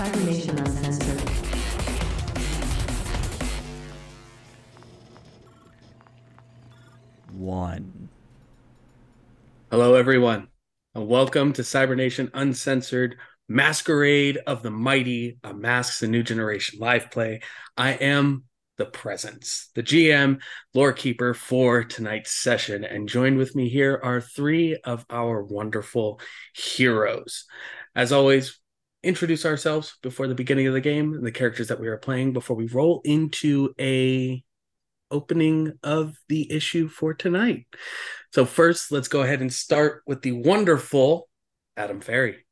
Cybernation Uncensored. One. Hello, everyone, and welcome to Cybernation Uncensored Masquerade of the Mighty, a Masks the New Generation live play. I am the Presence, the GM, lore keeper for tonight's session, and joined with me here are three of our wonderful heroes. As always, introduce ourselves before the beginning of the game and the characters that we are playing before we roll into a opening of the issue for tonight. So first, let's go ahead and start with the wonderful Adam Ferry.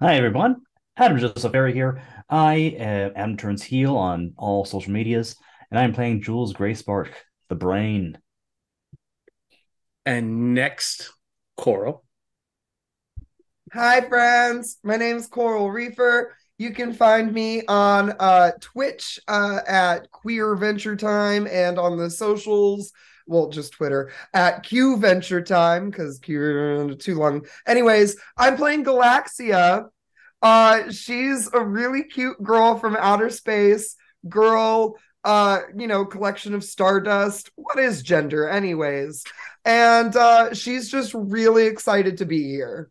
Hi, everyone. Adam Joseph Ferry here. I uh, am turns heel on all social medias, and I'm playing Jules Grayspark, the brain. And next, Coral. Hi, friends. My name is Coral Reefer. You can find me on uh, Twitch uh, at Queer Venture Time and on the socials. Well, just Twitter at Q Venture Time because Q too long. Anyways, I'm playing Galaxia. Uh, she's a really cute girl from outer space. Girl, uh, you know, collection of stardust. What is gender, anyways? And uh, she's just really excited to be here.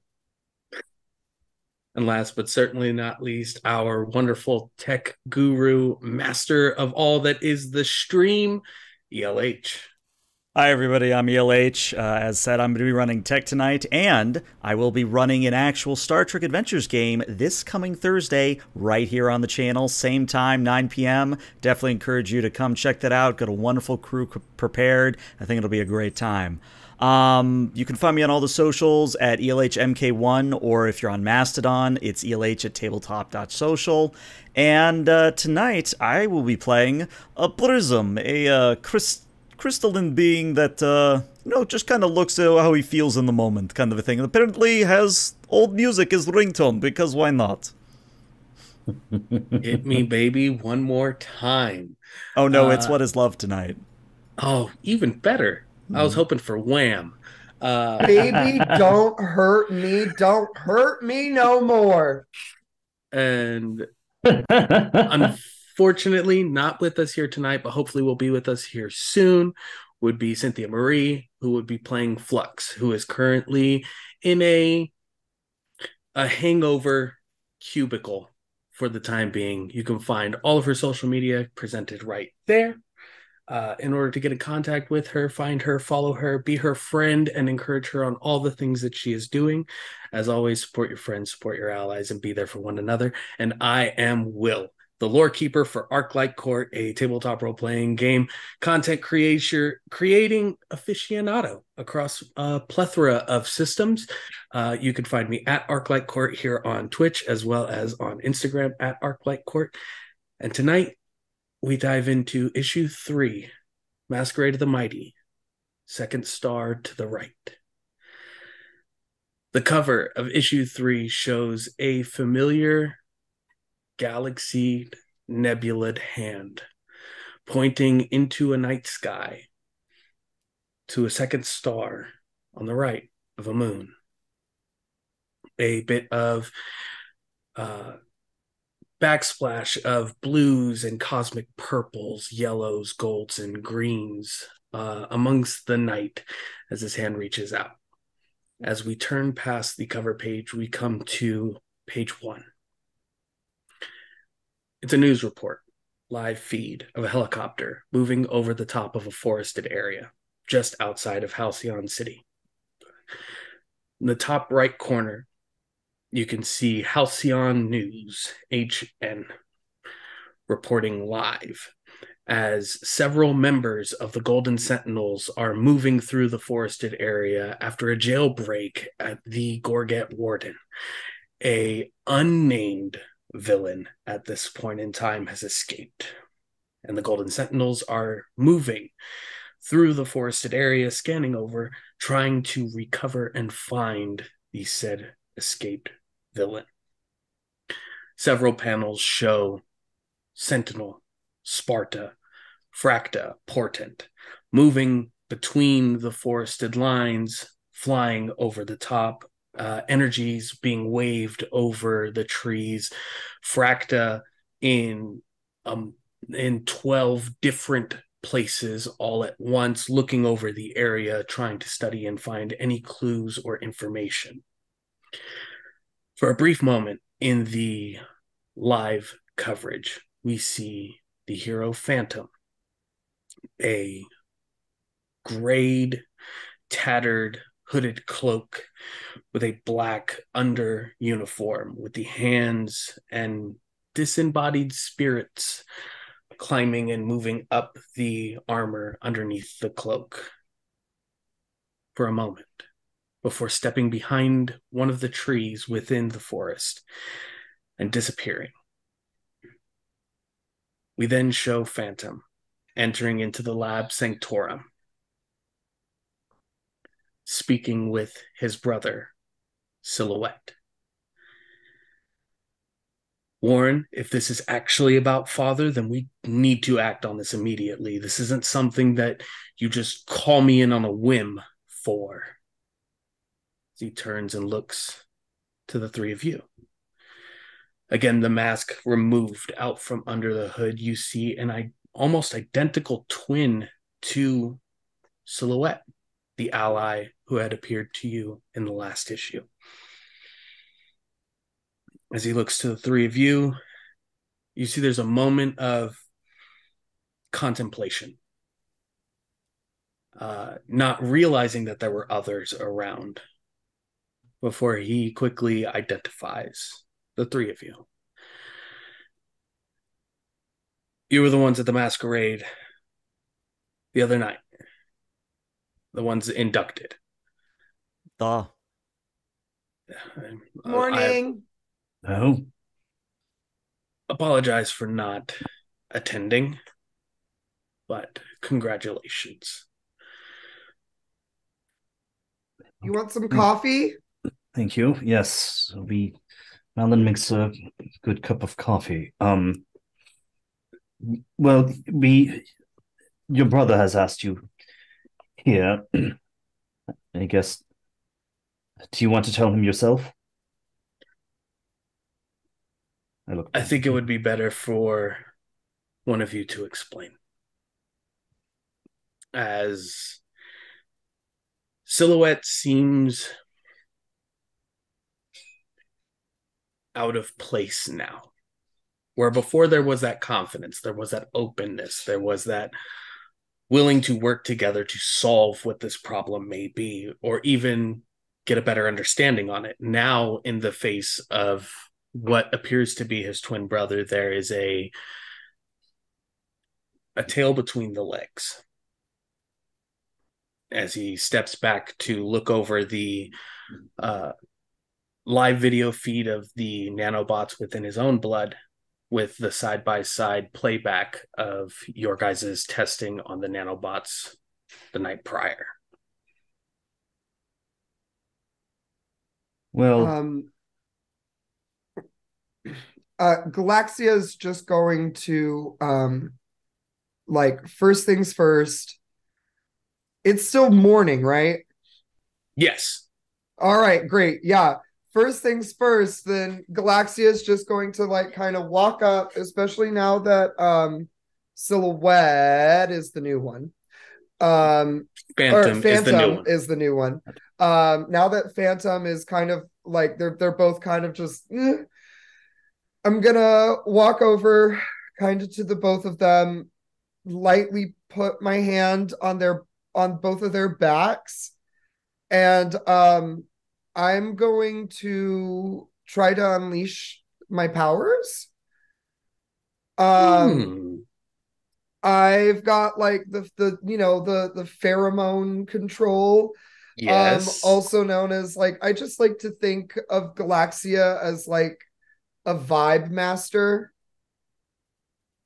And last but certainly not least, our wonderful tech guru, master of all that is the stream, ELH. Hi, everybody. I'm ELH. Uh, as said, I'm going to be running tech tonight, and I will be running an actual Star Trek Adventures game this coming Thursday right here on the channel, same time, 9 p.m. Definitely encourage you to come check that out. Got a wonderful crew prepared. I think it'll be a great time. Um, you can find me on all the socials at E ELHMK1, or if you're on Mastodon, it's ELH at tabletop.social. And uh, tonight, I will be playing a Prism, a uh, crystal crystalline being that uh you know just kind of looks at how he feels in the moment kind of a thing and apparently has old music as ringtone because why not Hit me, baby, one more time. oh no it's Uh, what is love tonight Oh, even better. I was hoping for Wham. Uh, Baby, don't hurt me. Don't hurt me no more. and unfortunately not with us here tonight but hopefully will be with us here soon would be cynthia marie who would be playing flux who is currently in a a hangover cubicle for the time being you can find all of her social media presented right there uh, in order to get in contact with her, find her, follow her, be her friend, and encourage her on all the things that she is doing. As always, support your friends, support your allies, and be there for one another. And I am Will, the lore keeper for Arclight Court, a tabletop role playing game content creator, creating aficionado across a plethora of systems. Uh, you can find me at Arclight Court here on Twitch as well as on Instagram at Arclight Court. And tonight we dive into issue three Masquerade of the Mighty, second star to the right. The cover of issue three shows a familiar galaxy nebulad hand pointing into a night sky to a second star on the right of a moon. A bit of uh, backsplash of blues and cosmic purples, yellows, golds, and greens uh, amongst the night as his hand reaches out. As we turn past the cover page, we come to page one. It's a news report, live feed of a helicopter moving over the top of a forested area just outside of Halcyon City. In the top right corner, you can see Halcyon News, HN, reporting live as several members of the Golden Sentinels are moving through the forested area after a jailbreak at the Gorget Warden. A unnamed villain at this point in time has escaped, and the Golden Sentinels are moving through the forested area, scanning over, trying to recover and find the said escaped villain. Several panels show Sentinel, Sparta, Fracta, Portent moving between the forested lines, flying over the top, uh, energies being waved over the trees. Fracta in um in 12 different places all at once, looking over the area, trying to study and find any clues or information. For a brief moment in the live coverage, we see the hero Phantom, a grayed, tattered, hooded cloak with a black under uniform, with the hands and disembodied spirits climbing and moving up the armor underneath the cloak for a moment before stepping behind one of the trees within the forest and disappearing. We then show Phantom entering into the lab sanctorum, speaking with his brother, Silhouette. Warren, if this is actually about father, then we need to act on this immediately. This isn't something that you just call me in on a whim for. He turns and looks to the three of you. Again, the mask removed out from under the hood. You see an I- almost identical twin to Silhouette, the ally who had appeared to you in the last issue. As he looks to the three of you, you see there's a moment of contemplation, uh, not realizing that there were others around before he quickly identifies the three of you. You were the ones at the masquerade the other night, the ones inducted. The Uh, Morning. Oh, apologize for not attending, but congratulations. you want some coffee? Thank you. Yes, we Malin makes a good cup of coffee. Um, well, we your brother has asked you here. I guess. Do you want to tell him yourself? I look. I think it would be better for one of you to explain. As Silhouette seems out of place now. Where before there was that confidence, there was that openness, there was that willing to work together to solve what this problem may be, or even get a better understanding on it. Now, in the face of what appears to be his twin brother, there is a a tail between the legs as he steps back to look over the uh, live video feed of the nanobots within his own blood with the side by side playback of your guys' testing on the nanobots the night prior. Well, Um, uh, Galaxia is just going to, um, like, first things first. It's still morning, right? Yes. All right, great. Yeah. First things first, then Galaxia is just going to like kind of walk up, especially now that um Silhouette is the new one. Um Phantom, or Phantom is the new one. is the new one. Um, now that Phantom is kind of like they're they're both kind of just. eh, I'm gonna walk over, kind of to the both of them, lightly put my hand on their on both of their backs, and um, I'm going to try to unleash my powers. Um. Hmm. I've got like the the you know the the pheromone control, Yes. um, also known as like I just like to think of Galaxia as like a vibe master.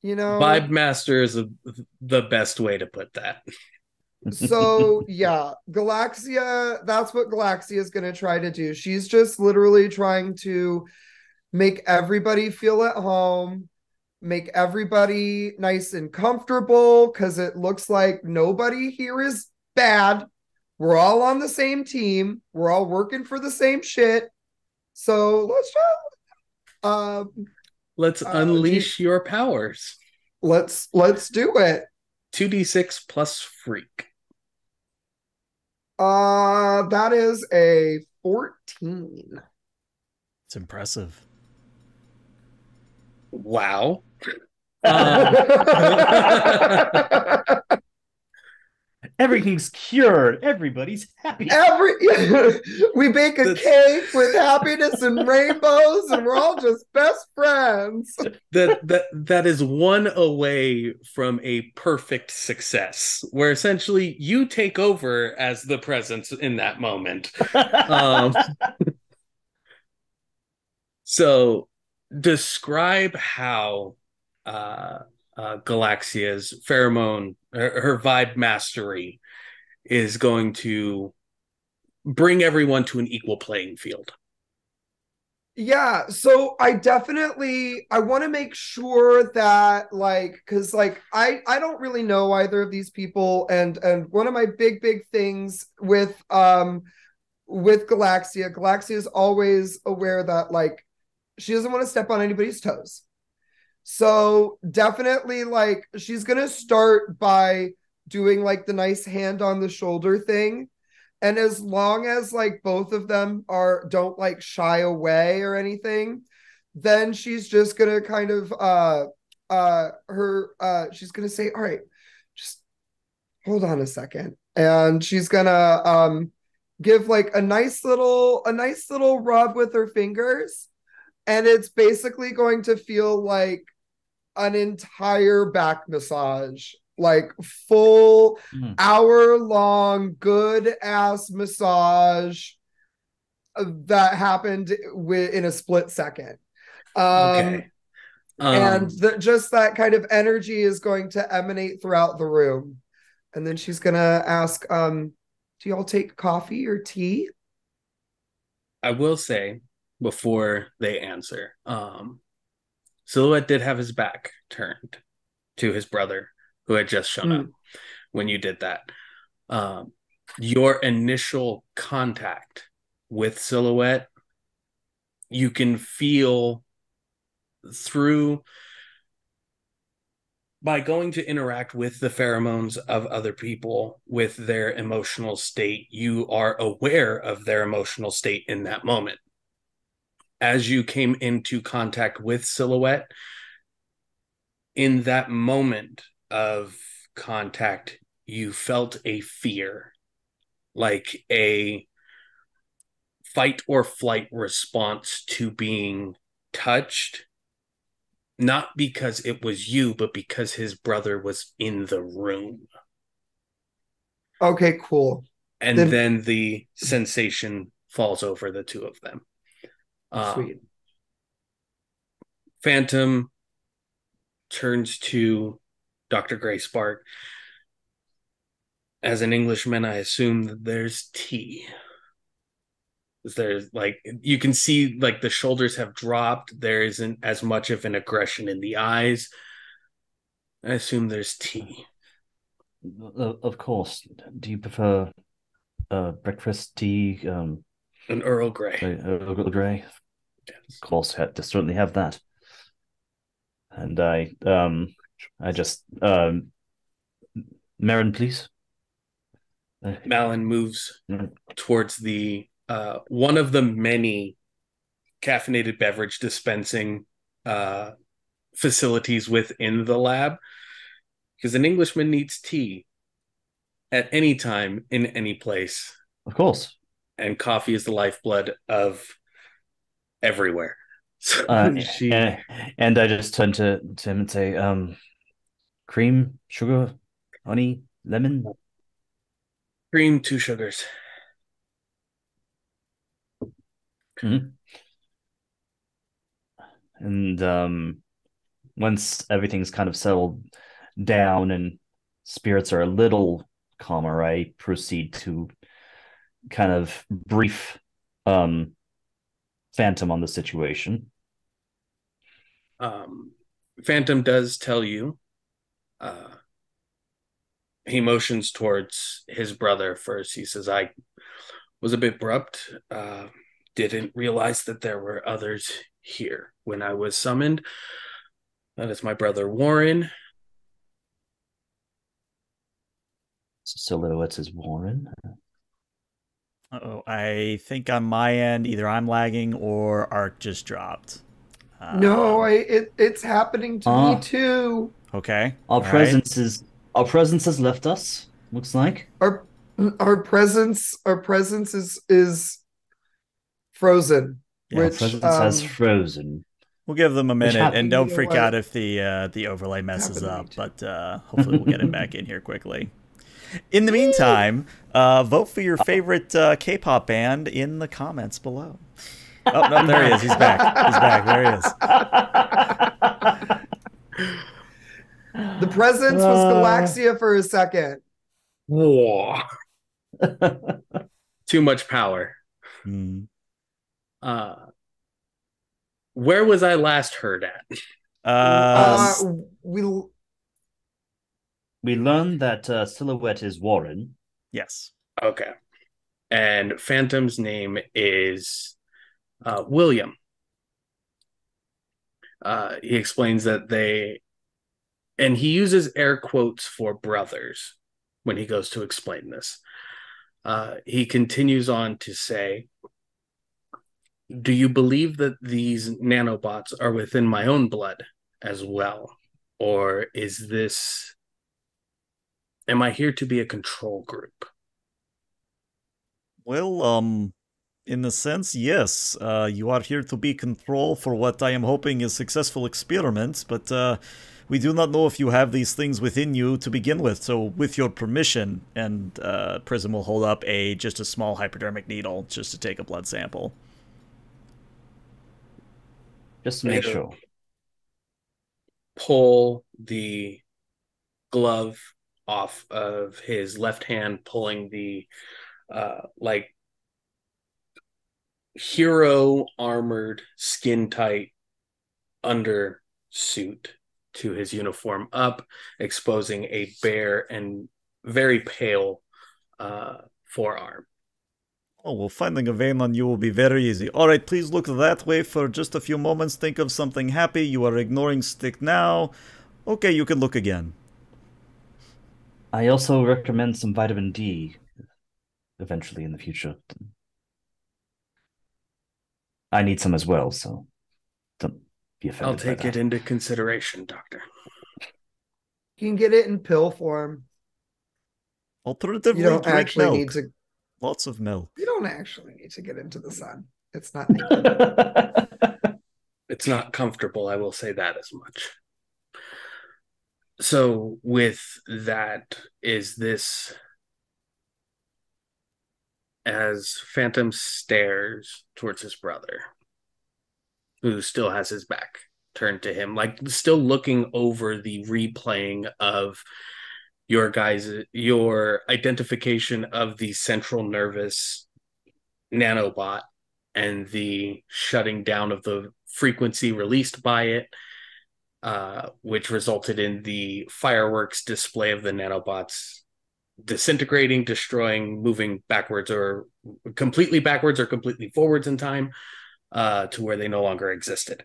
You know, Vibe Master is a, the best way to put that. So yeah, Galaxia, that's what Galaxia is going to try to do. She's just literally trying to make everybody feel at home, make everybody nice and comfortable because it looks like nobody here is bad. We're all on the same team. We're all working for the same shit. So let's just um Let's Uh, unleash your powers. let's let's do it. 2d6 plus freak. Uh that is a 14. It's impressive. Wow. Um, Everything's cured. Everybody's happy. Every we bake a That's- cake with happiness and rainbows, and we're all just best friends. that that that is one away from a perfect success where essentially you take over as the presence in that moment um so describe how uh uh galaxia's pheromone her, her vibe mastery is going to bring everyone to an equal playing field Yeah, so I definitely I want to make sure that like cuz like I I don't really know either of these people and and one of my big big things with um with Galaxia, Galaxia is always aware that like she doesn't want to step on anybody's toes. So definitely like she's going to start by doing like the nice hand on the shoulder thing. And as long as like both of them are don't like shy away or anything then she's just gonna kind of uh uh her uh she's gonna say all right just hold on a second. And she's gonna um give like a nice little a nice little rub with her fingers. And it's basically going to feel like an entire back massage like full Mm. hour long good ass massage that happened in a split second. Um okay. um, and the, just that kind of energy is going to emanate throughout the room. And then she's gonna ask um do y'all take coffee or tea? I will say before they answer, um, Silhouette did have his back turned to his brother who had just shown up when you did that. Um, your initial contact with Silhouette, you can feel through by going to interact with the pheromones of other people with their emotional state, you are aware of their emotional state in that moment. As you came into contact with Silhouette, in that moment of contact, you felt a fear, like a fight or flight response to being touched not because it was you, but because his brother was in the room. okay cool And Then- then, the sensation falls over the two of them. Um, sweet Phantom turns to Dr. Gray Spark. As an Englishman, I assume that there's tea. Is There's like you can see like the shoulders have dropped. There isn't as much of an aggression in the eyes. I assume there's tea. Of course. Do you prefer uh, breakfast tea? Um, An Earl Grey. Earl Grey? Of course, ha- to certainly have that. And I, um, I just, um, Marin, please. Malin moves Mm. towards the uh, one of the many caffeinated beverage dispensing uh, facilities within the lab, because an Englishman needs tea at any time in any place, of course. and coffee is the lifeblood of everywhere. So Uh, she, and, and I just turn to, to him and say, um, cream, sugar, honey, lemon. cream, two sugars. Hmm. And um, once everything's kind of settled down and spirits are a little calmer, I proceed to kind of brief um, Phantom on the situation. Um, Phantom does tell you, uh, he motions towards his brother first. He says, I was a bit abrupt. Uh, didn't realize that there were others here when I was summoned. That is my brother Warren. Silhouettes is Warren. Oh, I think on my end, either I'm lagging or Arc just dropped. Uh, no, I it, it's happening to uh, me too. Okay. Our All presence right. is our presence has left us. Looks like our our presence our presence is is frozen. Yeah, which presence um, has frozen. We'll give them a minute, and don't freak out if the uh, the overlay messes up. But uh, hopefully, we'll get him back in here quickly. In the meantime, uh, vote for your favorite uh, K-pop band in the comments below. Oh no, there he is. He's back. He's back. There he is. The presence was uh. Galaxia for a second. Whoa. Too much power. Mm. Uh, where was I last heard at? Uh, uh, we we learn that uh, Silhouette is Warren. Yes. Okay. And Phantom's name is uh, William. Uh, he explains that they, and he uses air quotes for brothers when he goes to explain this. Uh, he continues on to say, Do you believe that these nanobots are within my own blood as well? Or is this Am I here to be a control group? Well, um, in a sense, yes. Uh, you are here to be control for what I am hoping is successful experiments, but uh, we do not know if you have these things within you to begin with. So, with your permission, and uh, Prism will hold up a just a small hypodermic needle just to take a blood sample. Just to make sure. Pull the glove off of his left hand, pulling the uh, like hero armored, skin tight under suit to his uniform up, exposing a bare and very pale uh, forearm. Oh, well, finding a vein on you will be very easy. All right, please look that way for just a few moments. Think of something happy. You are ignoring stick now. Okay, you can look again. I also recommend some vitamin D eventually in the future. I need some as well, so don't be offended. I'll take it into consideration, Doctor. You can get it in pill form. Alternatively, you don't actually milk. need to. Lots of milk. You don't actually need to get into the sun. It's not. it's not comfortable. I will say that as much so with that is this as phantom stares towards his brother who still has his back turned to him like still looking over the replaying of your guys your identification of the central nervous nanobot and the shutting down of the frequency released by it uh, which resulted in the fireworks display of the nanobots disintegrating, destroying, moving backwards or completely backwards or completely forwards in time uh, to where they no longer existed.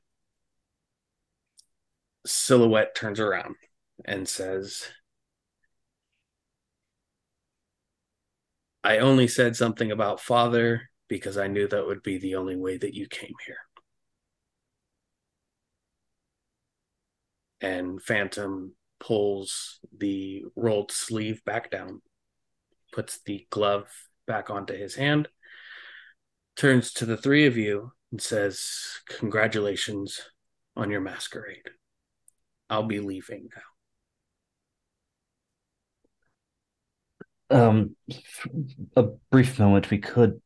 Silhouette turns around and says, I only said something about father because I knew that would be the only way that you came here. And Phantom pulls the rolled sleeve back down, puts the glove back onto his hand, turns to the three of you and says, Congratulations on your masquerade. I'll be leaving now. Um, a brief moment, we could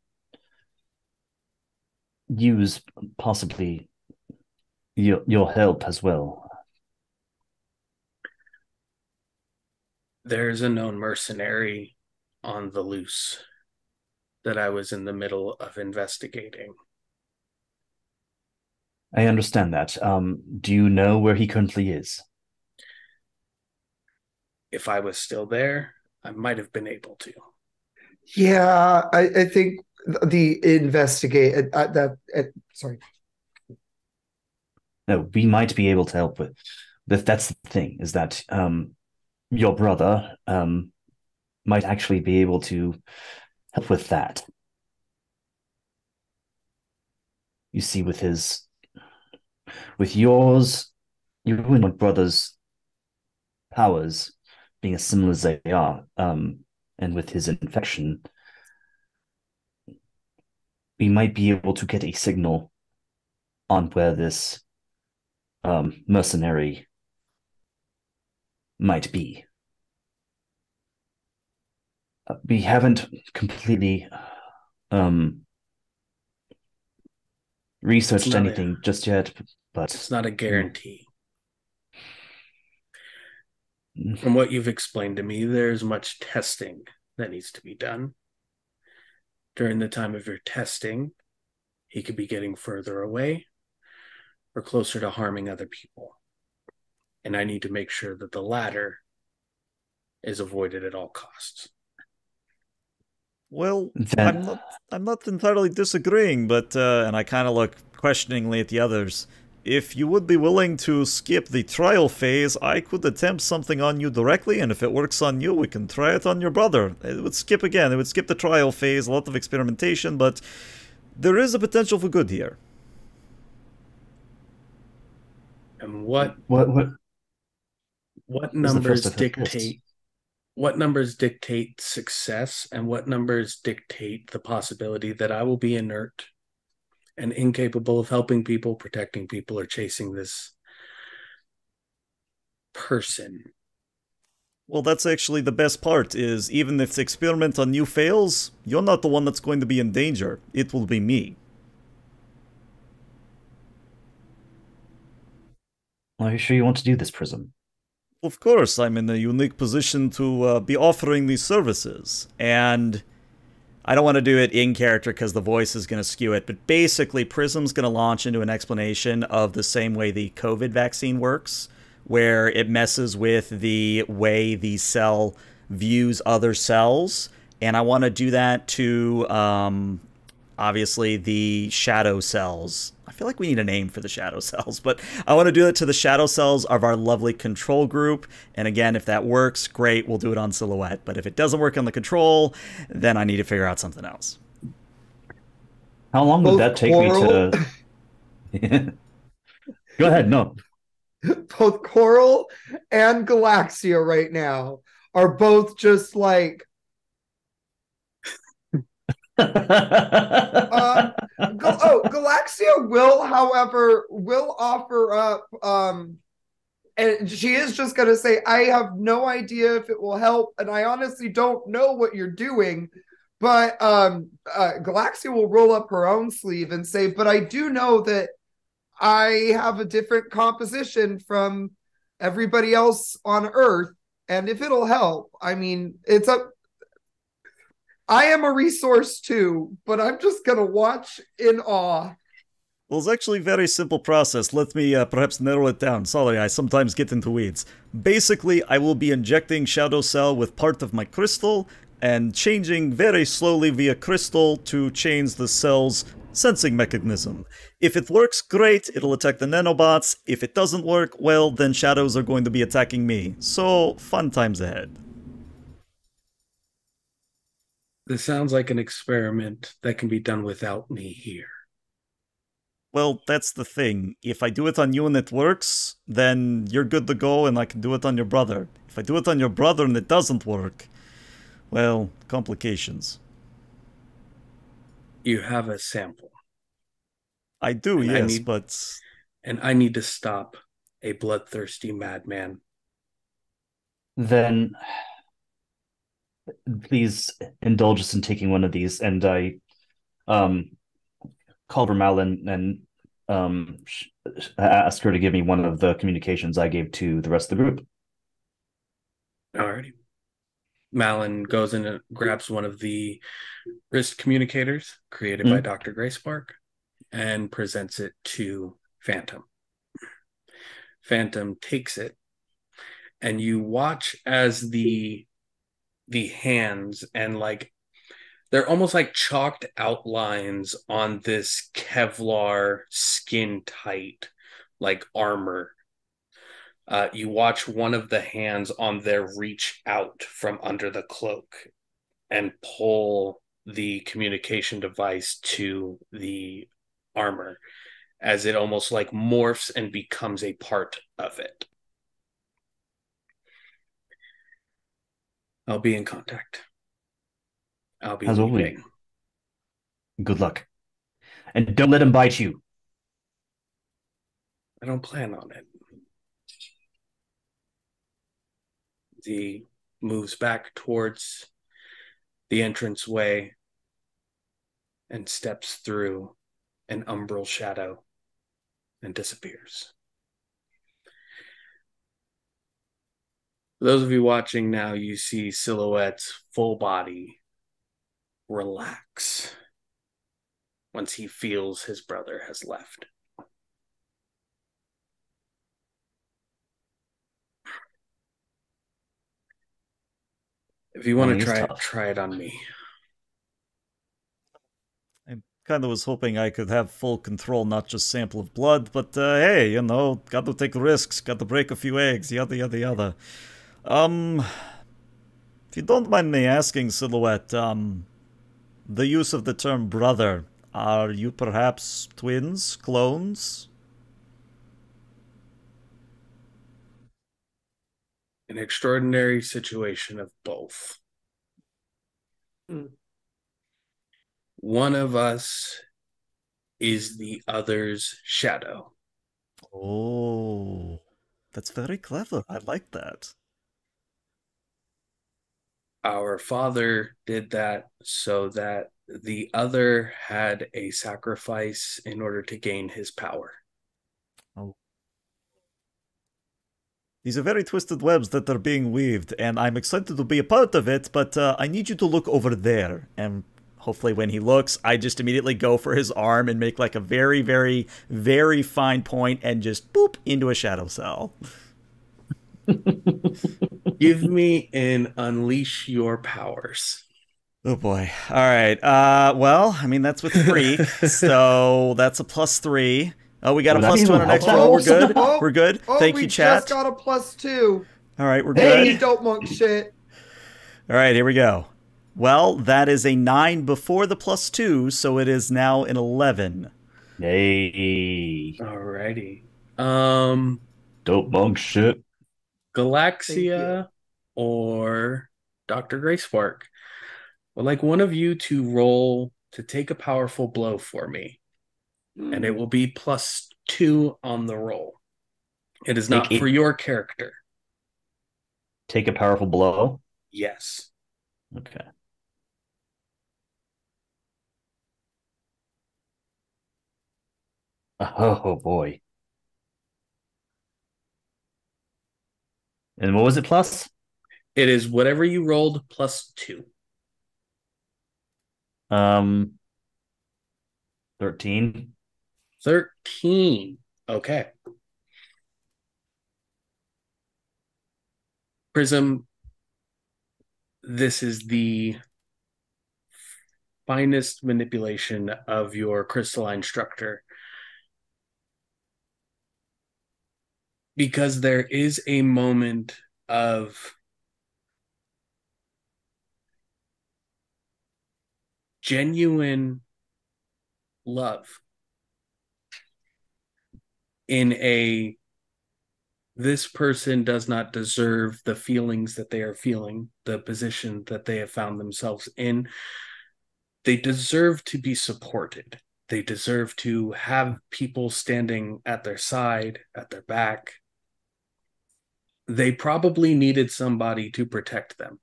use possibly your your help as well. There's a known mercenary on the loose that I was in the middle of investigating. I understand that. Um, do you know where he currently is? If I was still there, I might have been able to. Yeah, I, I think the investigate uh, uh, that uh, sorry. No, we might be able to help with. That that's the thing is that um, your brother um, might actually be able to help with that. You see, with his, with yours, you and my brother's powers being as similar as they are, um, and with his infection, we might be able to get a signal on where this um, mercenary might be. Uh, we haven't completely um, researched anything a, just yet, but it's not a guarantee. Mm. From what you've explained to me, there's much testing that needs to be done. During the time of your testing, he could be getting further away or closer to harming other people. And I need to make sure that the latter is avoided at all costs. Well, I'm not I'm not entirely disagreeing, but uh, and I kind of look questioningly at the others. If you would be willing to skip the trial phase, I could attempt something on you directly, and if it works on you, we can try it on your brother. It would skip again, it would skip the trial phase, a lot of experimentation, but there is a potential for good here. And what what what what numbers dictate what numbers dictate success and what numbers dictate the possibility that I will be inert and incapable of helping people, protecting people, or chasing this person. Well, that's actually the best part, is even if the experiment on you fails, you're not the one that's going to be in danger. It will be me. Are you sure you want to do this, Prism? Of course, I'm in a unique position to uh, be offering these services. And I don't want to do it in character because the voice is going to skew it, but basically, Prism's going to launch into an explanation of the same way the COVID vaccine works, where it messes with the way the cell views other cells. And I want to do that to, um, obviously, the shadow cells feel like we need a name for the shadow cells, but I want to do it to the shadow cells of our lovely control group. And again, if that works, great, we'll do it on silhouette. But if it doesn't work on the control, then I need to figure out something else. How long would that take Coral... me to? Go ahead. No. Both Coral and Galaxia right now are both just like uh, oh, Galaxia will, however, will offer up. Um, and she is just going to say, "I have no idea if it will help, and I honestly don't know what you're doing." But um, uh, Galaxia will roll up her own sleeve and say, "But I do know that I have a different composition from everybody else on Earth, and if it'll help, I mean, it's up I am a resource too, but I'm just gonna watch in awe. Well, it's actually a very simple process. Let me uh, perhaps narrow it down. Sorry, I sometimes get into weeds. Basically, I will be injecting Shadow Cell with part of my crystal and changing very slowly via crystal to change the cell's sensing mechanism. If it works, great, it'll attack the nanobots. If it doesn't work, well, then shadows are going to be attacking me. So, fun times ahead. This sounds like an experiment that can be done without me here. Well, that's the thing. If I do it on you and it works, then you're good to go and I can do it on your brother. If I do it on your brother and it doesn't work, well, complications. You have a sample. I do, and yes, I need, but. And I need to stop a bloodthirsty madman. Then please indulge us in taking one of these. And I um, called Ramalin and um, asked her to give me one of the communications I gave to the rest of the group. Alrighty. Malin goes in and grabs one of the wrist communicators created mm-hmm. by Dr. Grayspark and presents it to Phantom. Phantom takes it, and you watch as the the hands and like they're almost like chalked outlines on this Kevlar skin tight like armor. Uh, you watch one of the hands on there reach out from under the cloak and pull the communication device to the armor as it almost like morphs and becomes a part of it. I'll be in contact. I'll be As leaving. Good luck. And don't let him bite you. I don't plan on it. The moves back towards the entranceway and steps through an umbral shadow and disappears. For those of you watching now, you see Silhouette's full body relax once he feels his brother has left. If you want Man, to he's try it, try it on me. I kind of was hoping I could have full control, not just sample of blood, but uh, hey, you know, got to take risks, got to break a few eggs, yada yada yada. Um, if you don't mind me asking, Silhouette, um, the use of the term brother, are you perhaps twins, clones? An extraordinary situation of both. Hmm. One of us is the other's shadow. Oh, that's very clever. I like that. Our father did that so that the other had a sacrifice in order to gain his power. Oh. These are very twisted webs that are being weaved, and I'm excited to be a part of it, but uh, I need you to look over there. And hopefully, when he looks, I just immediately go for his arm and make like a very, very, very fine point and just boop into a shadow cell. Give me an unleash your powers. Oh boy. All right. Uh, well, I mean, that's with freak, so that's a plus three. Oh, we got a Would that plus be two on our help? next roll. We're good. Oh, We're good. Oh, Thank we you, chat. just got a plus two. All right, we're good. Hey, good. dope monk shit. All right, here we go. Well, that is a nine before the plus two, so it is now an eleven. Hey, Alrighty. Um dope monk shit. Galaxia or Dr. Grayspark. Would like one of you to roll to take a powerful blow for me. And it hmm. will be plus two on the roll. It is not Take for eight. your character. Take a powerful blow. Yes. Okay. Oh boy. And what was it plus? It is whatever you rolled plus two. Um 13. 13. Okay. Prism, this is the finest manipulation of your crystalline structure. Because there is a moment of genuine love in a this person does not deserve the feelings that they are feeling, the position that they have found themselves in. They deserve to be supported. They deserve to have people standing at their side, at their back. They probably needed somebody to protect them.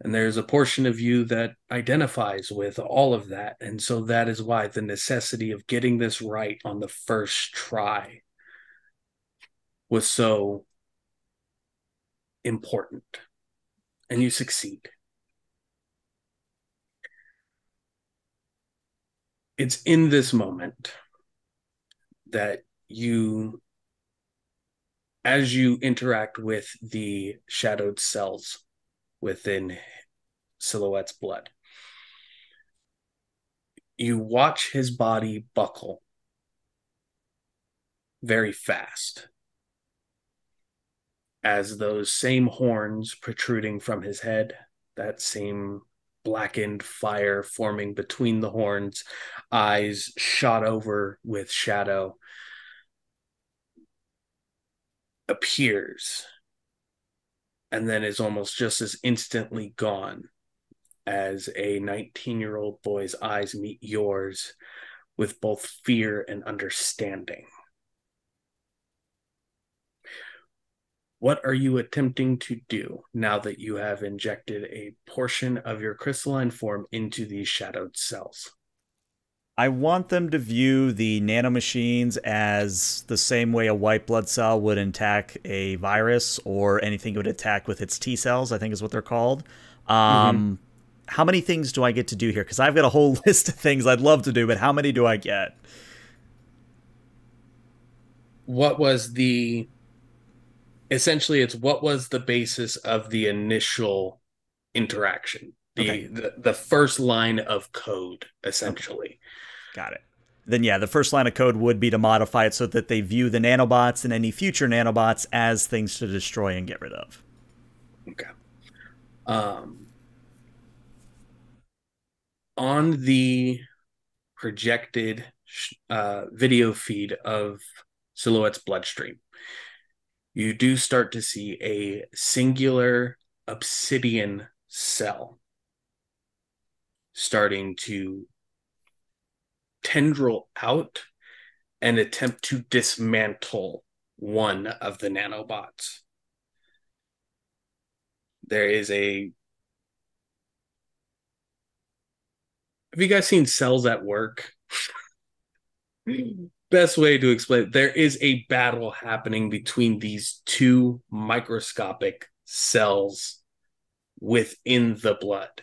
And there's a portion of you that identifies with all of that. And so that is why the necessity of getting this right on the first try was so important. And you succeed. It's in this moment that you, as you interact with the shadowed cells, within Silhouette's blood. You watch his body buckle very fast as those same horns protruding from his head, that same blackened fire forming between the horns, eyes shot over with shadow, appears and then is almost just as instantly gone as a 19 year old boy's eyes meet yours with both fear and understanding. What are you attempting to do now that you have injected a portion of your crystalline form into these shadowed cells? I want them to view the nanomachines as the same way a white blood cell would attack a virus or anything it would attack with its T cells, I think is what they're called. Um, mm-hmm. How many things do I get to do here? Because I've got a whole list of things I'd love to do, but how many do I get? What was the essentially it's what was the basis of the initial interaction the okay. the, the first line of code essentially. Okay. got it. Then yeah the first line of code would be to modify it so that they view the nanobots and any future nanobots as things to destroy and get rid of. Okay. Um on the projected uh, video feed of silhouette's bloodstream you do start to see a singular obsidian cell starting to tendril out and attempt to dismantle one of the nanobots. There is a. Have you guys seen cells at work? best way to explain it, there is a battle happening between these two microscopic cells within the blood.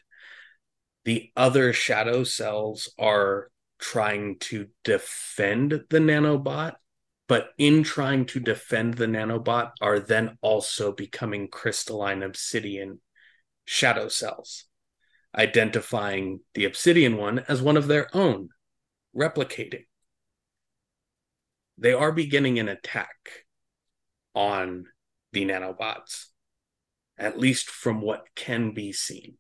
The other shadow cells are trying to defend the nanobot, but in trying to defend the nanobot, are then also becoming crystalline obsidian shadow cells, identifying the obsidian one as one of their own, replicating they are beginning an attack on the nanobots, at least from what can be seen.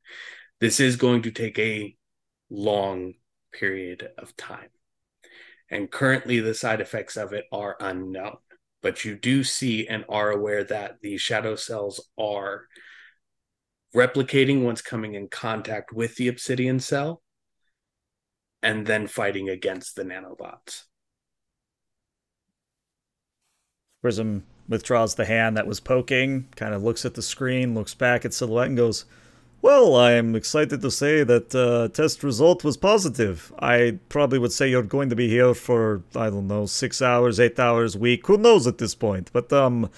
This is going to take a long period of time. And currently, the side effects of it are unknown. But you do see and are aware that the shadow cells are replicating once coming in contact with the obsidian cell and then fighting against the nanobots. Prism withdraws the hand that was poking, kind of looks at the screen, looks back at Silhouette, and goes, Well, I'm excited to say that uh, test result was positive. I probably would say you're going to be here for, I don't know, six hours, eight hours a week. Who knows at this point? But, um,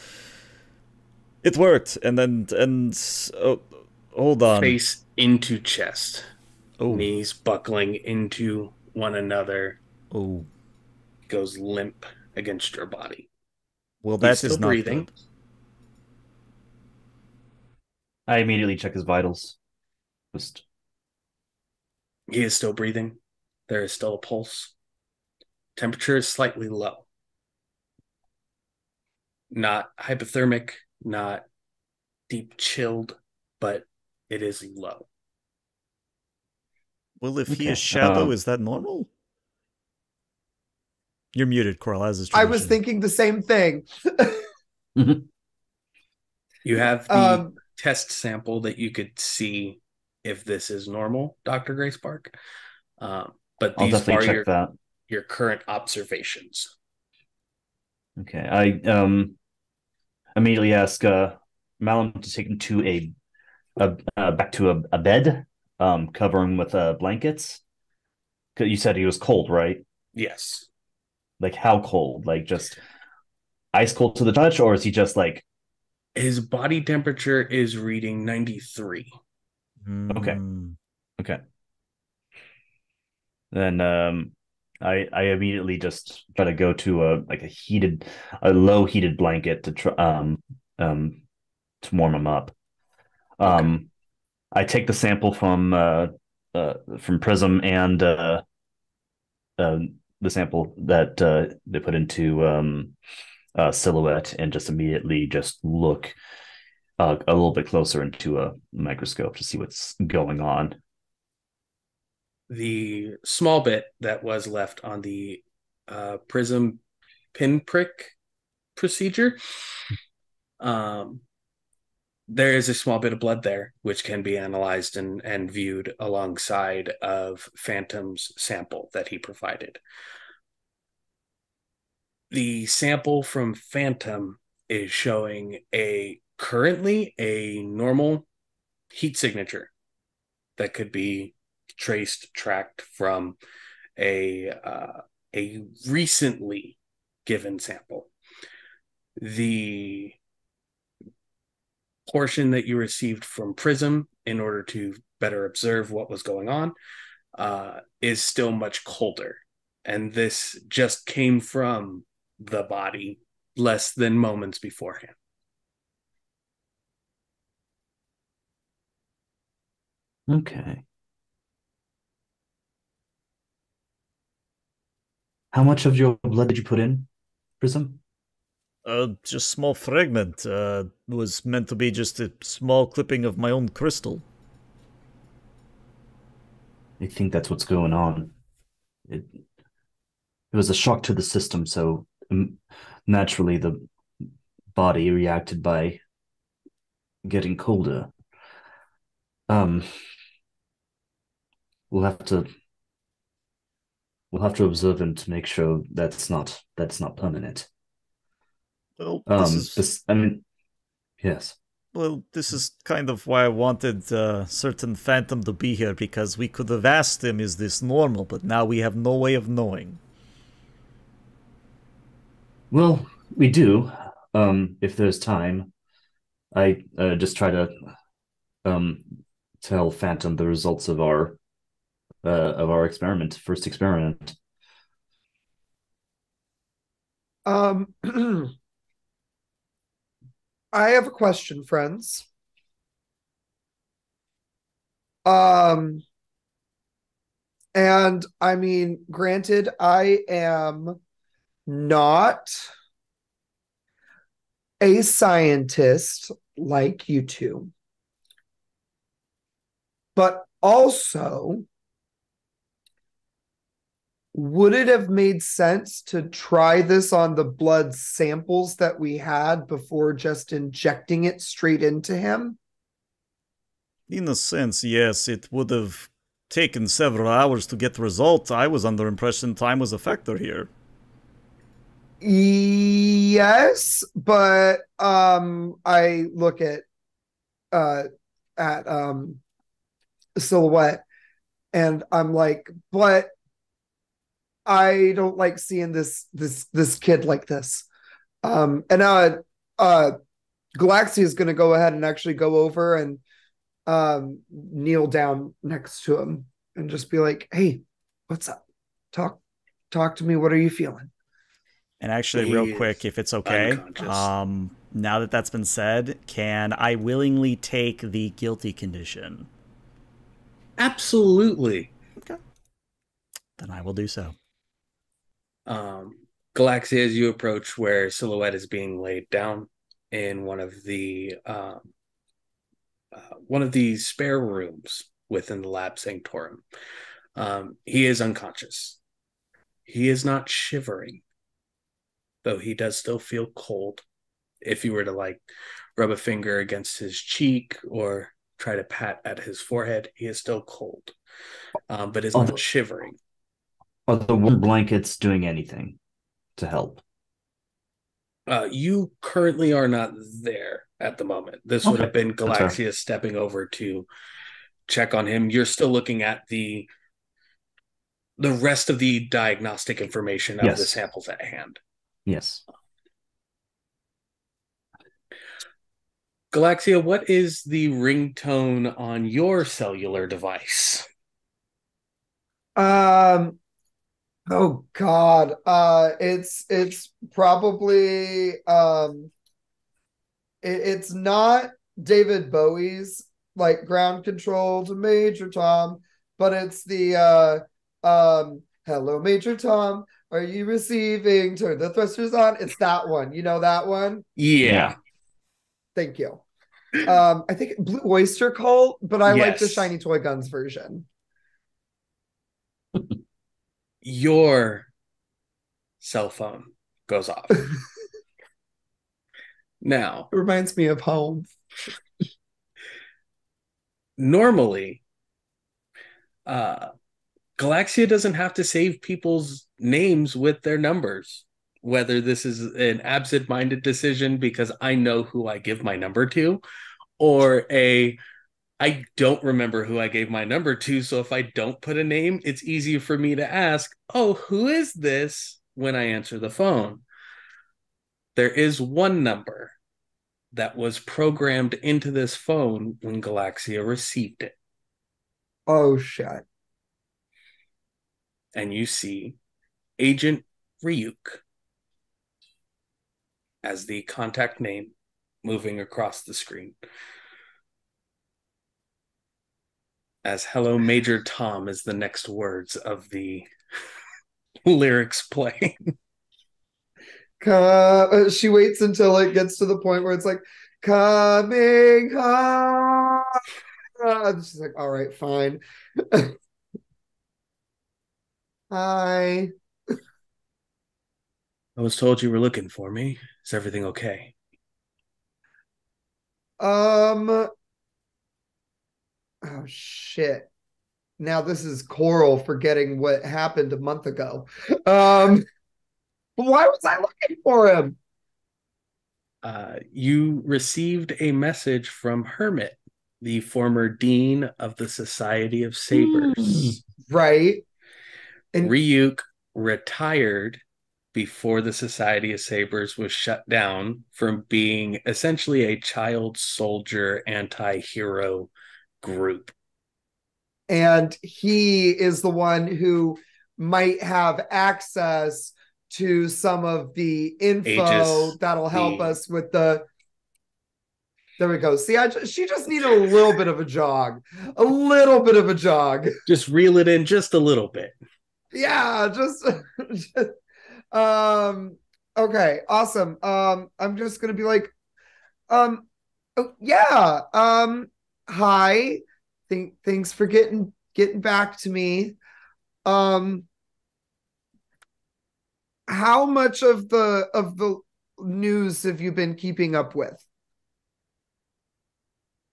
it worked. And then, and, oh, hold on. Face into chest. Oh. Knees buckling into one another. Oh. Goes limp against your body. Well, that is not breathing. Good. I immediately check his vitals. Just he is still breathing. There is still a pulse. Temperature is slightly low. Not hypothermic, not deep chilled, but it is low. Well, if okay. he is shadow, um, is that normal? You're muted, Coral, as is tradition. I was thinking the same thing. you have the um, test sample that you could see if this is normal, Dr. Gray Spark. Um, but these are your, that. your current observations. Okay. I um immediately ask uh Malum to take him to a, a uh, back to a, a bed, um, covering with uh blankets. You said he was cold, right? Yes. Like how cold? Like just ice cold to the touch, or is he just like his body temperature is reading 93. Okay. Okay. Then um I I immediately just try to go to a like a heated a low heated blanket to try um um to warm him up. Um I take the sample from uh, uh, from Prism and uh, uh, the sample that uh, they put into um, uh, Silhouette, and just immediately just look uh, a little bit closer into a microscope to see what's going on. The small bit that was left on the uh, Prism pinprick procedure. Um, there is a small bit of blood there, which can be analyzed and, and viewed alongside of Phantom's sample that he provided. The sample from Phantom is showing a currently a normal heat signature that could be traced, tracked from a uh, a recently given sample. The portion that you received from Prism in order to better observe what was going on uh, is still much colder. And this just came from the body less than moments beforehand. Okay. How much of your blood did you put in, Prism? Uh, just small fragment. Uh, was meant to be just a small clipping of my own crystal. I think that's what's going on. It it was a shock to the system, so naturally the body reacted by getting colder. Um, we'll have to we'll have to observe him to make sure that's not that's not permanent. Well, Um, this is, this, I mean, yes. well, this is kind of why I wanted uh, certain Phantom to be here because we could have asked him, "Is this normal?" But now we have no way of knowing. Well, we do. Um, if there's time, I uh, just try to um tell Phantom the results of our uh of our experiment, first experiment. Um, I have a question, friends. Um, and I mean, granted, I am not a scientist like you two, but also would it have made sense to try this on the blood samples that we had before just injecting it straight into him? In a sense, yes, it would have taken several hours to get the result. I was under impression time was a factor here. Yes, but um I look at uh at um silhouette and I'm like, but I don't like seeing this this this kid like this. Um and uh uh Galaxy is gonna go ahead and actually go over and um kneel down next to him and just be like, hey, what's up? Talk talk to me. What are you feeling? And actually, He real quick, if it's okay, um, now that that's been said, can I willingly take the guilty condition? Absolutely. Okay. Then I will do so. Um, Galaxy, as you approach where Silhouette is being laid down in one of the um, uh, one of the spare rooms within the lab sanctorum, um, he is unconscious. He is not shivering, though he does still feel cold. If you were to like rub a finger against his cheek or try to pat at his forehead, he is still cold, um, but is not the- shivering. Are the warm blankets doing anything to help? Uh, you currently are not there at the moment. This would have been. Galaxia stepping over to check on him. You're still looking at the the rest of the diagnostic information of the samples at hand. Yes. Galaxia, what is the ringtone on your cellular device? Um oh god. Uh it's it's probably um it, it's not David Bowie's like ground control to Major Tom, but it's the uh um hello Major Tom, are you receiving? Turn the thrusters on. It's that one. You know that one? Yeah. Thank you. Um, I think Blue Oyster Cult, but I like the Shiny Toy Guns version. Your cell phone goes off. now, It reminds me of home. normally uh Galaxia doesn't have to save people's names with their numbers. Whether this is an absent-minded decision because I know who I give my number to, or a I don't remember who I gave my number to, so if I don't put a name, it's easier for me to ask, "Oh, who is this?" when I answer the phone. There is one number that was programmed into this phone when Galaxia received it. Oh shit. And you see Agent Ryuk as the contact name moving across the screen. As Hello Major Tom is the next words of the lyrics playing. Uh, she waits until it gets to the point where it's like coming home. She's like, all right, fine. Hi. I was told you were looking for me. Is everything okay? Um. Oh shit. Now this is Coral forgetting what happened a month ago. Um. Why was I looking for him? Uh, you received a message from Hermit, the former dean of the Society of Sabers. Right. And Ryuk retired before the Society of Sabers was shut down from being essentially a child soldier anti hero group. and he is the one who might have access to some of the info Aegis, that'll help the- us with the there we go see i ju- she just needed a little bit of a jog a little bit of a jog Just reel it in just a little bit. Yeah just, just um okay awesome um i'm just gonna be like um oh, yeah um hi Th- thanks for getting getting back to me um how much of the of the news have you been keeping up with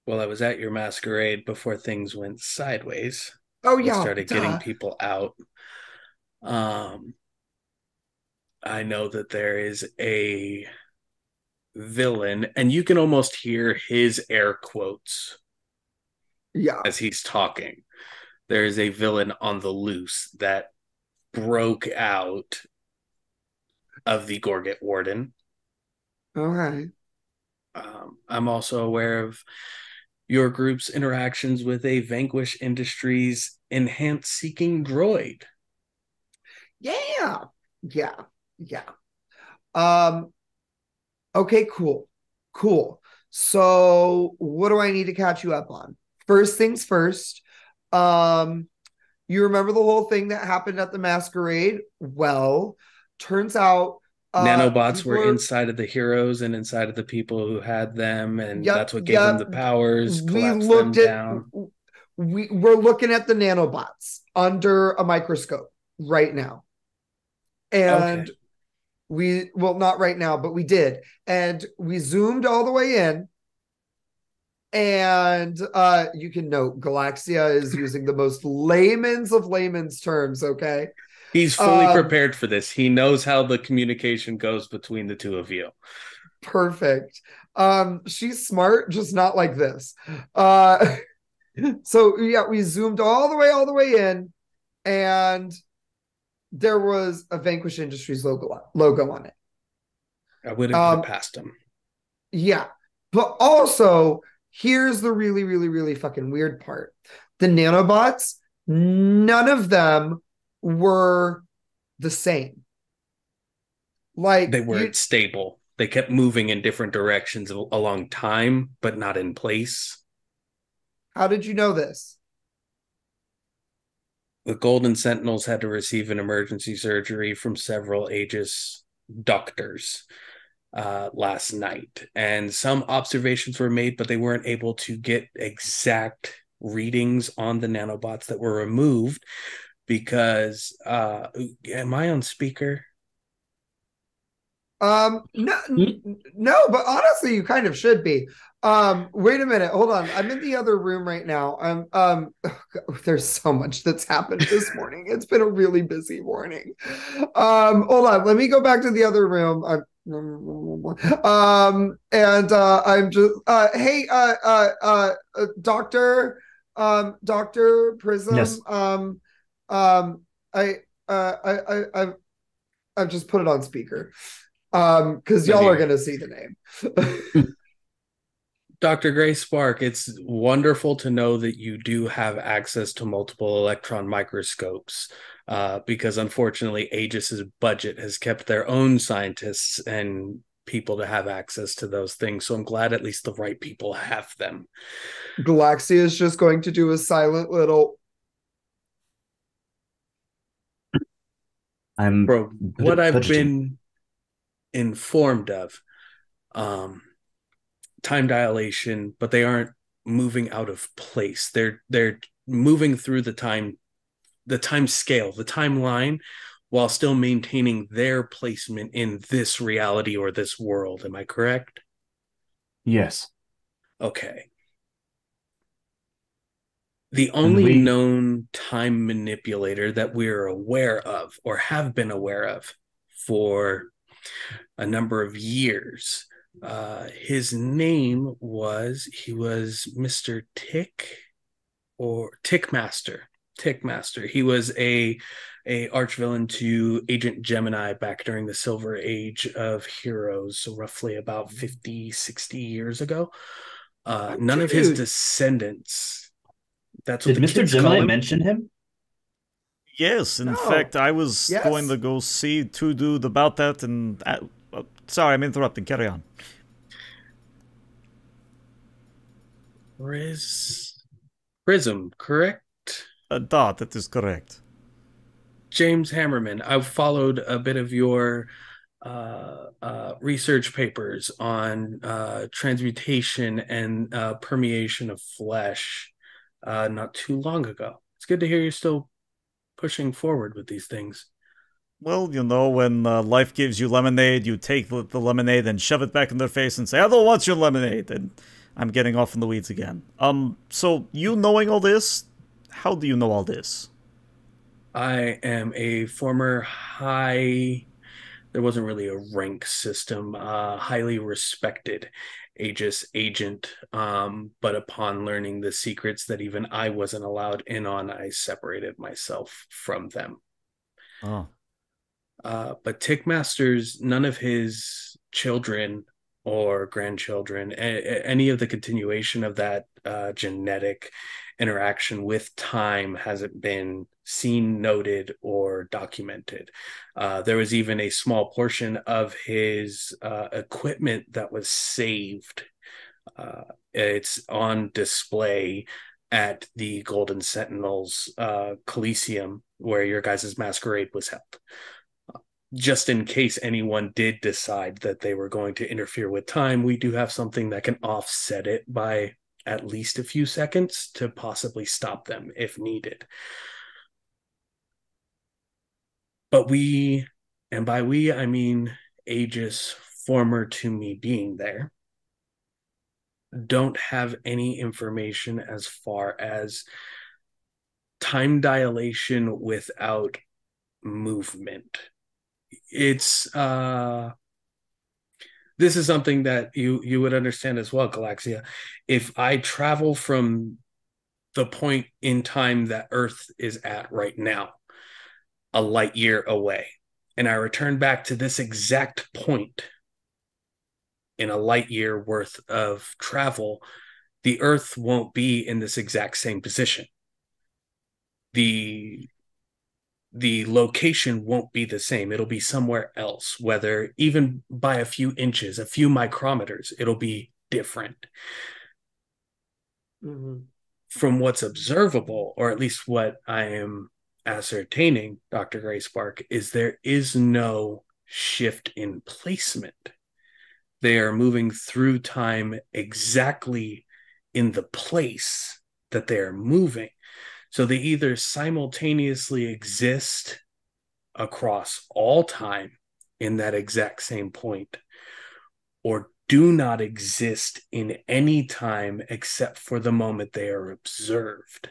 Well, I was at your masquerade before things went sideways. oh yeah started duh. getting people out. Um, I know that there is a villain, and you can almost hear his air quotes yeah as he's talking. There is a villain on the loose that broke out of the Gorget Warden. All right. Um, I'm also aware of your group's interactions with a Vanquish Industries enhanced seeking droid. Yeah. Yeah. Yeah. Um okay, cool. Cool. So what do I need to catch you up on? First things first. Um you remember the whole thing that happened at the masquerade? Well, turns out uh, Nanobots were are- inside of the heroes and inside of the people who had them, and Yep, that's what gave them the powers. we looked at down. we we're looking at the nanobots under a microscope right now and Okay. we well not right now but we did and we zoomed all the way in and uh you can note galaxia is using the most layman's of layman's terms okay He's fully um, prepared for this. He knows how the communication goes between the two of you. perfect um she's smart just not like this uh so yeah we zoomed all the way all the way in and there was a vanquish industries logo logo on it I would have Um, past him. yeah but also here's the really really really fucking weird part the nanobots none of them were the same like They weren't stable. They kept moving in different directions al- along time, but not in place. How did you know this? The Golden Sentinels had to receive an emergency surgery from several Aegis doctors uh, last night, and some observations were made, but they weren't able to get exact readings on the nanobots that were removed because uh am I on speaker? Um no no, but honestly you kind of should be. Um wait a minute, hold on. I'm in the other room right now. I'm um oh there's so much that's happened this morning. It's been a really busy morning. Um hold on, let me go back to the other room. I'm um and uh i'm just uh hey uh uh uh, doctor um dr prism Yes. um um i uh i i i've i've just put it on speaker um because y'all are gonna see the name Dr. Gray Spark, it's wonderful to know that you do have access to multiple electron microscopes uh, because unfortunately, Aegis's budget has kept their own scientists and people to have access to those things. So I'm glad at least the right people have them. galaxia is just going to do a silent little I'm Bro, what I've been informed of, um, time dilation, but they aren't moving out of place. They're they're moving through the time, the time scale, the timeline, while still maintaining their placement in this reality or this world. Am I correct? yes. Okay. The only we- known time manipulator that we're aware of or have been aware of for a number of years. Uh, his name was he was Mr. Tick or Tickmaster. Tickmaster. He was a a archvillain to Agent Gemini back during the Silver Age of Heroes, so roughly about 50, 60 years ago. Uh, none of his descendants. That's what Did the Mr. Gemini mention him? Yes, in No. fact, I was Yes. going to go see two dude about that, and uh, uh, sorry, I'm interrupting. Carry on. Riz... Prism, correct? Uh, da, that is correct. James Hammerman. I've followed a bit of your uh, uh, research papers on uh, transmutation and uh, permeation of flesh uh, not too long ago. It's good to hear you're still pushing forward with these things. Well, you know, when uh, life gives you lemonade, you take the, the lemonade and shove it back in their face and say, "I don't want your lemonade." And I'm getting off in the weeds again. Um, so you knowing all this, how do you know all this? I am a former high, there wasn't really a rank system, uh, highly respected Aegis agent. Um, but upon learning the secrets that even I wasn't allowed in on, I separated myself from them. Oh, Uh, but Tickmaster's, none of his children or grandchildren, a- any of the continuation of that uh, genetic interaction with time hasn't been seen, noted, or documented. Uh, there was even a small portion of his uh, equipment that was saved. Uh, it's on display at the Golden Sentinels uh, Coliseum, where your guys' masquerade was held just in case anyone did decide that they were going to interfere with time, we do have something that can offset it by at least a few seconds to possibly stop them if needed. But we, and by we, I mean Aegis former to me being there, don't have any information as far as time dilation without movement. It's uh this is something that you you would understand as well galaxia. If i travel from the point in time that earth is at right now a light year away and i return back to this exact point in a light year worth of travel the earth won't be in this exact same position the the location won't be the same. It'll be somewhere else, whether even by a few inches, a few micrometers, it'll be different. Mhm. from what's observable, or at least what I am ascertaining, Dr. Gray Spark, is there is no shift in placement. They are moving through time exactly in the place that they are moving. So they either simultaneously exist across all time in that exact same point, or do not exist in any time except for the moment they are observed.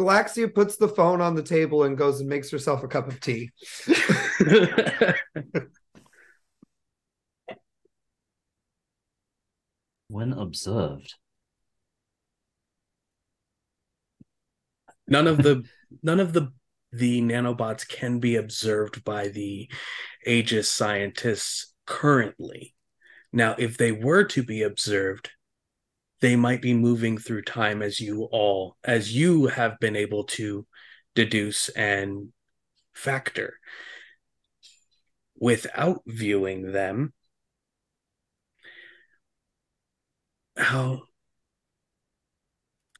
Galaxia puts the phone on the table and goes and makes herself a cup of tea. when observed. none of the none of the the nanobots can be observed by the Aegis scientists currently. Now, if they were to be observed, they might be moving through time as you all, as you have been able to deduce and factor. Without viewing them, how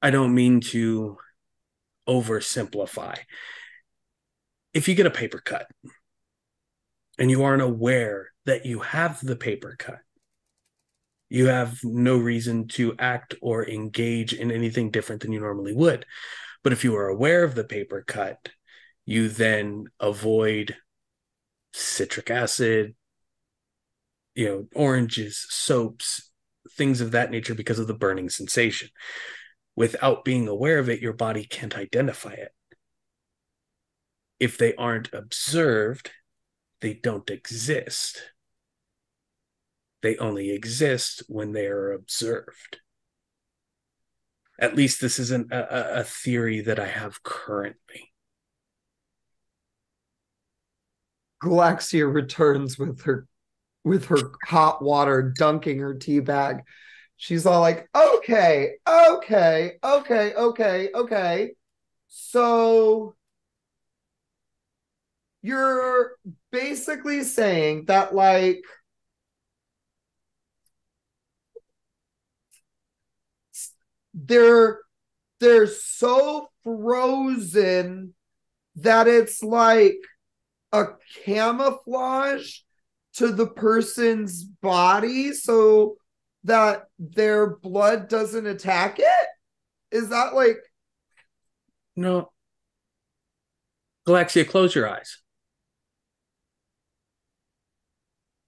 I don't mean to oversimplify. If you get a paper cut and you aren't aware that you have the paper cut, you have no reason to act or engage in anything different than you normally would. But if you are aware of the paper cut, you then avoid citric acid, you know, oranges, soaps, things of that nature because of the burning sensation without being aware of it, your body can't identify it. If they aren't observed, they don't exist. They only exist when they are observed. At least this isn't a, a theory that I have currently. Galaxia returns with her with her hot water dunking her tea bag she's all like, okay, okay, okay, okay, okay. So you're basically saying that, like, they're they're so frozen that it's like a camouflage to the person's body so that their blood doesn't attack it? Is that like no? Galaxia, close your eyes.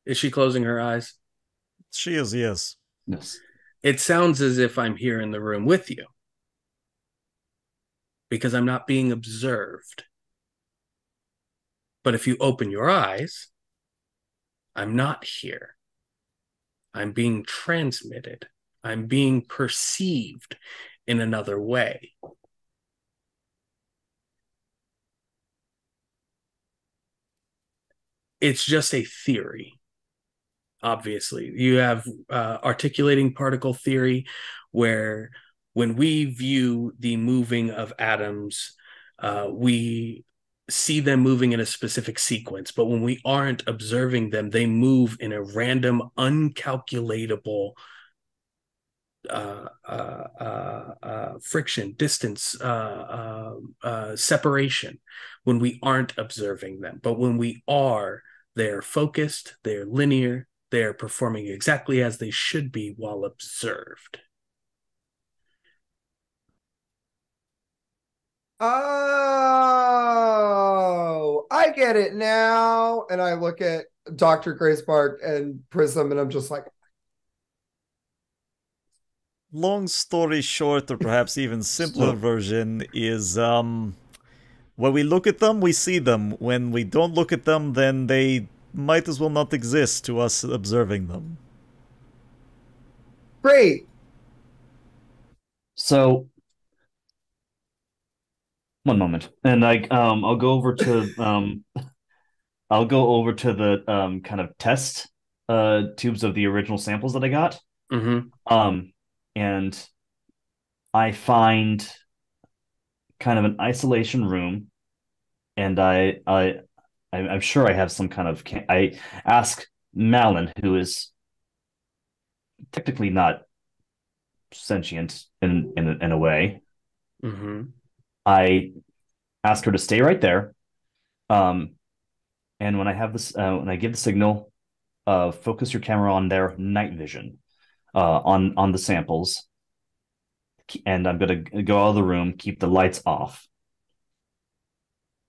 Is she closing her eyes? She is, yes. Yes. It sounds as if I'm here in the room with you because I'm not being observed. But if you open your eyes, I'm not here. I'm being transmitted. I'm being perceived in another way. It's just a theory. Obviously, you have uh, articulating particle theory, where when we view the moving of atoms, uh, we see them moving in a specific sequence, but when we aren't observing them, they move in a random, uncalculatable uh, uh, uh, uh friction, distance, separation when we aren't observing them. But when we are, they're focused, they're linear, they're performing exactly as they should be while observed. Oh, I get it now. And I look at Dr. Gray Spark and Prism, and I'm just like, long story short, or perhaps even simpler version, is um, when we look at them, we see them. When we don't look at them, then they might as well not exist to us observing them. Great. So one moment, and I um I'll go over to um I'll go over to the um kind of test uh tubes of the original samples that I got. Mm-hmm. Um, and I find kind of an isolation room, and I I I'm sure I have some kind of I ask Malin, who is technically not sentient in in in a way. Mm-hmm. I ask her to stay right there. Um, and when I have this, uh, when I give the signal, uh, focus your camera on their night vision, uh, on on the samples, and I'm gonna go out of the room, keep the lights off.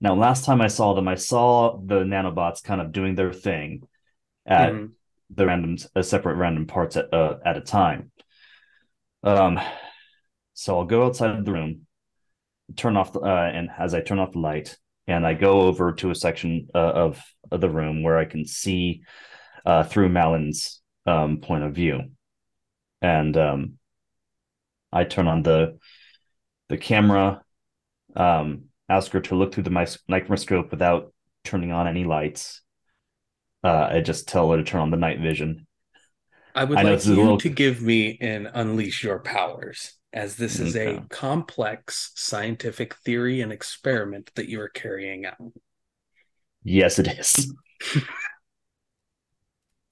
Now, last time I saw them, I saw the nanobots kind of doing their thing at Mhm. the random, uh, separate random parts at uh, at a time. Um, so I'll go outside of the room, turn off the, uh, and as I turn off the light, and I go over to a section uh, of, of the room where I can see uh, through Malin's um, point of view, and um, I turn on the the camera, um, ask her to look through the microscope without turning on any lights. Uh, I just tell her to turn on the night vision. I would I like this is a you little- to give me an unleash your powers, as this is a complex scientific theory and experiment that you are carrying out. Yes, it is.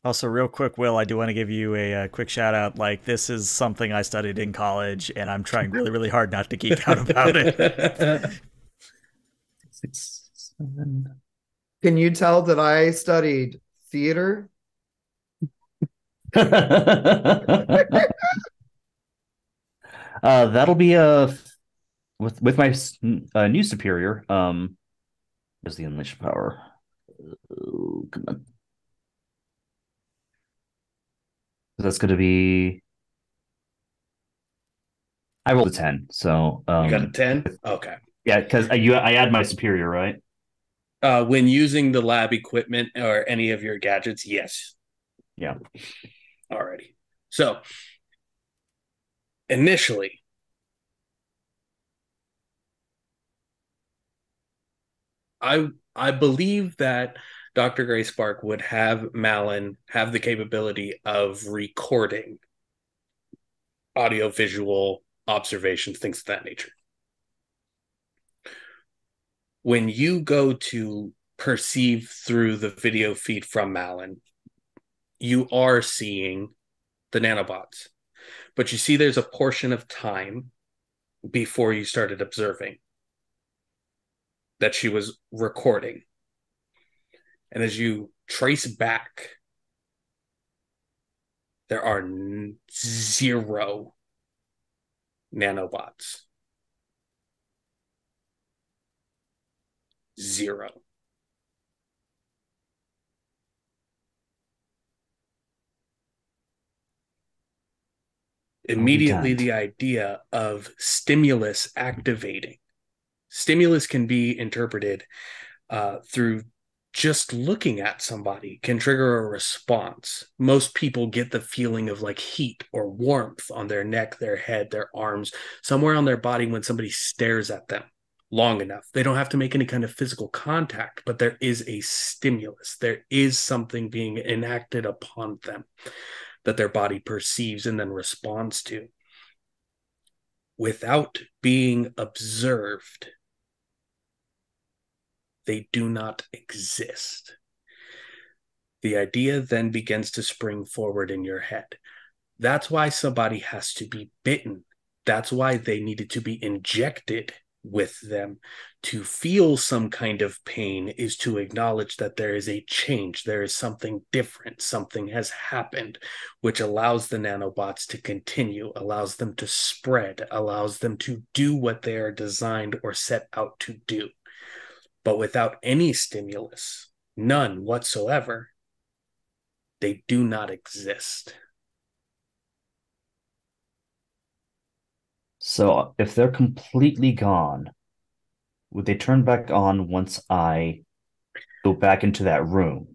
Also, real quick, Will, I do want to give you a, uh quick shout out. Like, this is something I studied in college, and I'm trying really, really hard not to geek out about it. Six, seven. Can you tell that I studied theater? uh, that'll be a with with my uh, new superior. Um, is the unleash power? Oh, come on. That's going to be. I rolled a ten, so um, you got a 10? Okay. Yeah, because you I add my superior, right? Uh, when using the lab equipment or any of your gadgets, yes. Yeah. Alrighty. So, initially, I I believe that Dr. Gray Spark would have Malin have the capability of recording audio visual observations, things of that nature. When you go to perceive through the video feed from Malin, you are seeing the nanobots. But you see there's a portion of time before you started observing that she was recording. And as you trace back, there are zero nanobots. Zero. Immediately, the idea of stimulus activating. Stimulus can be interpreted uh, through just looking at somebody can trigger a response. Most people get the feeling of like heat or warmth on their neck, their head, their arms, somewhere on their body when somebody stares at them long enough. They don't have to make any kind of physical contact, but there is a stimulus. There is something being enacted upon them that their body perceives and then responds to. Without being observed, they do not exist. The idea then begins to spring forward in your head. That's why somebody has to be bitten. That's why they needed to be injected with them. To feel some kind of pain is to acknowledge that there is a change, there is something different, something has happened, which allows the nanobots to continue, allows them to spread, allows them to do what they are designed or set out to do but without any stimulus, none whatsoever, they do not exist. So if they're completely gone, would they turn back on once I go back into that room?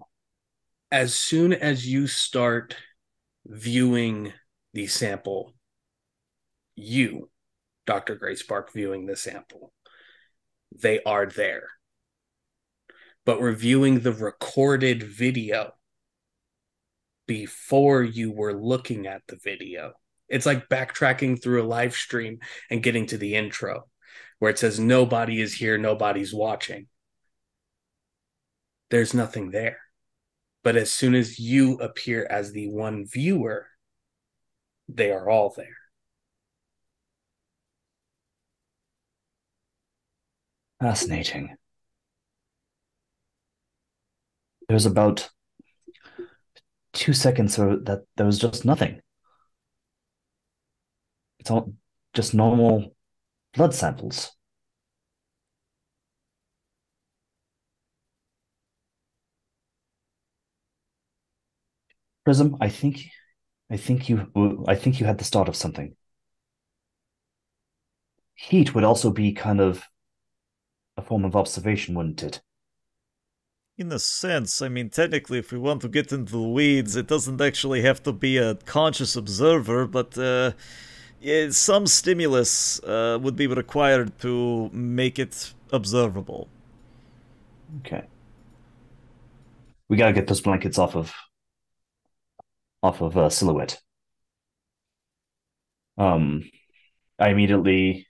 As soon as you start viewing the sample, you, Dr. Gray Spark, viewing the sample, they are there. But reviewing the recorded video before you were looking at the video. It's like backtracking through a live stream and getting to the intro where it says, nobody is here, nobody's watching. There's nothing there. But as soon as you appear as the one viewer, they are all there. Fascinating. There's about two seconds so that there was just nothing. It's all just normal blood samples. Prism, I think I think you I think you had the start of something. Heat would also be kind of a form of observation, wouldn't it? In a sense, I mean, technically, if we want to get into the weeds, it doesn't actually have to be a conscious observer, but uh, yeah, some stimulus uh, would be required to make it observable. Okay. We gotta get those blankets off of off of uh, silhouette. Um, I immediately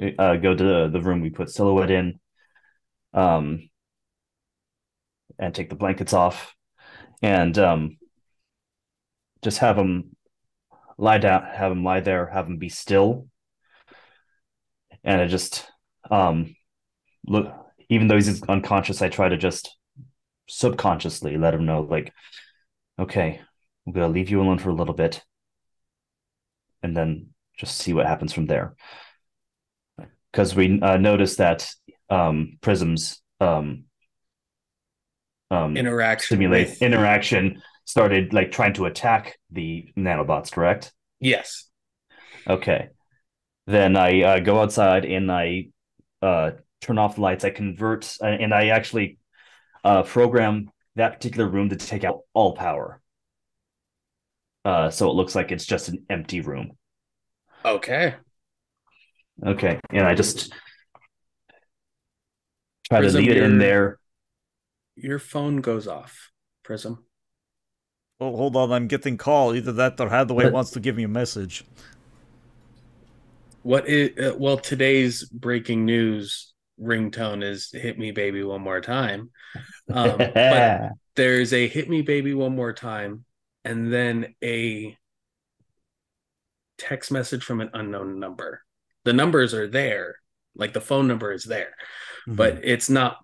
uh, go to the, room we put silhouette in, um, and take the blankets off, and um, just have him lie down, have him lie there, have him be still, and I just um look. Even though he's unconscious, I try to just subconsciously let him know, like, okay, I'm gonna leave you alone for a little bit, and then just see what happens from there. Because we uh, noticed that um, Prism's um, um, Interaction. stimulate with- interaction started like trying to attack the nanobots. Correct? Yes. Okay. Then I uh, go outside and I uh, turn off the lights. I convert uh, and I actually uh, program that particular room to take out all power. Uh, so it looks like it's just an empty room. Okay. Okay, and I just try Prism, to leave it in there. Your phone goes off, Prism. Oh, hold on, I'm getting call. Either that or Hathaway What? wants to give me a message. What is uh, well today's breaking news ringtone is "Hit Me, Baby, One More Time." Um, but there's a "Hit Me, Baby, One More Time," and then a text message from an unknown number. The numbers are there, like the phone number is there, but it's not.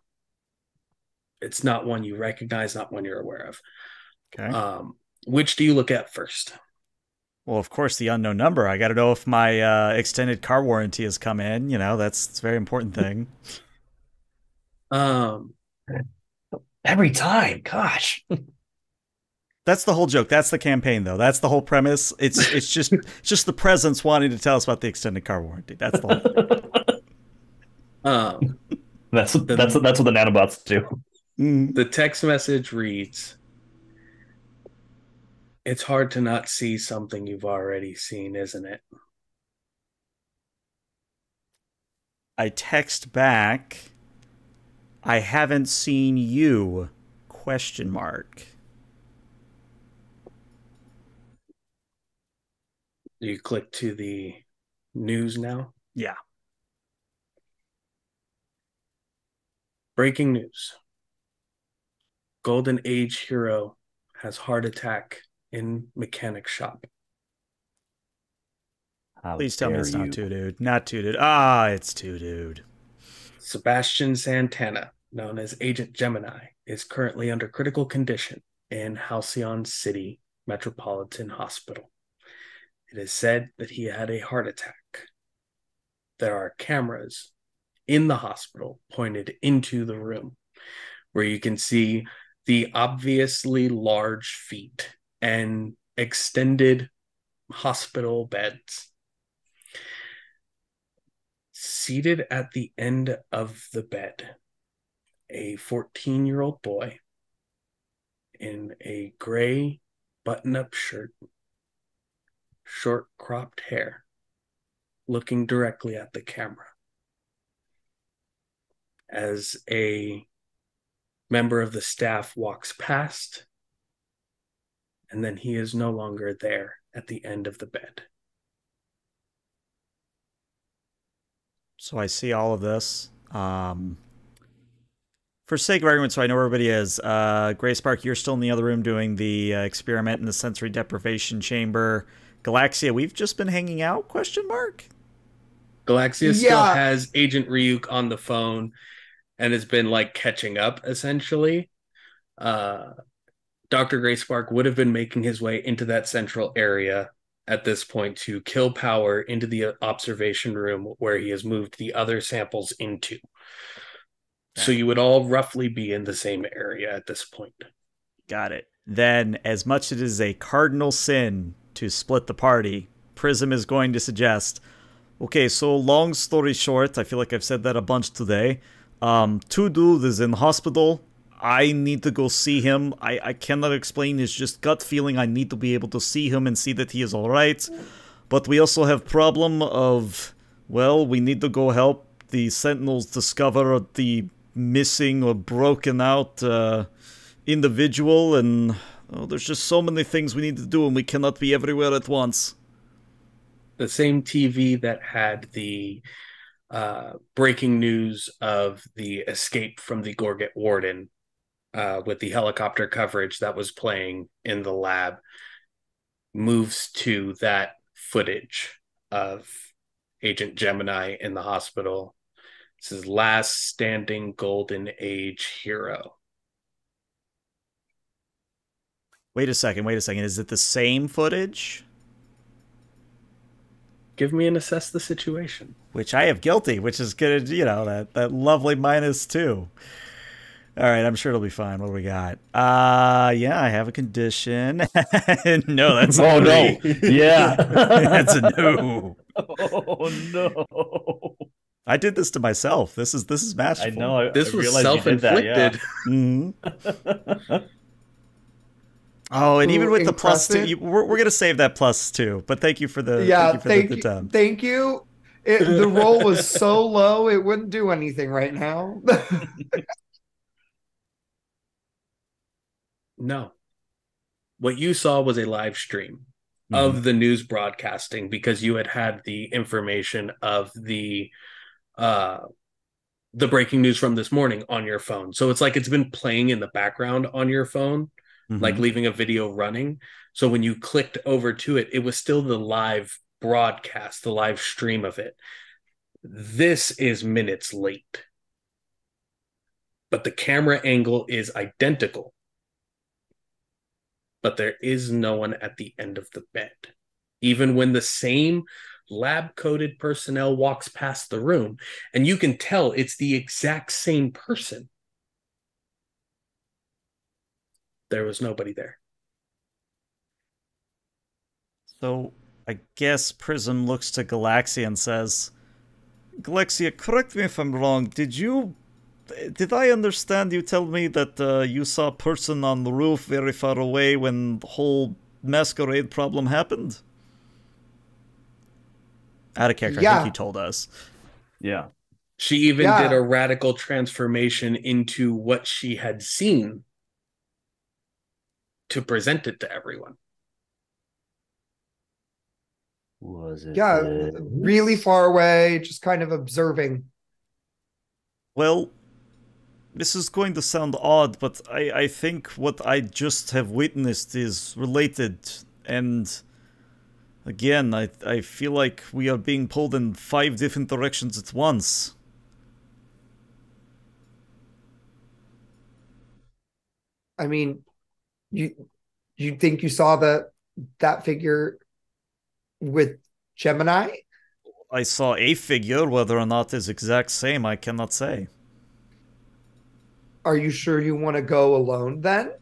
It's not one you recognize, not one you're aware of. Okay. Um, which do you look at first? well, of course, the unknown number. I got to know if my uh, extended car warranty has come in. You know, that's, that's a very important thing. Um, Every time, gosh. That's the whole joke. That's the campaign, though. That's the whole premise. It's it's just it's just the presence wanting to tell us about the extended car warranty. That's the whole. um, that's that's that's what the nanobots do. Mm. The text message reads It's hard to not see something you've already seen, isn't it? I text back. I haven't seen you? Question mark. Do you click to the news now? Yeah. Breaking news Golden Age hero has heart attack in mechanic shop. How Please tell me dare it's you. not two dude. Not two dude. Ah, it's two dude. Sebastian Santana, known as Agent Gemini, is currently under critical condition in Halcyon City Metropolitan Hospital. It is said that he had a heart attack. There are cameras in the hospital pointed into the room where you can see the obviously large feet and extended hospital beds. Seated at the end of the bed, a 14 year old boy in a gray button up shirt, short cropped hair, looking directly at the camera. As a member of the staff walks past, and then he is no longer there at the end of the bed. So I see all of this. Um, for sake of argument, so I know where everybody is. Uh, Gray Spark, you're still in the other room doing the uh, experiment in the sensory deprivation chamber. Galaxia, we've just been hanging out? Question mark. Galaxia still Yeah. has Agent Ryuk on the phone and has been like catching up essentially. Uh, Dr. Gray Spark would have been making his way into that central area at this point to kill power into the observation room where he has moved the other samples into. So you would all roughly be in the same area at this point. Got it. Then, as much as it is a cardinal sin to split the party, Prism is going to suggest okay, so long story short, I feel like I've said that a bunch today. Um, two dude is in hospital. I need to go see him. I, I cannot explain. It's just gut feeling. I need to be able to see him and see that he is all right. But we also have problem of well, we need to go help the Sentinels discover the missing or broken out uh, individual, and oh, there's just so many things we need to do, and we cannot be everywhere at once. the same TV that had the uh, breaking news of the escape from the Gorget Warden uh, with the helicopter coverage that was playing in the lab moves to that footage of Agent Gemini in the hospital. This is last standing golden age hero. Wait a second, wait a second. Is it the same footage? Give me an assess the situation. Which I have guilty, which is good, you know, that, that lovely minus two. All right, I'm sure it'll be fine. What do we got? Uh yeah, I have a condition. no, that's a oh no! Yeah, that's a no. Oh no! I did this to myself. This is this is I masterful. know. I, This I was realized you that, yeah. self-inflicted. Mhm. Oh, and even Ooh, with the plus two, you, we're, we're gonna save that plus two. But thank you for the yeah, thank you for thank the, you. the time. Thank you. It, the roll was so low it wouldn't do anything right now. No. What you saw was a live stream Mhm. of the news broadcasting because you had had the information of the uh the breaking news from this morning on your phone. So it's like it's been playing in the background on your phone, like Mhm. leaving a video running. So when you clicked over to it, it was still the live broadcast, the live stream of it. This is minutes late. But the camera angle is identical but there is no one at the end of the bed. Even when the same lab coated personnel walks past the room, and you can tell it's the exact same person, there was nobody there. So I guess Prism looks to Galaxia and says, "Galaxia, correct me if I'm wrong. Did you, did I understand you tell me that uh, you saw a person on the roof very far away when the whole masquerade problem happened?" Out of character, I Yeah. think you told us. Yeah. She even Yeah. did a radical transformation into what she had seen to present it to everyone. Was it? yeah, this? really far away, just kind of observing. Well, this is going to sound odd, but I, I think what I just have witnessed is related. And again, I, I feel like we are being pulled in five different directions at once. I mean, you you think you saw the that figure with Gemini? I saw a figure, whether or not it's exact same, I cannot say. Are you sure you want to go alone then?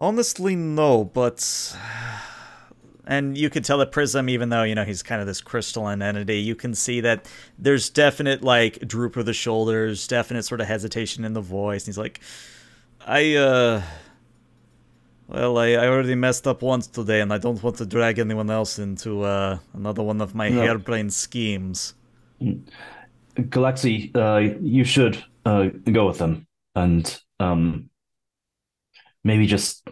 Honestly, no, but. And you can tell that Prism, even though, you know, he's kind of this crystalline entity, you can see that there's definite, like, droop of the shoulders, definite sort of hesitation in the voice. And he's like, I, uh. Well, I, I already messed up once today, and I don't want to drag anyone else into uh, another one of my No. harebrained schemes. Galaxy, uh, you should uh, go with them and um, maybe just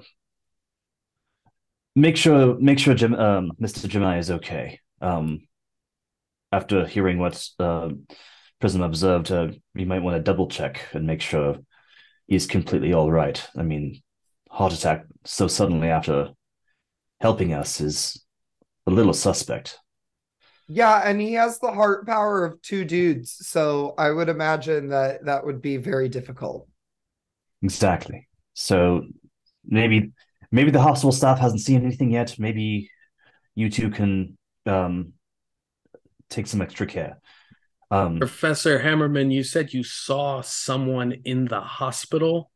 make sure make sure Gem- um, Mr. Gemini is okay. Um, after hearing what uh, Prism observed, uh, you might want to double check and make sure he's completely all right. I mean, heart attack so suddenly after helping us is a little suspect. Yeah, and he has the heart power of two dudes, so I would imagine that that would be very difficult. Exactly. So maybe maybe the hospital staff hasn't seen anything yet. Maybe you two can um, take some extra care. Um, Professor Hammerman, you said you saw someone in the hospital.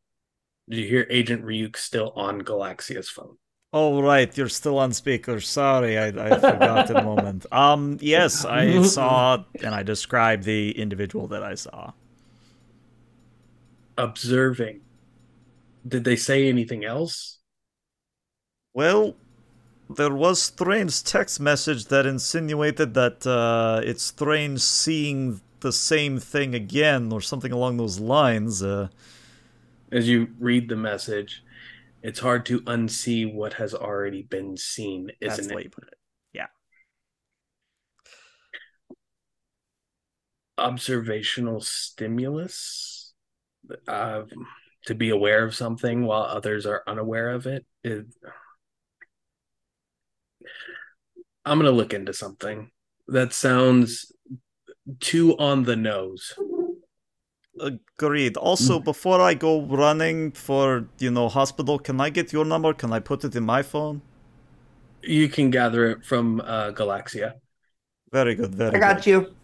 Did you hear Agent Ryuk still on Galaxia's phone? Oh right, you're still on speaker. Sorry, I, I forgot a moment. Um, yes, I saw and I described the individual that I saw. Observing. Did they say anything else? Well, there was strange text message that insinuated that uh, it's strange seeing the same thing again or something along those lines. Uh, As you read the message, it's hard to unsee what has already been seen, isn't the way it? you put it. Yeah. Observational stimulus uh, to be aware of something while others are unaware of it. it I'm going to look into something that sounds too on the nose. Agreed. Also, before I go running for, you know, hospital, can I get your number? Can I put it in my phone? You can gather it from uh, Galaxia. Very good. Very I got good. you.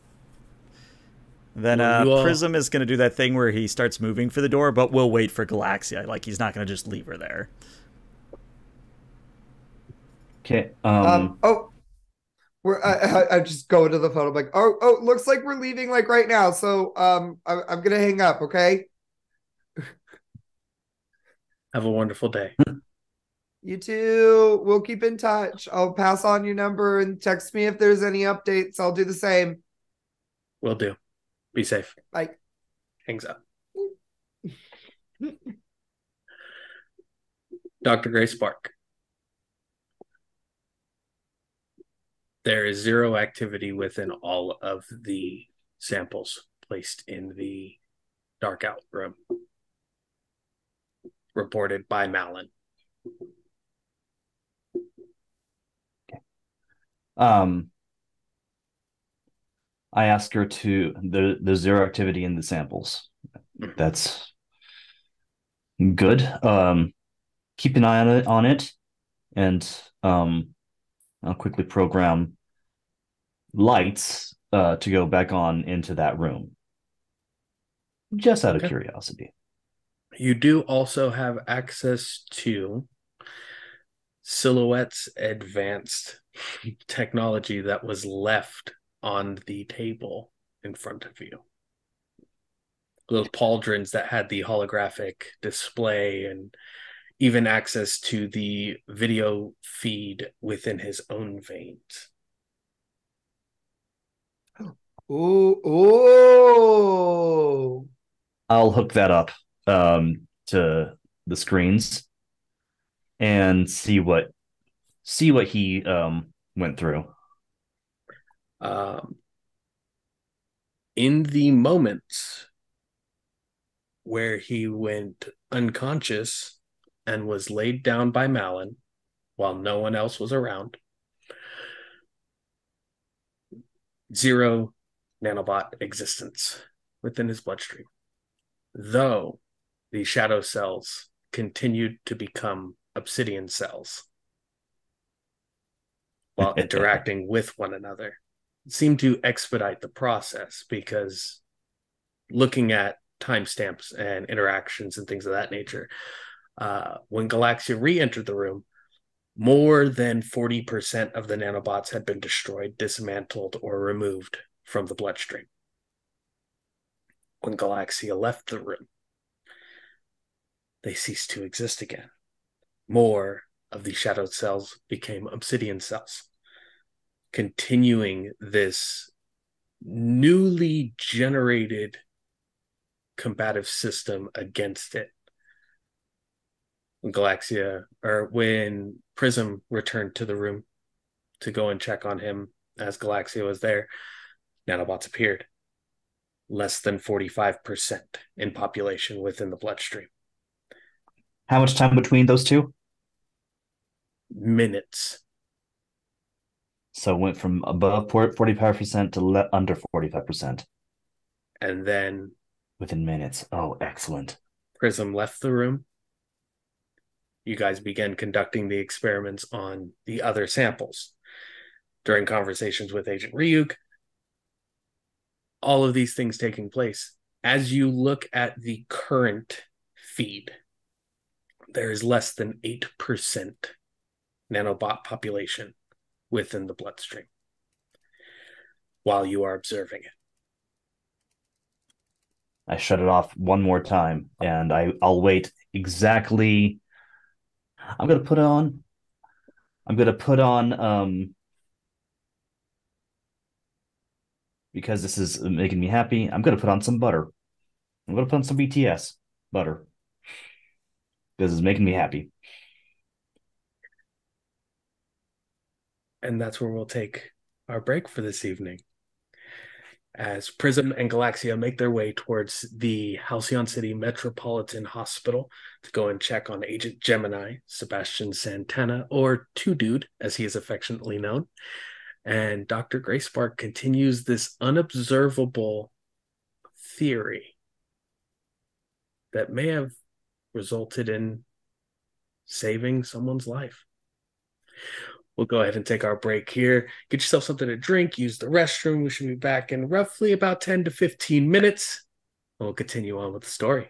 Then uh, you Prism is going to do that thing where he starts moving for the door, but we'll wait for Galaxia. Like, he's not going to just leave her there. okay. Um, Um, oh, we're I, I, I just go to the phone. I'm like, oh, oh, looks like we're leaving like right now. So, um, I, I'm gonna hang up. Okay. Have a wonderful day. You too. We'll keep in touch. I'll pass on your number and text me if there's any updates. I'll do the same. Will do. Be safe. Bye. Hangs up. Dr. Gray Spark. There is zero activity within all of the samples placed in the dark out room. Reported by Malin. um, I ask her to the the zero activity in the samples. Mhm. That's good. Um, keep an eye on it, on it, and um, I'll quickly program lights uh, to go back on into that room. Just out of Okay. curiosity. You do also have access to Silhouette's advanced technology that was left on the table in front of you. Those pauldrons that had the holographic display and even access to the video feed within his own veins. Ooh, ooh. I'll hook that up um, to the screens and see what see what he um, went through. um, in the moments where he went unconscious and was laid down by Malin while no one else was around, zero nanobot existence within his bloodstream. Though the shadow cells continued to become obsidian cells while interacting with one another seemed to expedite the process because looking at timestamps and interactions and things of that nature, uh, when Galaxia re entered the room, more than 40% of the nanobots had been destroyed, dismantled, or removed from the bloodstream. When Galaxia left the room, they ceased to exist again. More of the shadowed cells became obsidian cells continuing this newly generated combative system against it. When Galaxia, or when Prism returned to the room to go and check on him as Galaxia was there, nanobots appeared. Less than 45% in population within the bloodstream. How much time between those two? Minutes. So it went from above 45% to le- under 45% And then within minutes. Oh, excellent. Prism left the room. You guys began conducting the experiments on the other samples. During conversations with Agent Ryuk, all of these things taking place. As you look at the current feed, there is less than 8% nanobot population within the bloodstream while you are observing it. I shut it off one more time and I, I'll wait exactly. I'm gonna put on I'm gonna put on um because this is making me happy, I'm gonna put on some butter. I'm gonna put on some BTS butter. Because it's making me happy. And that's where we'll take our break for this evening. As Prism and Galaxia make their way towards the Halcyon City Metropolitan Hospital to go and check on Agent Gemini, Sebastian Santana, or Two Dude, as he is affectionately known. And Dr. Gray Spark continues this unobservable theory that may have resulted in saving someone's life. We'll go ahead and take our break here. Get yourself something to drink, use the restroom. We should be back in roughly about 10 to 15 minutes. We'll continue on with the story.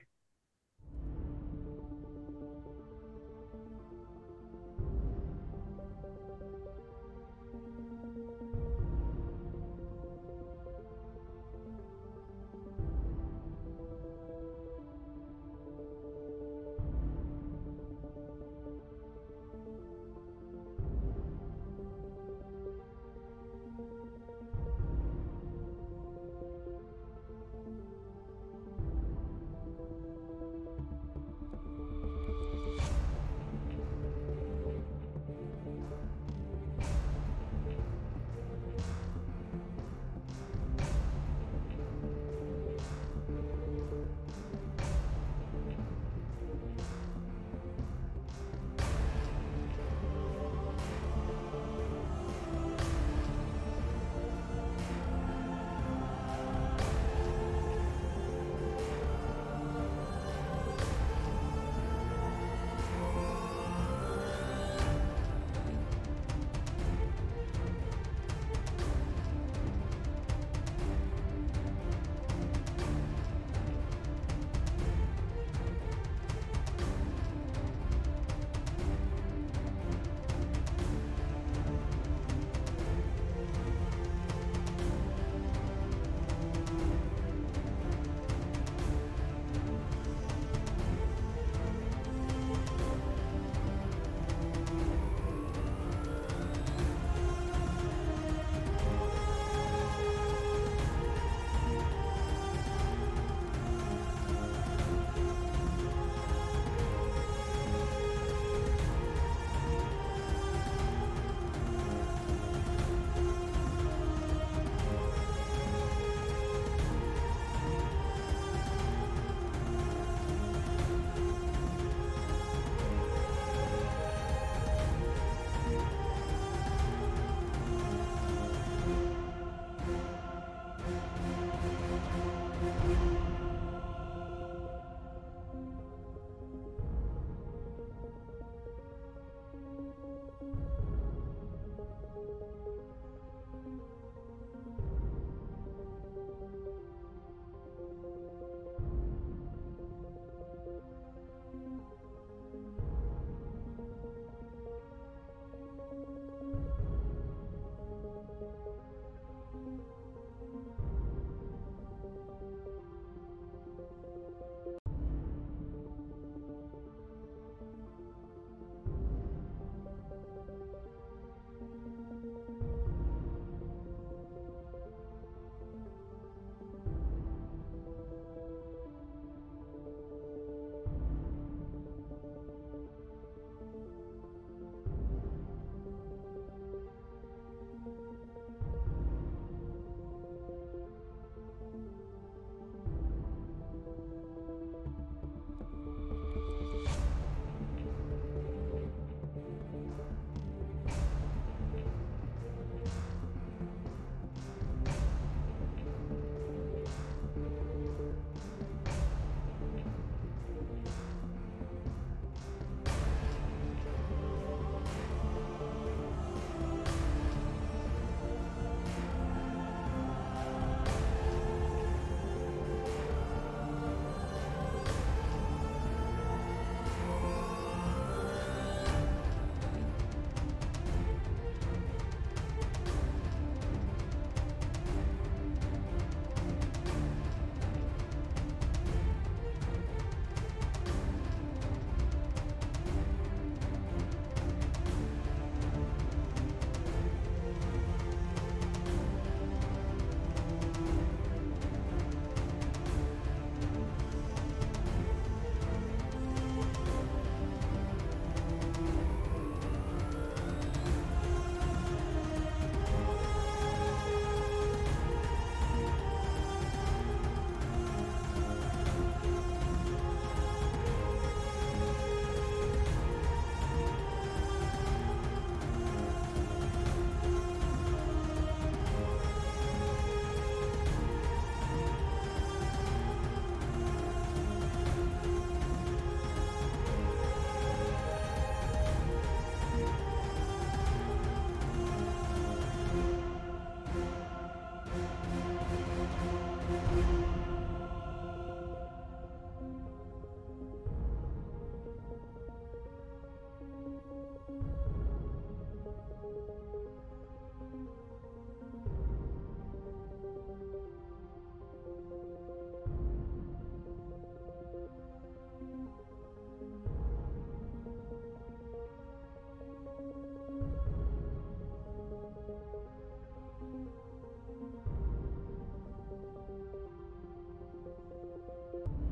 Música Thank you.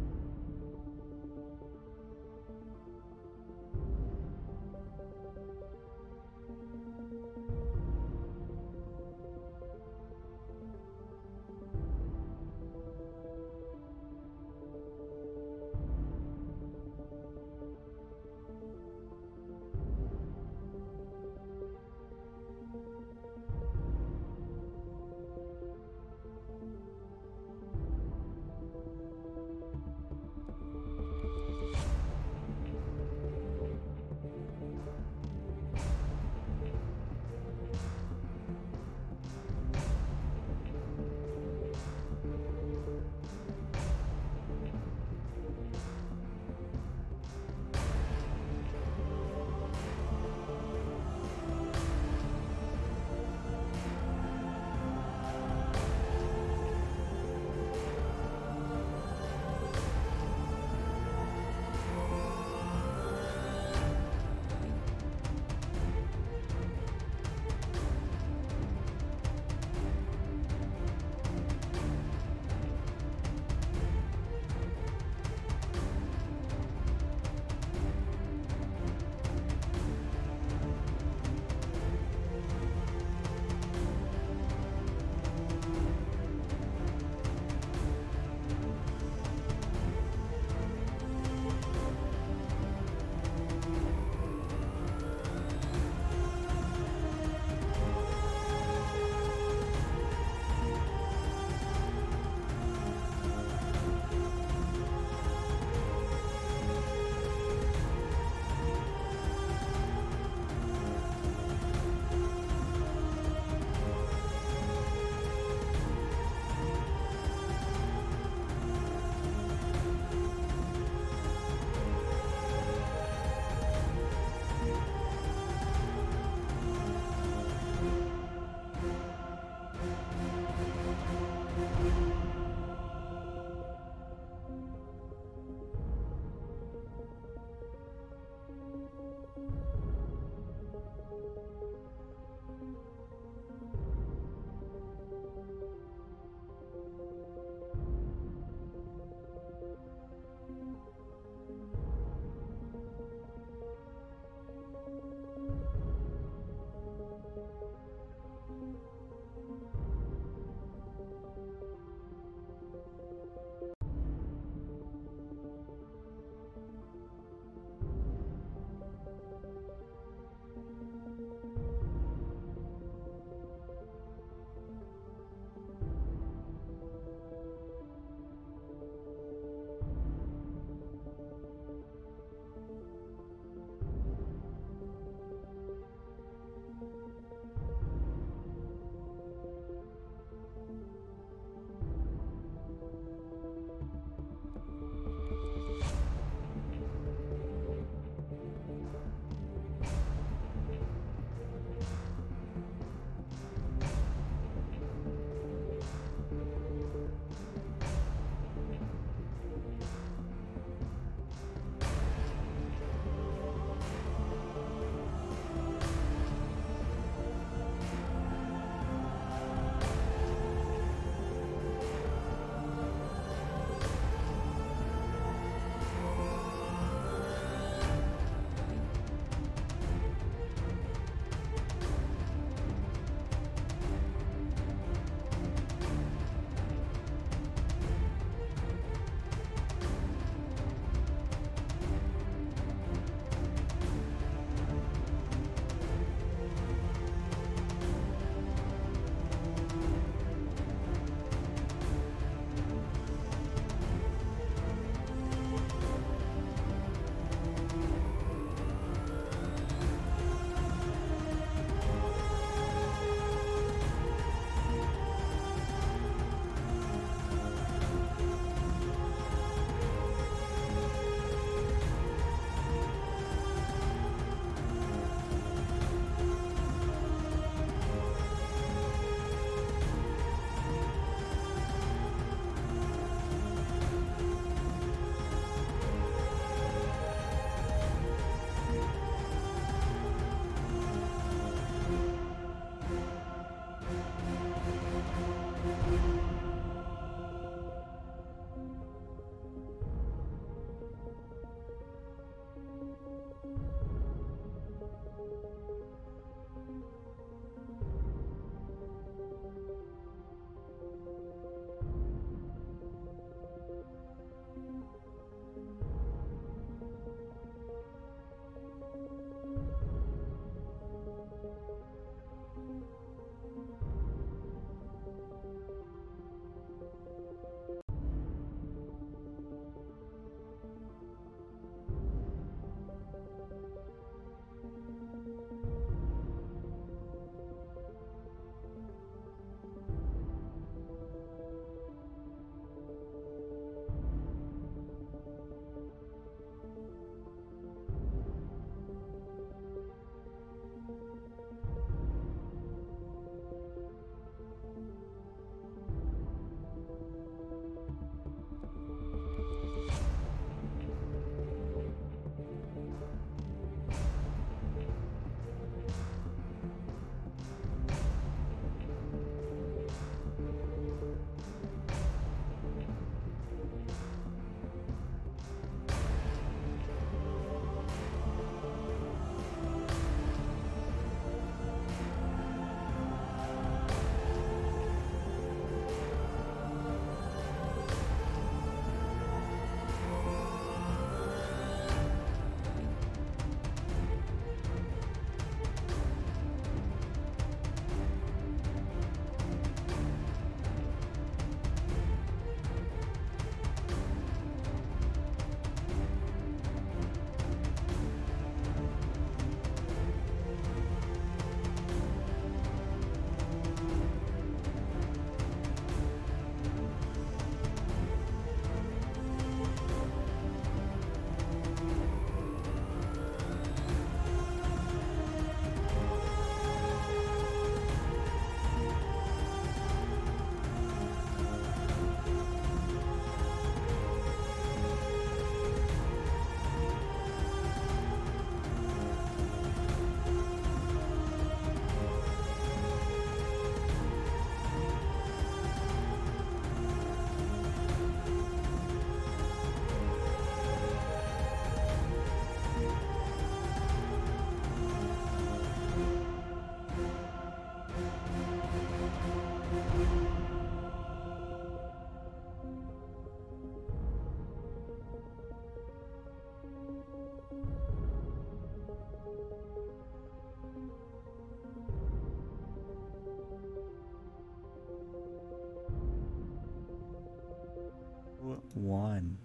One.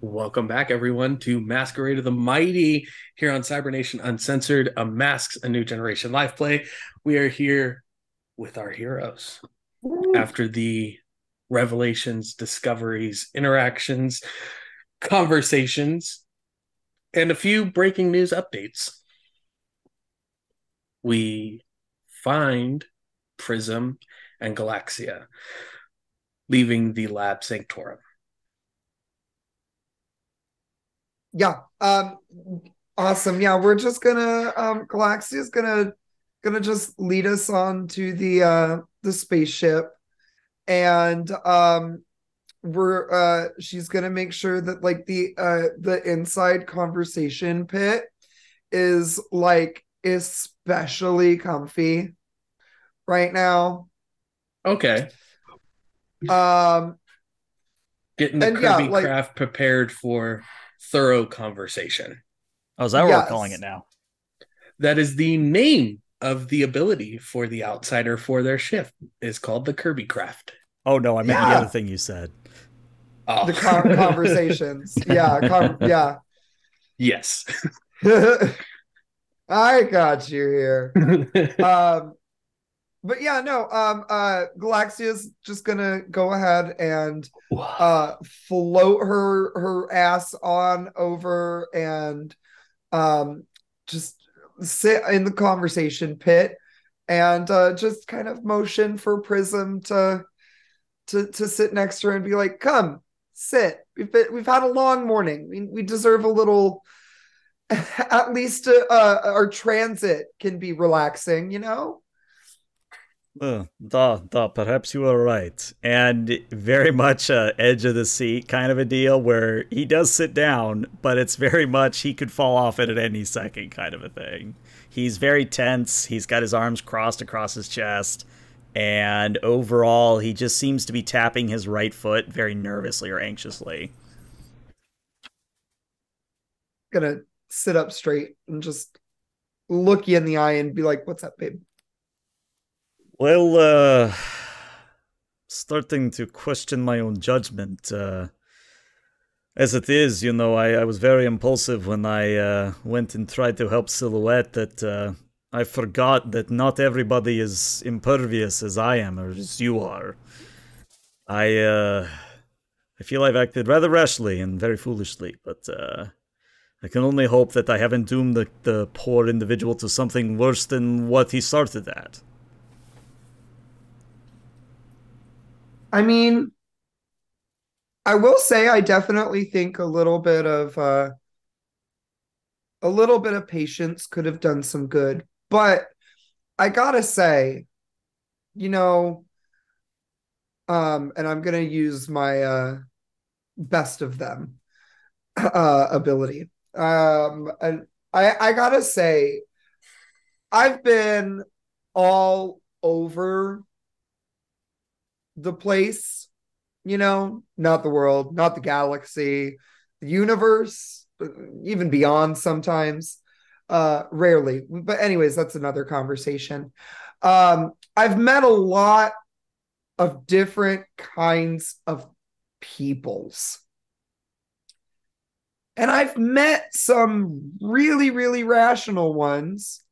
Welcome back, everyone, to Masquerade of the Mighty here on Cybernation Uncensored, a Masks, a New Generation live play. We are here with our heroes after the revelations, discoveries, interactions, conversations, and a few breaking news updates. We find Prism and Galaxia leaving the lab sanctorum. Yeah. Um awesome. Yeah, we're just gonna um Galaxia is gonna gonna just lead us on to the uh the spaceship and um we're uh she's gonna make sure that like the uh the inside conversation pit is like especially comfy right now Okay. Um Getting the And yeah, Kirby like- craft prepared for thorough conversation. Oh, is that what Yes. we're calling it now? That is the name of the ability for the outsider for their shift is called the Kirby craft. Oh no, I meant the other thing you said. Oh. the con- conversations yeah con- yeah yes. i got you here um but yeah no um uh galaxia's just gonna go ahead and uh float her her ass on over and um just sit in the conversation pit and uh just kind of motion for prism to to to sit next to her and be like come sit. We've been, we've had a long morning. We, we deserve a little at least uh, uh our transit can be relaxing you know Uh, duh, duh, perhaps you are right. And very much a edge of the seat kind of a deal where he does sit down, but it's very much he could fall off it at any second kind of a thing. He's very tense. He's got his arms crossed across his chest. And overall, he just seems to be tapping his right foot very nervously or anxiously. gonna sit up straight and just look you in the eye and be like, "What's up, babe?" Well, uh, starting to question my own judgment. Uh, as it is, you know, I, I was very impulsive when I uh, went and tried to help Silhouette. That uh, I forgot that not everybody is impervious as I am or as you are. I uh, I feel I've acted rather rashly and very foolishly, but uh, I can only hope that I haven't doomed the, the poor individual to something worse than what he started at. I mean, I will say I definitely think a little bit of uh a little bit of patience could have done some good. But I gotta say, you know, um, and I'm gonna use my uh best of them uh ability. Um and I I gotta say I've been all over the place, you know, not the world, not the galaxy, the universe, even beyond sometimes. Uh rarely. But anyways, that's another conversation. Um I've met a lot of different kinds of peoples. And I've met some really, really rational ones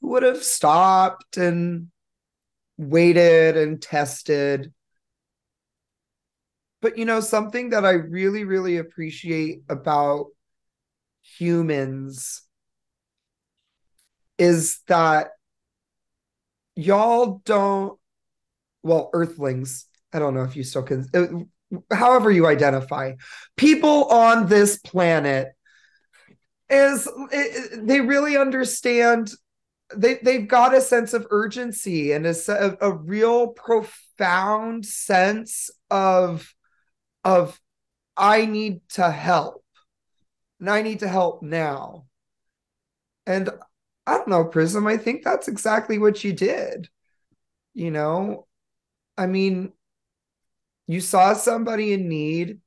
who would have stopped and waited and tested. But you know, something that I really, really appreciate about humans is that y'all don't, well, earthlings, I don't know if you still can, uh, however you identify, people on this planet is it, they really understand they they've got a sense of urgency and a, a real profound sense of of I need to help and I need to help now. And I don't know, Prism, I think that's exactly what you did. You know, I mean, you saw somebody in need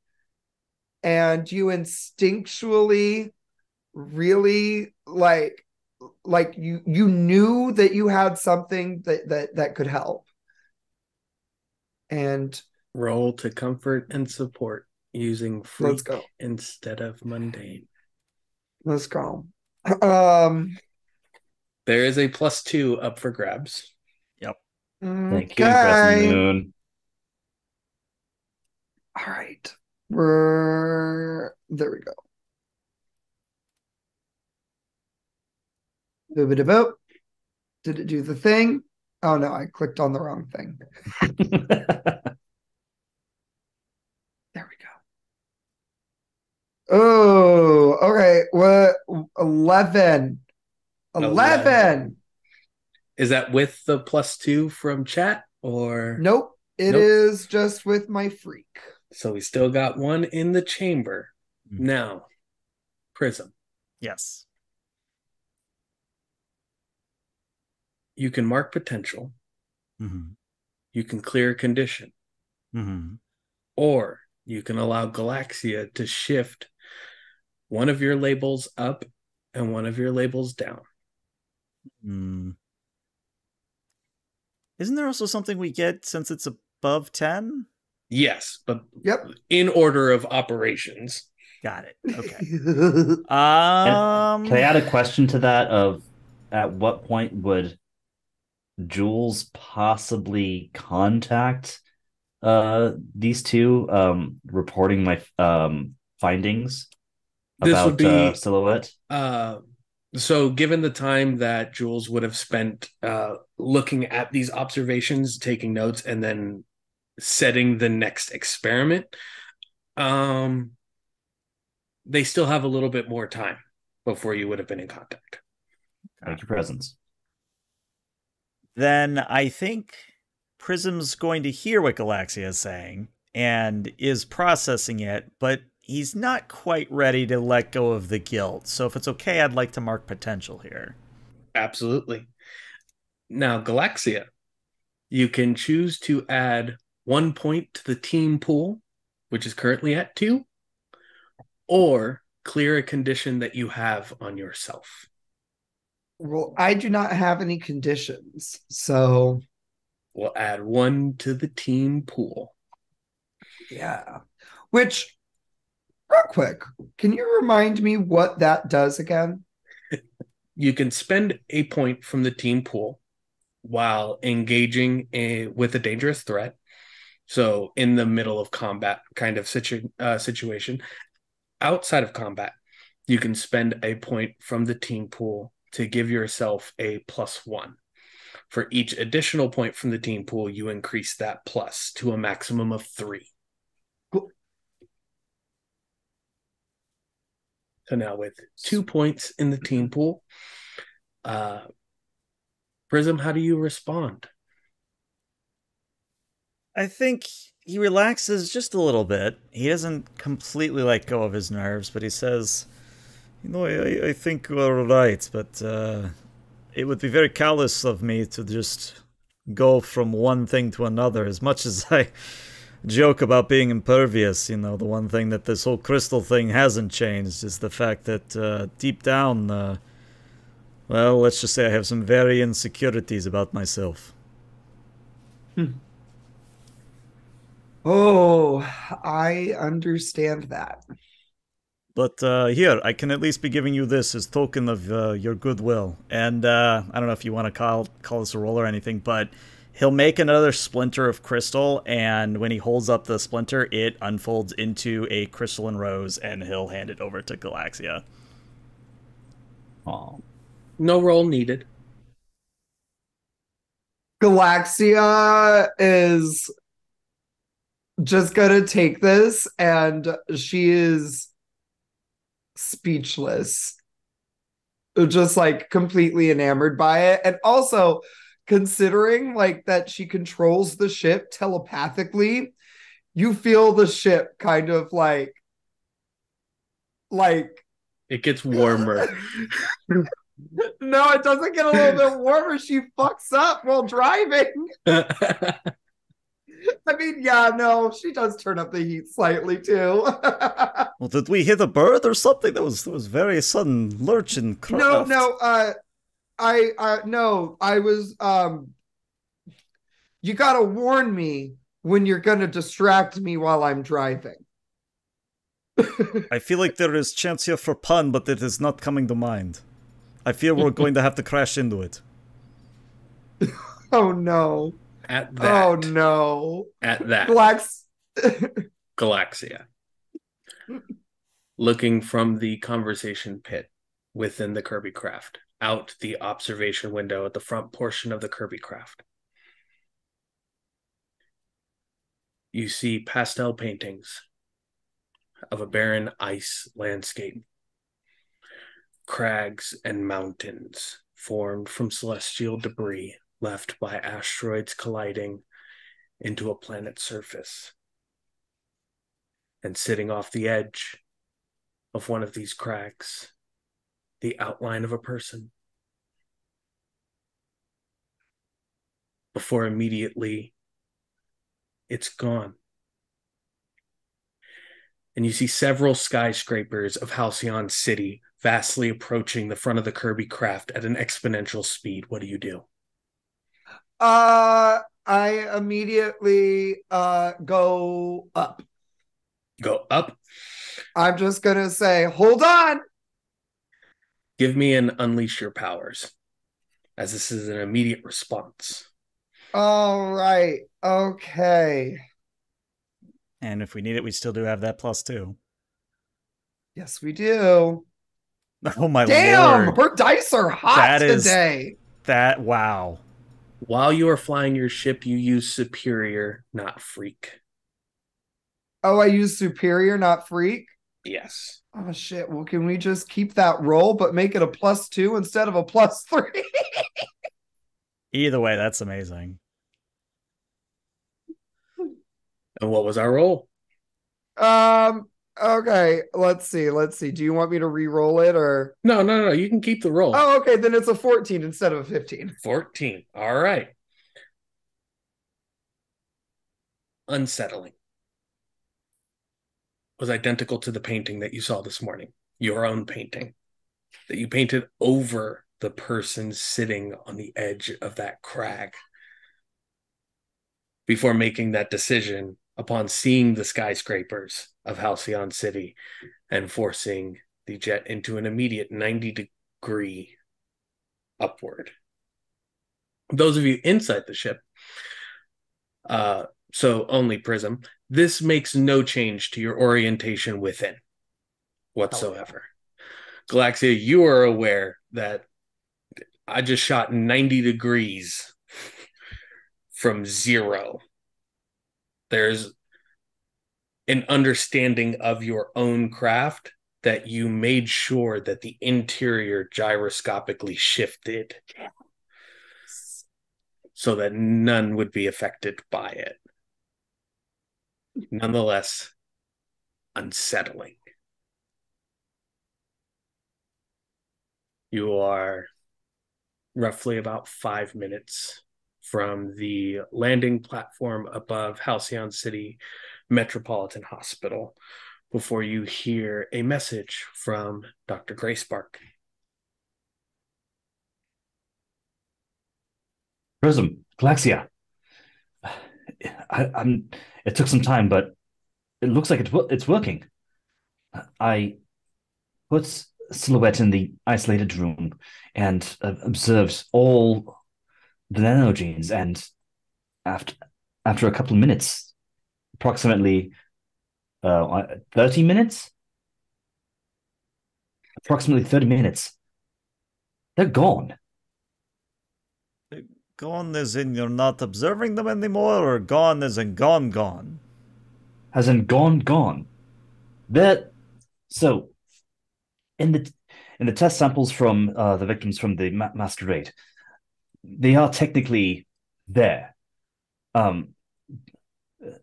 and you instinctually really like like you you knew that you had something that that that could help and Roll to comfort and support using Let's freak go. instead of mundane. Let's go. Um. There is a plus two up for grabs. Yep thank you, Crescent. Moon. All right. We're there. We go. Boop it boop. Did it do the thing? Oh no, I clicked on the wrong thing. There we go. Oh, okay. What? 11. 11. Eleven. Is that with the plus two from chat or Nope. It Nope. is just with my freak. So we still got one in the chamber. Mhm. Now, Prism. Yes. You can mark potential, Mm-hmm. you can clear a condition, Mm-hmm. or you can allow Galaxia to shift one of your labels up and one of your labels down. Mm. Isn't there also something we get since it's above 10? Yes, but Yep. in order of operations. Got it. Okay. Um, Can I add a question to that of at what point would Jules possibly contact uh these two um reporting my um findings This about would be- uh, silhouette? Uh, so, given the time that Jules would have spent uh, looking at these observations, taking notes, and then setting the next experiment, um, they still have a little bit more time before you would have been in contact. Thank your presence. Then I think Prism's going to hear what Galaxia is saying and is processing it, but he's not quite ready to let go of the guilt. So if it's okay, I'd like to mark potential here. Absolutely. Now, Galaxia, you can choose to add one point to the team pool, which is currently at two, or clear a condition that you have on yourself. Well, I do not have any conditions. So, We'll add one to the team pool. yeah. Which, real quick, can you remind me what that does again? You can spend a point from the team pool while engaging a, with a dangerous threat. So, in the middle of combat kind of situ, uh, situation, outside of combat, you can spend a point from the team pool to give yourself a plus one. For each additional point from the team pool, you increase that plus to a maximum of three. Cool. So now with two points in the team pool, uh, Prism, how do you respond? I think he relaxes just a little bit. He doesn't completely let go of his nerves, but he says, You know, I, I think you're right, but uh, it would be very callous of me to just go from one thing to another. As much as I joke about being impervious, you know, the one thing that this whole crystal thing hasn't changed is the fact that uh, deep down, uh, well, let's just say I have some very insecurities about myself. Oh, I understand that. But uh, here, I can at least be giving you this as token of uh, your goodwill. And uh, I don't know if you want to call call this a roll or anything, but he'll make another splinter of crystal, and when he holds up the splinter, it unfolds into a crystalline rose, and he'll hand it over to Galaxia. Oh, No roll needed. Galaxia is just gonna take this and she is speechless. Just like completely enamored by it. And also considering like that she controls the ship telepathically, you feel the ship kind of like like It gets warmer. no, it doesn't get a little bit warmer. She fucks up while driving. I mean, yeah, no, she does turn up the heat slightly too. Well, did we hit a bird or something? That was that was very sudden lurch and craft. no, no, uh I uh no, I was um you gotta warn me when you're going to distract me while I'm driving. I feel like there is chance here for pun, but it is not coming to mind. I fear we're going to have to crash into it. oh no. At oh, that. Oh no. At that. Glax. Galaxia. Looking from the conversation pit within the Kirby craft, out the observation window at the front portion of the Kirby craft. You see pastel paintings of a barren ice landscape, crags and mountains formed from celestial debris left by asteroids colliding into a planet's surface. And sitting off the edge of one of these cracks, the outline of a person. Before immediately it's gone. And you see several skyscrapers of Halcyon City vastly approaching the front of the Kirby craft at an exponential speed. What do you do? Uh I immediately uh go up. Go up. I'm just gonna say, hold on. Give me an unleash your powers, as this is an immediate response. All right. Okay. And if we need it, we still do have that plus two. Yes, we do. Oh my Damn, lord. her dice are hot That is- today. That wow. While you are flying your ship, you use superior, not freak. Oh, I use superior, not freak. Yes. Oh shit. Well, can we just keep that roll but make it a plus two instead of a plus three? Either way, that's amazing. And what was our roll? um, okay, let's see. Let's see. Do you want me to re-roll it or No, no, no. You can keep the roll. Oh, okay, then it's a 14 instead of a 15. 14. All right. Unsettling. Was identical to the painting that you saw this morning, your own painting that you painted over the person sitting on the edge of that crag. Before making that decision, upon seeing the skyscrapers of Halcyon City and forcing the jet into an immediate 90 degree upward those of you inside the ship, uh, so only Prism, this makes no change to your orientation within whatsoever. Galaxia, you are aware that I just shot 90 degrees from zero. There's an understanding of your own craft that you made sure that the interior gyroscopically shifted so that none would be affected by it. Nonetheless, unsettling. You are roughly about five minutes from the landing platform above Halcyon City Metropolitan Hospital before you hear a message from Dr. Gray Spark. Prism, Galaxia. I, I'm. It took some time, but it looks like it's it's working. I put silhouette in the isolated room and uh, observed all the nanogenes, and after after a couple of minutes, approximately uh, thirty minutes, approximately thirty minutes, they're gone. Gone as in you're not observing them anymore, or gone as in gone gone? As in gone, gone. That so in the in the test samples from uh, the victims from the ma- masquerade, they are technically there. Um,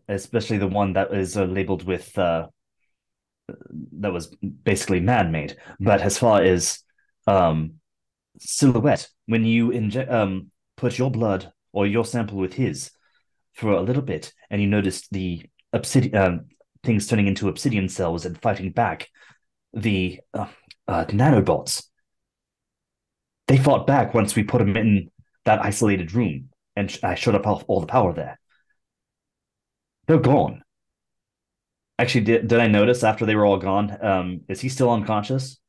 especially the one that is uh, labeled with uh, that was basically man-made. But as far as um, silhouette, when you inject um, put your blood or your sample with his for a little bit, and you noticed the obsidian um, things turning into obsidian cells and fighting back the uh, uh, nanobots. They fought back once we put them in that isolated room, and sh- I shut up all, all the power there. They're gone. Actually, did, did I notice after they were all gone? Um, is he still unconscious?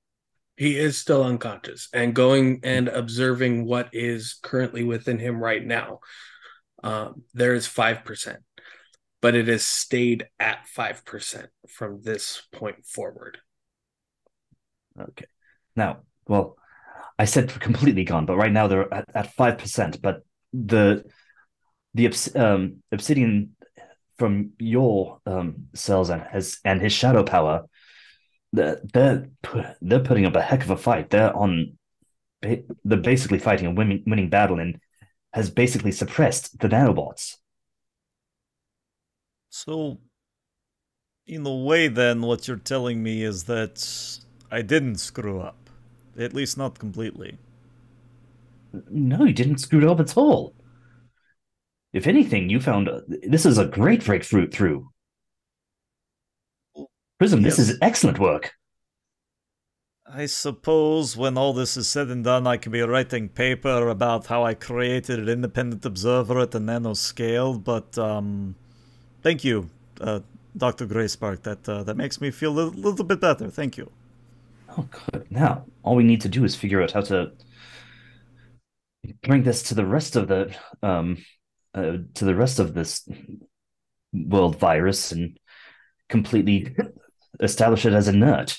He is still unconscious and going and observing what is currently within him right now. Um, there is 5%, but it has stayed at 5% from this point forward. Okay. Now, well, I said completely gone, but right now they're at, at 5%. But the the um, obsidian from your um, cells and his and his shadow power, they're they're, they're putting up a heck of a fight. They're on, they're basically fighting a winning winning battle and has basically suppressed the nanobots. So, in a way, then, what you're telling me is that I didn't screw up, at least not completely. No, you didn't screw up at all. If anything, you found uh, this is a great breakthrough. Through Prism, this is excellent work. I suppose when all this is said and done, I can be writing paper about how I created an independent observer at the nanoscale. But um, thank you, uh, Doctor Gray Spark. That uh, that makes me feel a little bit better. Thank you. Oh, good. Now all we need to do is figure out how to bring this to the rest of the um, uh, to the rest of this world virus and completely establish it as inert.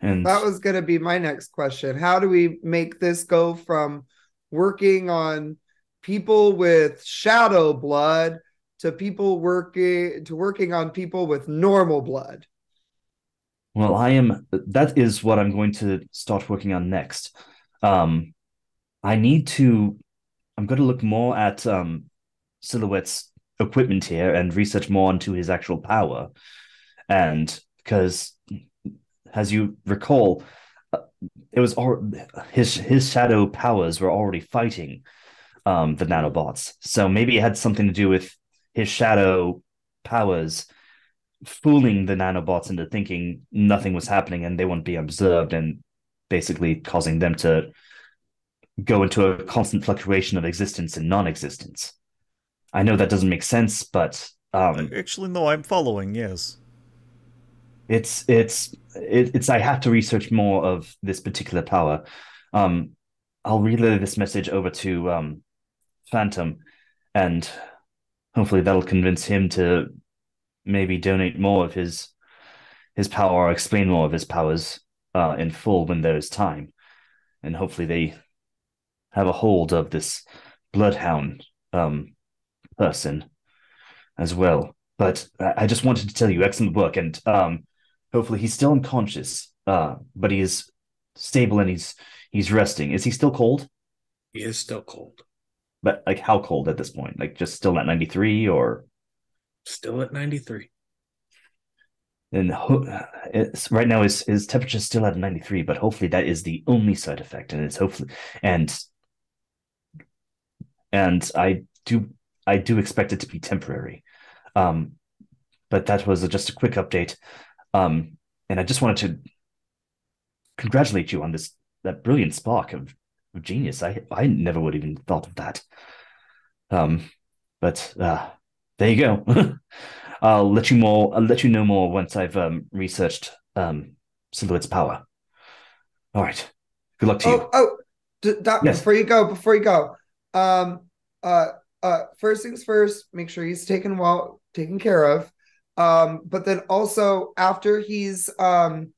And that was going to be my next question. How do we make this go from working on people with shadow blood to people working to working on people with normal blood? Well, I am that is what I'm going to start working on next. Um I need to I'm going to look more at um, Silhouette's equipment here and research more into his actual power. And because, as you recall, uh, it was all his his shadow powers were already fighting um, the nanobots. So maybe it had something to do with his shadow powers fooling the nanobots into thinking nothing was happening and they wouldn't be observed and basically causing them to go into a constant fluctuation of existence and non-existence. I know that doesn't make sense, but um, actually, no, I'm following. Yes, it's it's it's. I have to research more of this particular power. Um, I'll relay this message over to um, Phantom, and hopefully that'll convince him to maybe donate more of his his power or explain more of his powers uh, in full when there is time, and hopefully they have a hold of this bloodhound um, person as well. But I just wanted to tell you, excellent work, and um, hopefully he's still unconscious, uh, but he is stable and he's he's resting. Is he still cold? He is still cold. But like, how cold at this point? Like, just still at ninety three, or still at ninety three? And it's, right now his his temperature is still at ninety three, but hopefully that is the only side effect, and it's hopefully and and I do I do expect it to be temporary. Um, but that was a, just a quick update, um, and I just wanted to congratulate you on this that brilliant spark of, of genius. I I never would even thought of that. Um, but uh, there you go. I'll let you more. I'll let you know more once I've um, researched um, Silhouette's power. All right. Good luck to oh, you. Oh, d- doc, yes. before you go, before you go, um, uh, uh, first things first, make sure he's taken well taken care of. Um, but then also after he's um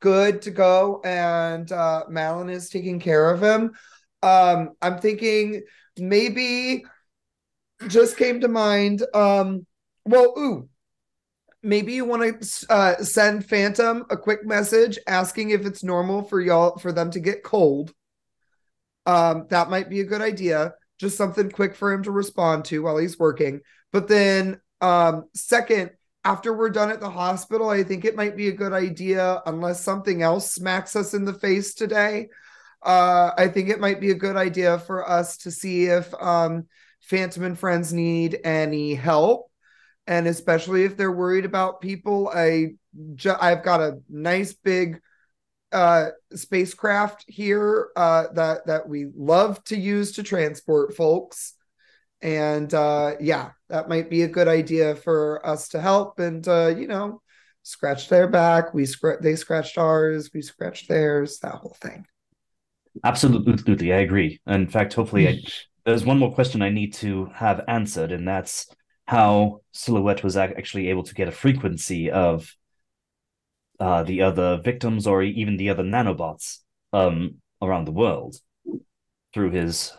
good to go and uh Malin is taking care of him, um, I'm thinking maybe just came to mind. Um, well, ooh, maybe you want to uh, send Phantom a quick message asking if it's normal for y'all for them to get cold. Um, that might be a good idea just something quick for him to respond to while he's working. But then, um, second, after we're done at the hospital, I think it might be a good idea, unless something else smacks us in the face today. Uh, I think it might be a good idea for us to see if um, Phantom and friends need any help, and especially if they're worried about people. I ju- I've got a nice big uh, spacecraft here uh, that that we love to use to transport folks, and uh, yeah, that might be a good idea for us to help and uh, you know scratch their back. We scr- they scratched ours. We scratched theirs. That whole thing. Absolutely, I agree. In fact, hopefully, I, there's one more question I need to have answered, and that's how Silhouette was actually able to get a frequency of uh, the other victims or even the other nanobots um, around the world through his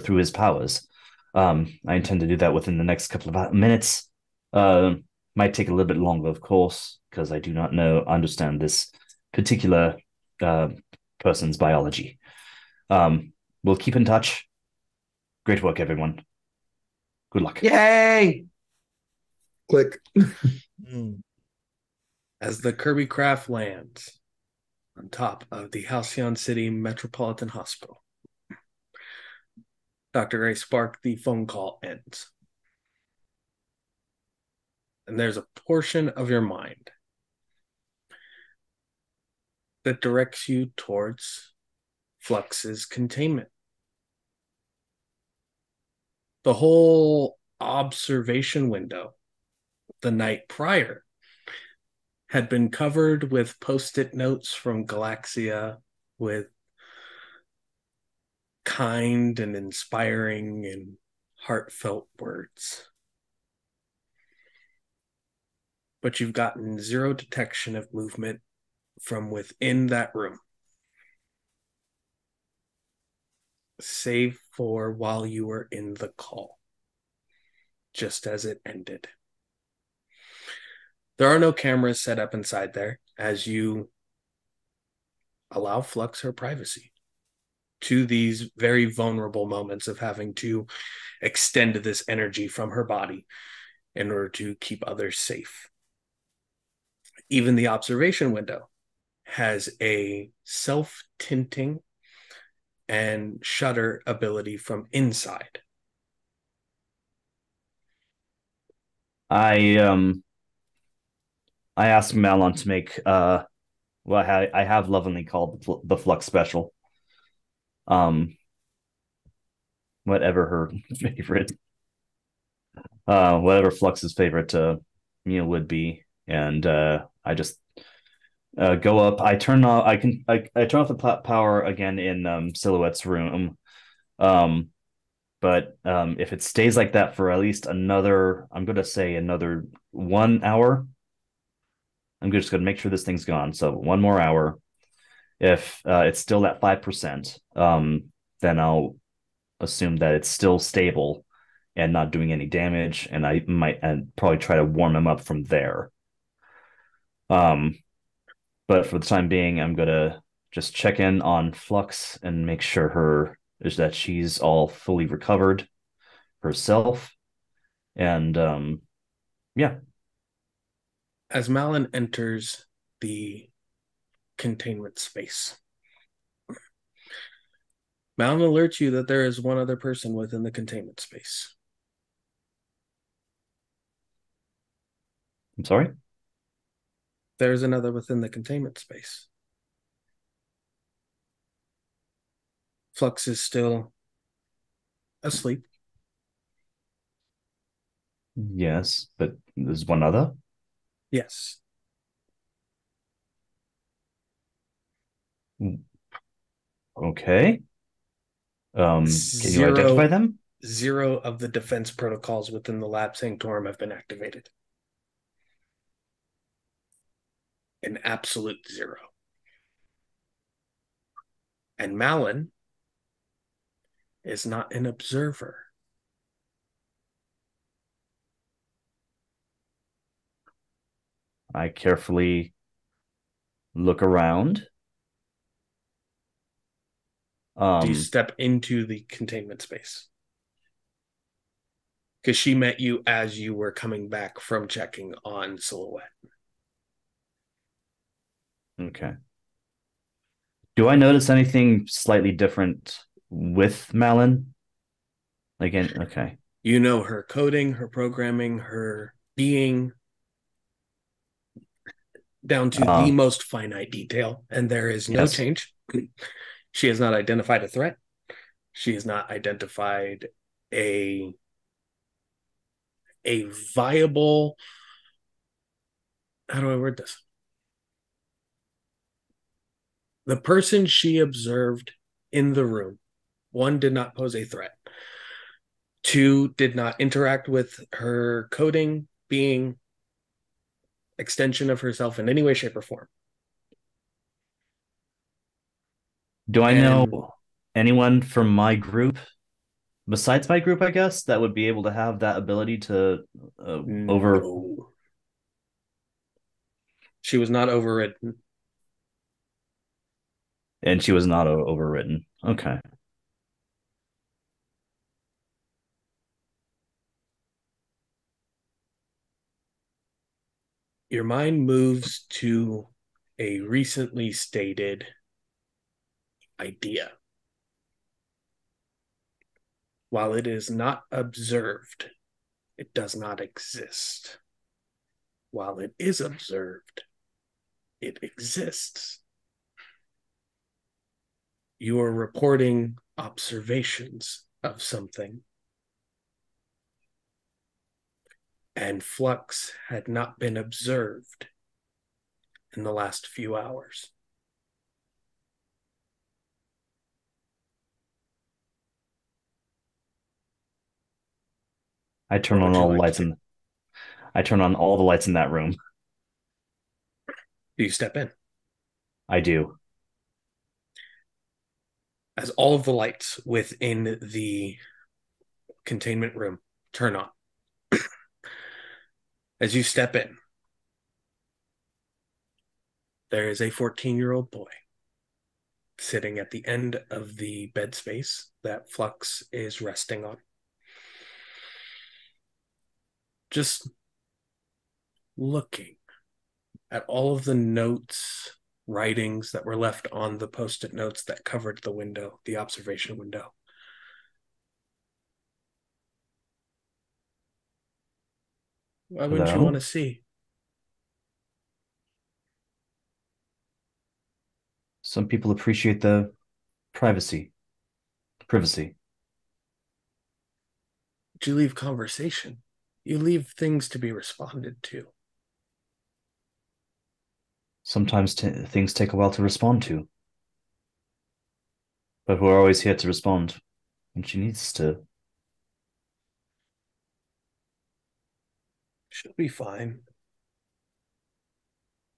through his powers. Um, I intend to do that within the next couple of minutes. Uh, might take a little bit longer, of course, because I do not know understand this particular uh, person's biology. Um, we'll keep in touch. Great work, everyone. Good luck. Yay! Click. As the Kirby craft lands on top of the Halcyon City Metropolitan Hospital, Dr. Gray Spark, the phone call ends. And there's a portion of your mind that directs you towards Flux's containment. The whole observation window the night prior had been covered with post it notes from Galaxia with kind and inspiring and heartfelt words. But you've gotten zero detection of movement from within that room, save for while you were in the call, just as it ended. There are no cameras set up inside there as you allow Flux her privacy to these very vulnerable moments of having to extend this energy from her body in order to keep others safe. Even the observation window has a self tinting and shutter ability from inside. I um I asked Malin to make uh well I, I have lovingly called the, the Flux special. Um whatever her favorite uh whatever Flux's favorite uh meal would be and uh I just uh, go up. I turn off. I can. I, I turn off the power again in um, Silhouette's room. Um, but um, if it stays like that for at least another, I'm going to say another one hour. I'm just going to make sure this thing's gone. So one more hour. If uh, it's still at five percent, um, then I'll assume that it's still stable and not doing any damage, and I might and probably try to warm him up from there. Um, but for the time being, I'm gonna just check in on Flux and make sure her is that she's all fully recovered herself. And um yeah. As Malin enters the containment space, Malin alerts you that there is one other person within the containment space. I'm sorry? there's another within the containment space. Flux is still asleep. Yes, but there's one other? Yes. Okay. Um, can zero, you identify them? Zero of the defense protocols within the lab sanctorum have been activated. an absolute zero. And Malin is not an observer. I carefully look around. Um, Do you step into the containment space? Because she met you as you were coming back from checking on Silhouette. Okay. Do I notice anything slightly different with Malin? Again, okay. You know her coding, her programming, her being down to the um, most finite detail, and there is no yes. change. She has not identified a threat. She has not identified a a viable how do I word this? The person she observed in the room, one did not pose a threat. Two did not interact with her coding being extension of herself in any way, shape, or form. Do I And- know anyone from my group, besides my group, I guess, that would be able to have that ability to uh, over? No. She was not overridden. And she was not o- overridden. Okay. Your mind moves to a recently stated idea. While it is not observed, it does not exist. While it is observed, it exists. You are reporting observations of something. And flux had not been observed in the last few hours. I turn on all the like lights in. I turn on all the lights in that room. Do you step in? I do. as all of the lights within the containment room turn on. As you step in, there is a 14 year old boy sitting at the end of the bed space that Flux is resting on. Just looking at all of the notes writings that were left on the post-it notes that covered the window, the observation window. Why wouldn't you want to see? Some people appreciate the privacy. Privacy. But you leave conversation. You leave things to be responded to. Sometimes t- things take a while to respond to. But we're always here to respond when she needs to. She'll be fine.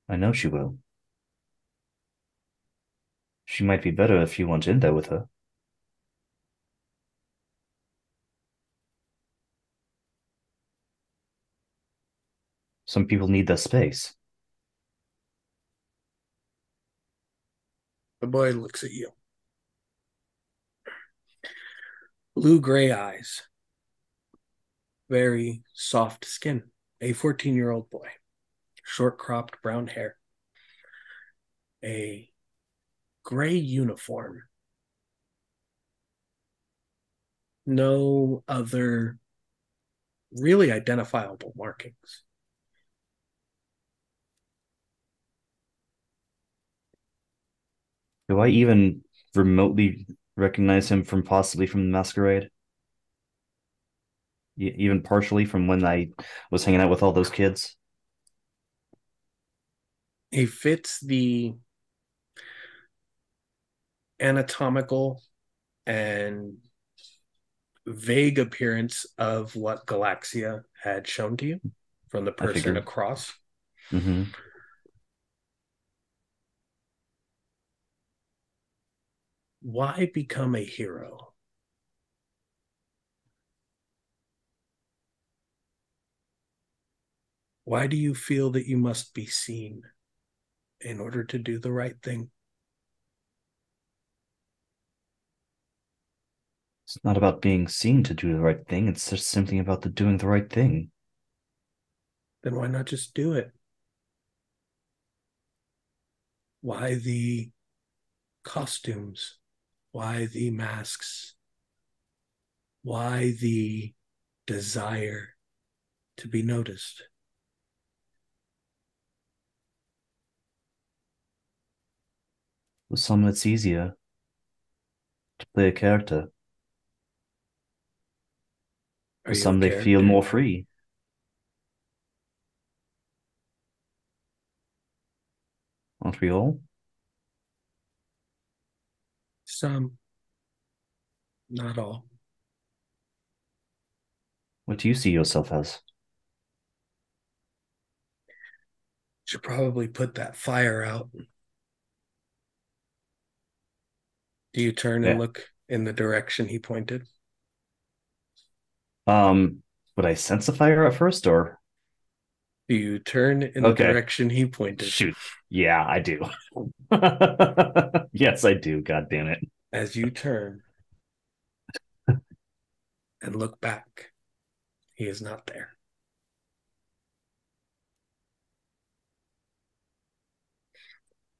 I know she will. She might be better if you weren't in there with her. Some people need their space. The boy looks at you. Blue gray eyes. Very soft skin. A 14 year old boy. Short cropped brown hair. A gray uniform. No other really identifiable markings. Do I even remotely recognize him from possibly from the masquerade? Even partially from when I was hanging out with all those kids? he fits the anatomical and vague appearance of what Galaxia had shown to you from the person across. hmm Why become a hero? Why do you feel that you must be seen in order to do the right thing? It's not about being seen to do the right thing. It's just simply about the doing the right thing. then why not just do it? Why the costumes? Why the masks? Why the desire to be noticed? With some, it's easier to play a character. For some, they feel more free. Aren't we all? Some. Not all. What do you see yourself as? Should probably put that fire out. Do you turn and look in the direction he pointed? Um, would I sense a fire at first, or Do you turn in Okay. the direction he pointed? shoot? Yeah, I do. yes, I do. God damn it! As you turn and look back, he is not there.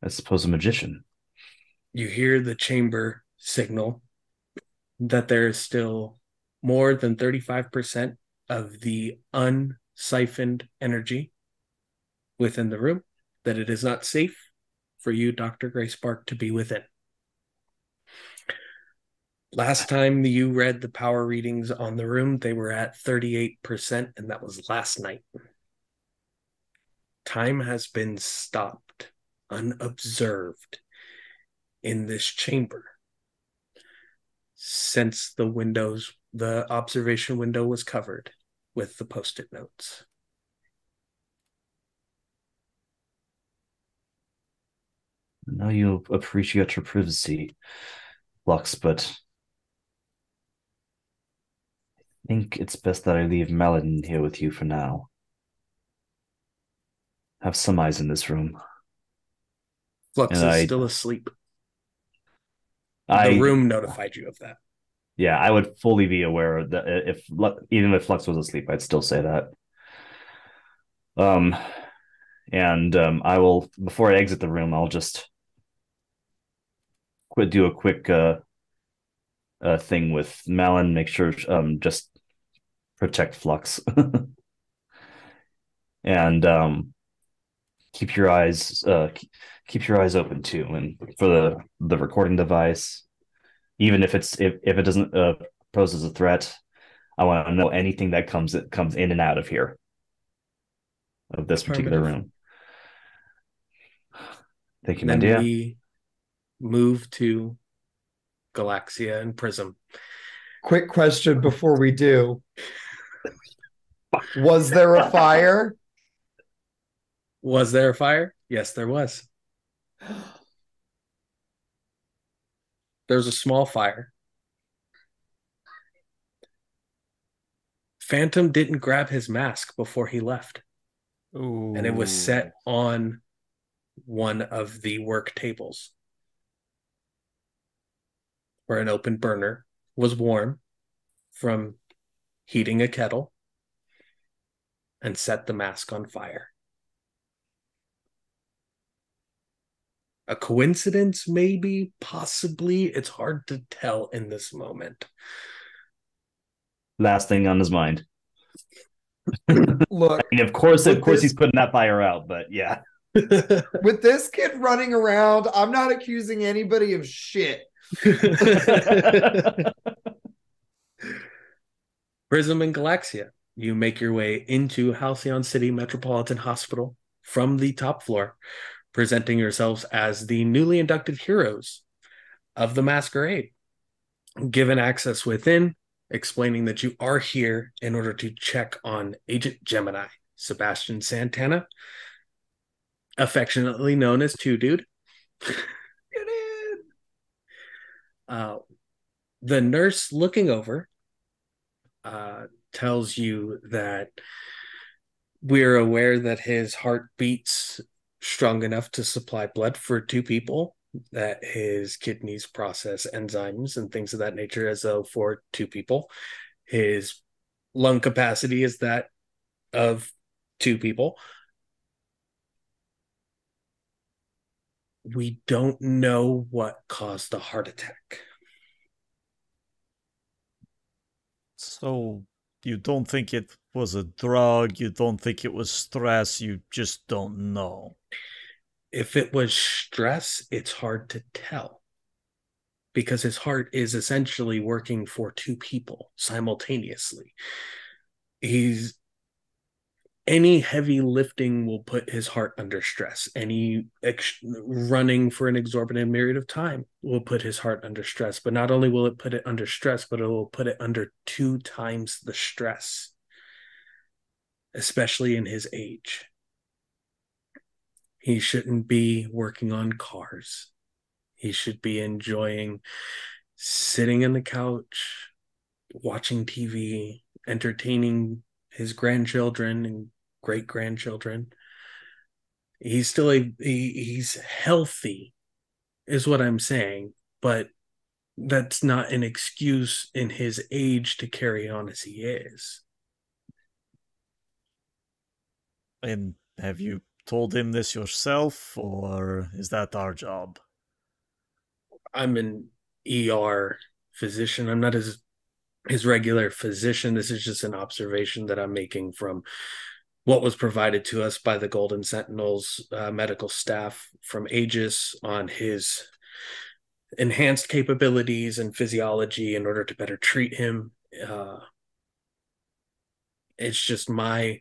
I suppose a magician. You hear the chamber signal that there is still more than 35% of the unsiphoned energy within the room, that it is not safe for you, Dr. Gray Spark, to be within. Last time you read the power readings on the room, they were at 38%, and that was last night. Time has been stopped, unobserved in this chamber since the windows, the observation window was covered with the post it notes. I know you appreciate your privacy, Lux, but I think it's best that I leave Maladin here with you for now. Have some eyes in this room. Flux And is I- still asleep. The room notified you of that. yeah, I would fully be aware that if even if Flux was asleep, I'd still say that. Um, and um, I will before I exit the room, I'll just quit do a quick uh, uh thing with Malin, make sure um just protect Flux, and um keep your eyes uh keep, keep your eyes open too, and for the the recording device even if it's if, if it doesn't uh, pose as a threat i want to know anything that comes that comes in and out of here of this particular room thank you my Then we move to Galaxia and Prism. Quick question before we do. Was there a fire? Was there a fire? Yes, there was. There was a small fire. Phantom didn't grab his mask before he left, and it was set on one of the work tables where an open burner was warm from heating a kettle and set the mask on fire. A coincidence, maybe, possibly. It's hard to tell in this moment. last thing on his mind Look, I mean, of course of course this- he's putting that fire out but yeah with this kid running around, I'm not accusing anybody of shit. Prism and Galaxia. You make your way into Halcyon City Metropolitan Hospital from the top floor, presenting yourselves as the newly inducted heroes of the masquerade. Given access within, explaining that you are here in order to check on Agent Gemini, Sebastian Santana, affectionately known as Two Dude. Get in. Uh, the nurse looking over uh, tells you that we're aware that his heart beats strong enough to supply blood for two people, that his kidneys process enzymes and things of that nature as though for two people. His lung capacity is that of two people. We don't know what caused the heart attack. So you don't think it was a drug, you don't think it was stress, you just don't know. If it was stress, it's hard to tell. because his heart is essentially working for two people simultaneously. He's any heavy lifting will put his heart under stress. Any ex- running for an exorbitant period of time will put his heart under stress. But not only will it put it under stress, but it will put it under two times the stress, especially in his age. He shouldn't be working on cars. He should be enjoying sitting in the couch, watching TV, entertaining his grandchildren and great grandchildren. He's still a he, he's healthy, is what I'm saying, but that's not an excuse in his age to carry on as he is. And have you told him this yourself, or is that our job? I'm an ER physician. I'm not his his regular physician. This is just an observation that I'm making from what was provided to us by the Golden Sentinels uh, medical staff from Aegis on his enhanced capabilities and physiology in order to better treat him. Uh, it's just my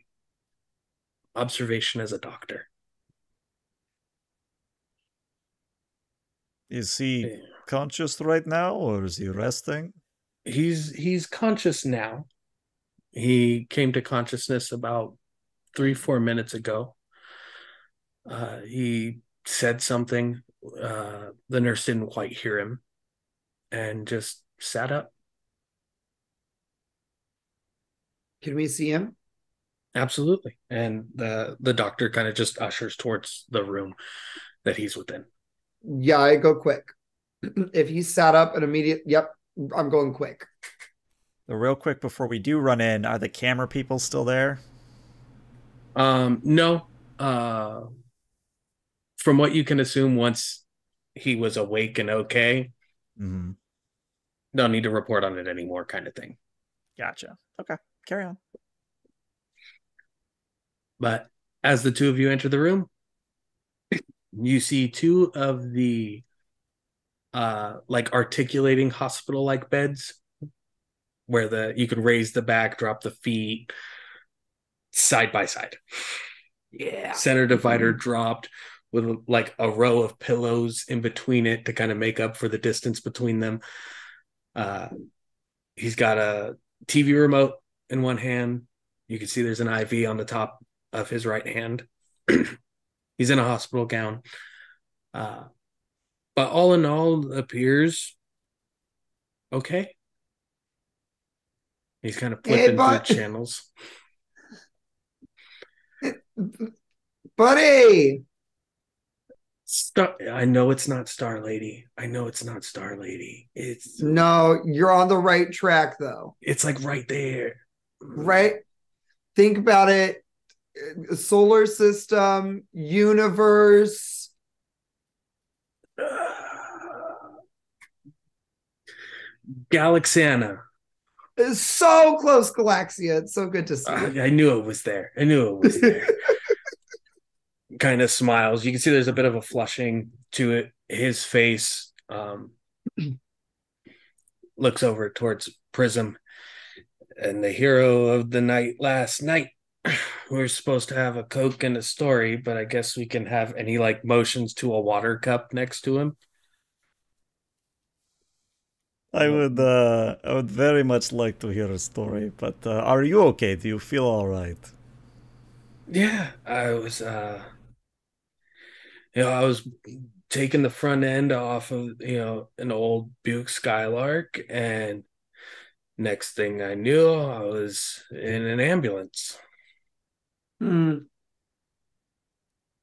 observation as a doctor. Is he conscious right now, or is he resting? He's he's conscious now. He came to consciousness about three four minutes ago. Uh, he said something. Uh, the nurse didn't quite hear him, and just sat up. Can we see him? Absolutely. And the the doctor kind of just ushers towards the room that he's within. Yeah, I go quick. if he sat up and immediate, yep, I'm going quick. real quick before we do run in, are the camera people still there? Um, no. Uh, from what you can assume, once he was awake and okay, mm-hmm. don't need to report on it anymore, kind of thing. Gotcha. Okay, carry on. But as the two of you enter the room, you see two of the uh like articulating hospital like beds where the you can raise the back, drop the feet side by side. Yeah. Center divider mm-hmm. dropped with like a row of pillows in between it to kind of make up for the distance between them. Uh he's got a TV remote in one hand. You can see there's an IV on the top of his right hand. he's in a hospital gown. Uh, but all in all, appears okay. He's kind of flipping hey, through channels. Buddy! Star- I know it's not Star Lady. I know it's not Star Lady. It's no, you're on the right track though. It's like right there. Right? Think about it. Solar system, universe. Galaxiana. It's so close, Galaxia. It's so good to see. Uh, I knew it was there. I knew it was there. kind of smiles. You can see there's a bit of a flushing to it. His face um, looks over towards Prism and the hero of the night last night. We are supposed to have a Coke and a story, but I guess we can have any like motions to a water cup next to him. I would uh I would very much like to hear a story, but uh, are you okay? Do you feel all right? Yeah, I was uh you know, I was taking the front end off of, you know, an old Buick Skylark and next thing I knew, I was in an ambulance. Hmm.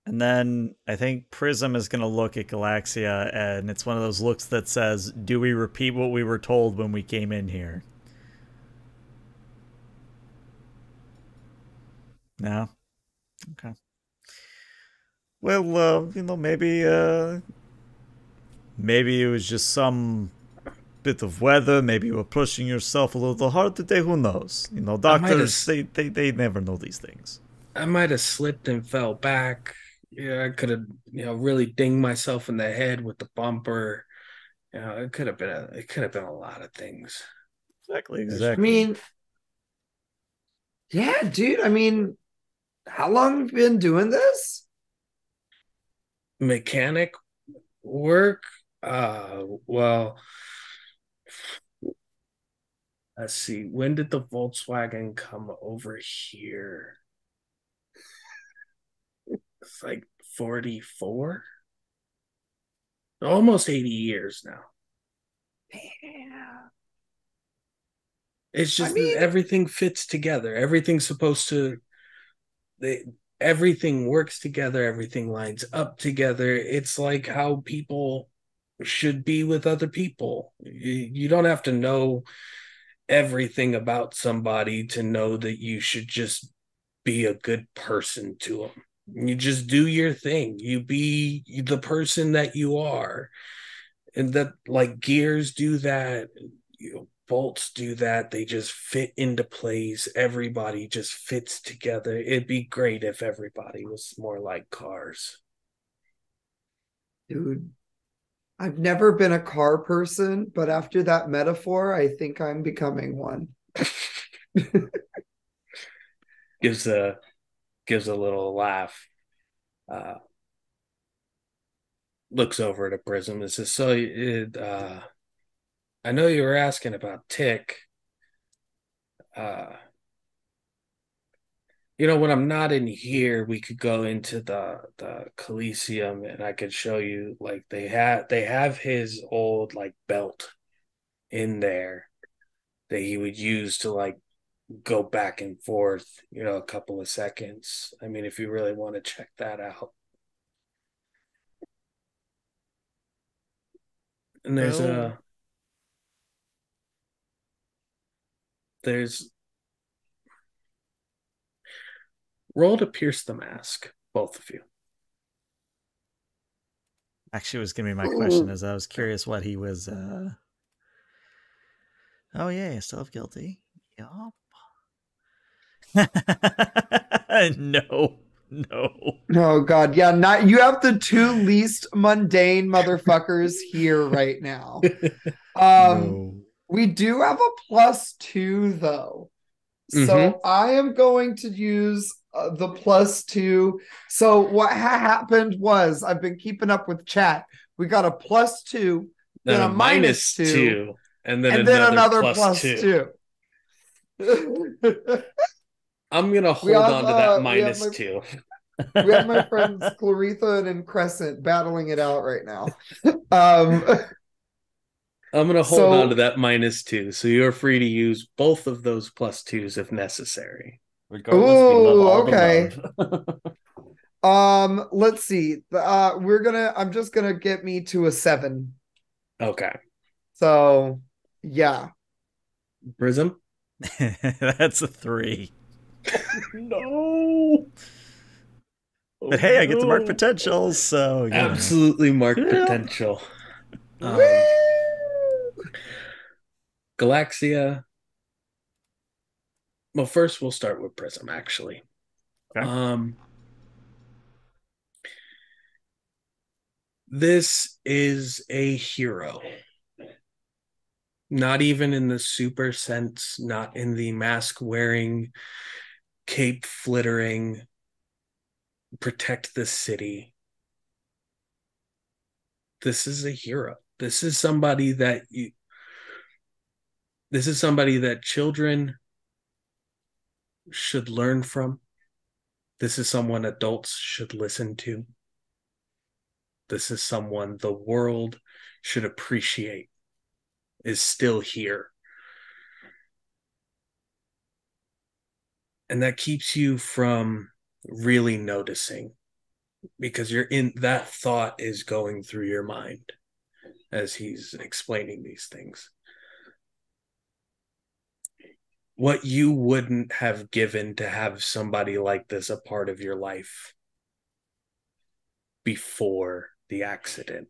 And then I think Prism is going to look at Galaxia, and it's one of those looks that says, Do we repeat what we were told when we came in here? No? Okay. Well, uh, you know, maybe, uh, maybe it was just some bit of weather. Maybe you were pushing yourself a little hard today. Who knows? You know, doctors, they, they, they never know these things. I might have slipped and fell back yeah, I could have, you know, really dinged myself in the head with the bumper. You know, it could have been a it could have been a lot of things. Exactly. Exactly. I mean, yeah, dude. I mean, how long have you been doing this? Mechanic work. Uh well let's see. When did the Volkswagen come over here? It's like 44? Almost 80 years now. Yeah. It's just I mean- everything fits together. Everything's supposed to they everything works together, everything lines up together. It's like how people should be with other people. You, you don't have to know everything about somebody to know that you should just be a good person to them. You just do your thing. You be the person that you are. And that like gears do that, you know, bolts do that. They just fit into place. Everybody just fits together. It'd be great if everybody was more like cars. Dude, I've never been a car person, but after that metaphor, I think I'm becoming one. gives a gives a little laugh. Uh, looks over at a prism and says, "So, it, uh, I know you were asking about Tick. Uh, you know, when I'm not in here, we could go into the the Coliseum, and I could show you like they have they have his old like belt in there that he would use to like go back and forth, you know, a couple of seconds. I mean, if you really want to check that out. And there's Well- a there's roll to pierce the mask, both of you. Actually, was gonna be my question. As I was curious what he was. uh Oh yeah, still guilty. Yup. no, no. No, god, yeah, not you have the two least mundane motherfuckers here right now. Um no. we do have a plus 2 though. So Mhm. I am going to use uh, the plus 2. So what ha- happened was I've been keeping up with chat. We got a plus 2 Then Then a a minus two, two, and then and another, then another plus, plus two. 2. I'm gonna hold have, on to uh, that we have minus my- two. we have my friends Claritha and Crescent battling it out right now. Um I'm gonna hold So- on to that minus two, so you're free to use both of those plus twos if necessary. Regardless, Ooh, okay. Um, let's see. Uh, we're gonna. I'm just gonna get me to a seven. Okay, So, yeah. Prism. That's a three. No. But hey, I get to mark No. potential, so you know. Absolutely mark Yeah. potential. Um, Galaxia. Well, first we'll start with Prism, actually. Okay. Um, this is a hero. Not even in the super sense, not in the mask wearing, cape flittering, protect the city. This is a hero. This is somebody that you this is somebody that children should learn from. This is someone adults should listen to. This is someone the world should appreciate, is still here. And that keeps you from really noticing because you're in that thought is going through your mind as he's explaining these things what you wouldn't have given to have somebody like this a part of your life before the accident.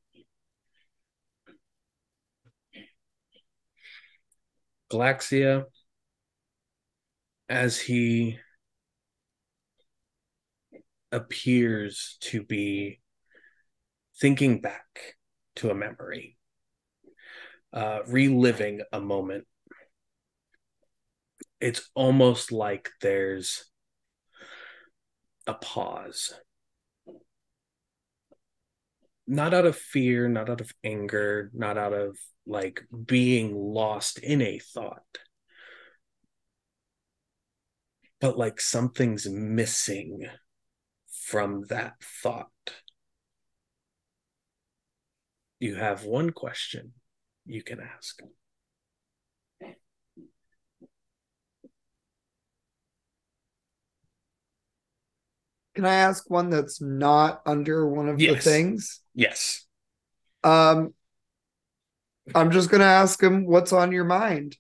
Galaxia, as he appears to be thinking back to a memory, uh, reliving a moment. It's almost like there's a pause. Not out of fear, not out of anger, not out of like being lost in a thought, but like something's missing from that thought. You have one question you can ask. Can I ask one that's not under one of the things? Yes. Um, I'm just gonna ask him what's on your mind.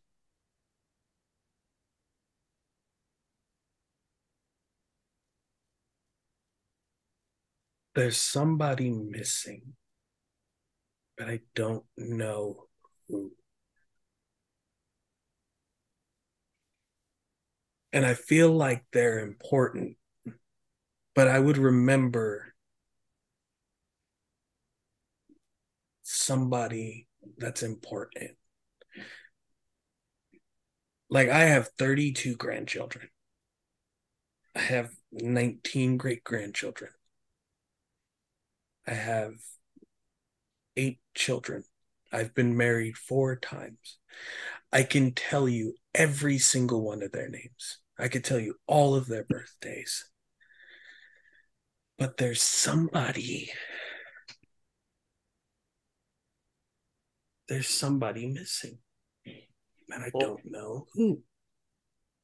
There's somebody missing, but I don't know who. And I feel like they're important, but I would remember somebody that's important. Like I have 32 grandchildren. I have 19 great grandchildren. I have eight children. I've been married four times. I can tell you every single one of their names. I could tell you all of their birthdays. But there's somebody. There's somebody missing. And I don't know who.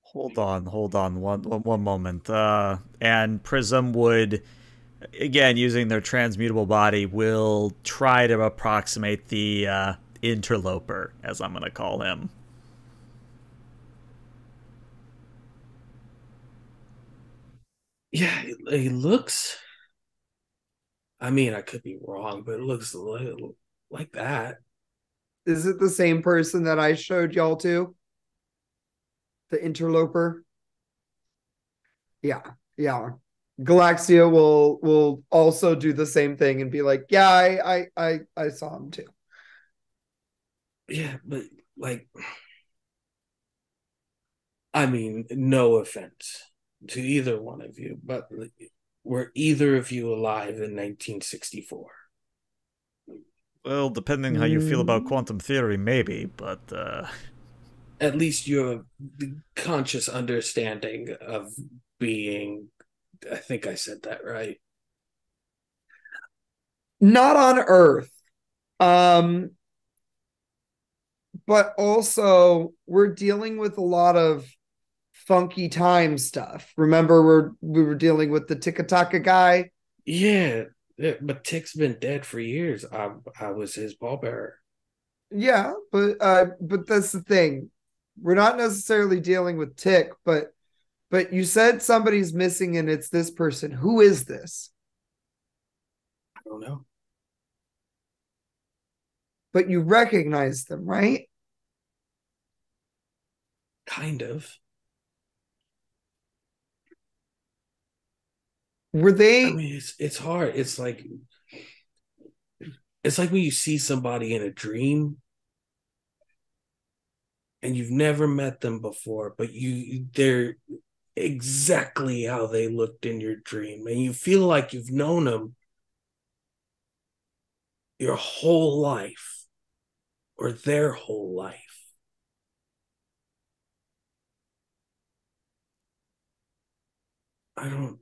Hold on, hold on, one one, one moment. Uh, and Prism would, again, using their transmutable body, will try to approximate the uh, interloper, as I'm going to call him. Yeah, it, it looks. I mean, I could be wrong, but it looks li- like that. Is it the same person that I showed y'all to? The interloper? Yeah, yeah. Galaxia will will also do the same thing and be like, "Yeah, I I I, I saw him too." Yeah, but like, I mean, no offense to either one of you, but like, were either of you alive in 1964? Well, depending how you feel about Mm. quantum theory, maybe, but uh, At least you have the conscious understanding of being. I think I said that right. Not on Earth. Um but also we're dealing with a lot of funky time stuff. Remember we're we were dealing with the Tikataka guy? Yeah, but Tick's been dead for years. I I was his pallbearer. Yeah, but uh but that's the thing. We're not necessarily dealing with Tick, but but you said somebody's missing and it's this person. Who is this? I don't know. But you recognize them, right? Kind of. Were they I mean, it's it's hard. It's like it's like when you see somebody in a dream and you've never met them before, but you they're exactly how they looked in your dream, and you feel like you've known them your whole life or their whole life. I don't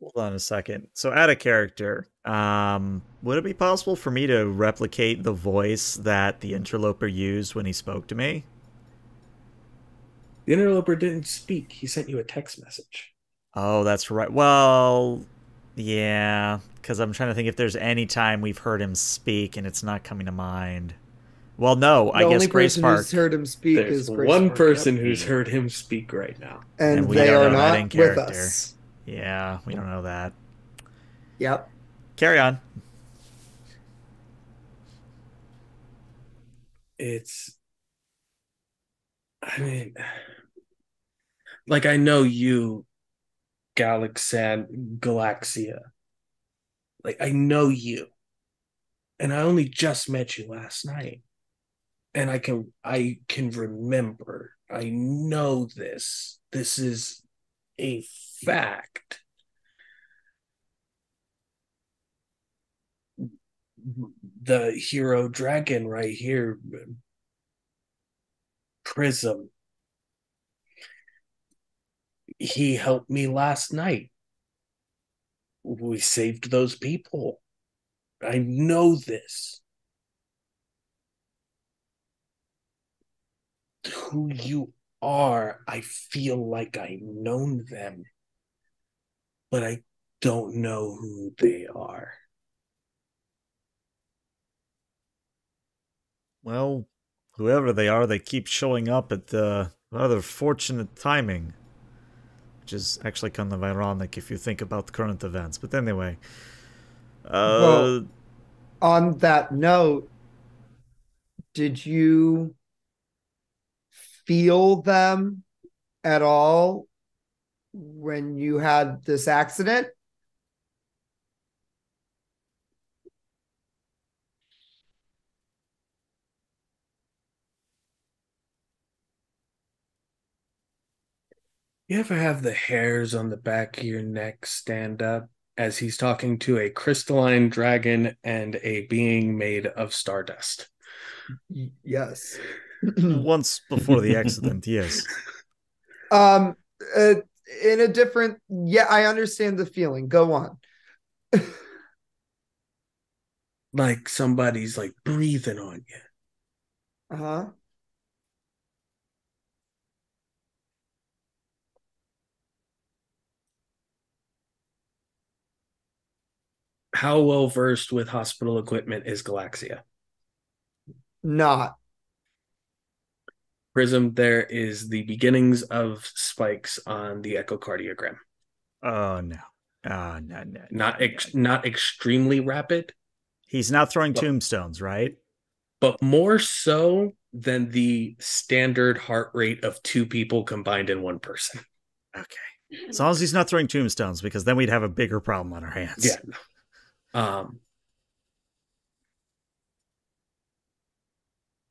hold on a second. So, add a character. Um, would it be possible for me to replicate the voice that the interloper used when he spoke to me? The interloper didn't speak. He sent you a text message. Oh, that's right. Well, yeah, because I'm trying to think if there's any time we've heard him speak and it's not coming to mind. Well, no, the I guess only Grace person Park. who's heard him speak There's is Grace one Park, person yep. who's heard him speak right now. and, And they are not in with us. Yeah, we don't know that. Yep. Carry on. It's, I mean, like I know you, Galaxan Galaxia. Like I know you. and I only just met you last night. And I can I can remember. I know this. This is a fact. The hero dragon right here, Prism. He helped me last night. We saved those people. I know this. Who you are, I feel like I've known them, but I don't know who they are. Well, whoever they are, they keep showing up at the rather fortunate timing. Which is actually kind of ironic if you think about the current events. But anyway. Uh, Well- On that note, did you feel them at all when you had this accident? You ever have the hairs on the back of your neck stand up as he's talking to a crystalline dragon and a being made of stardust? Yes. once before the accident, yes. um uh, in a different yeah, I understand the feeling. Go on. Like somebody's like breathing on you. Uh-huh. How well versed with hospital equipment is Galaxia? Not. Prism, there is the beginnings of spikes on the echocardiogram. Oh no. Oh no, no. no, Not no, ex- no. not extremely rapid, He's not throwing Well- tombstones, right? but more so than the standard heart rate of two people combined in one person. Okay. As long as he's not throwing tombstones, because then we'd have a bigger problem on our hands. Yeah. Um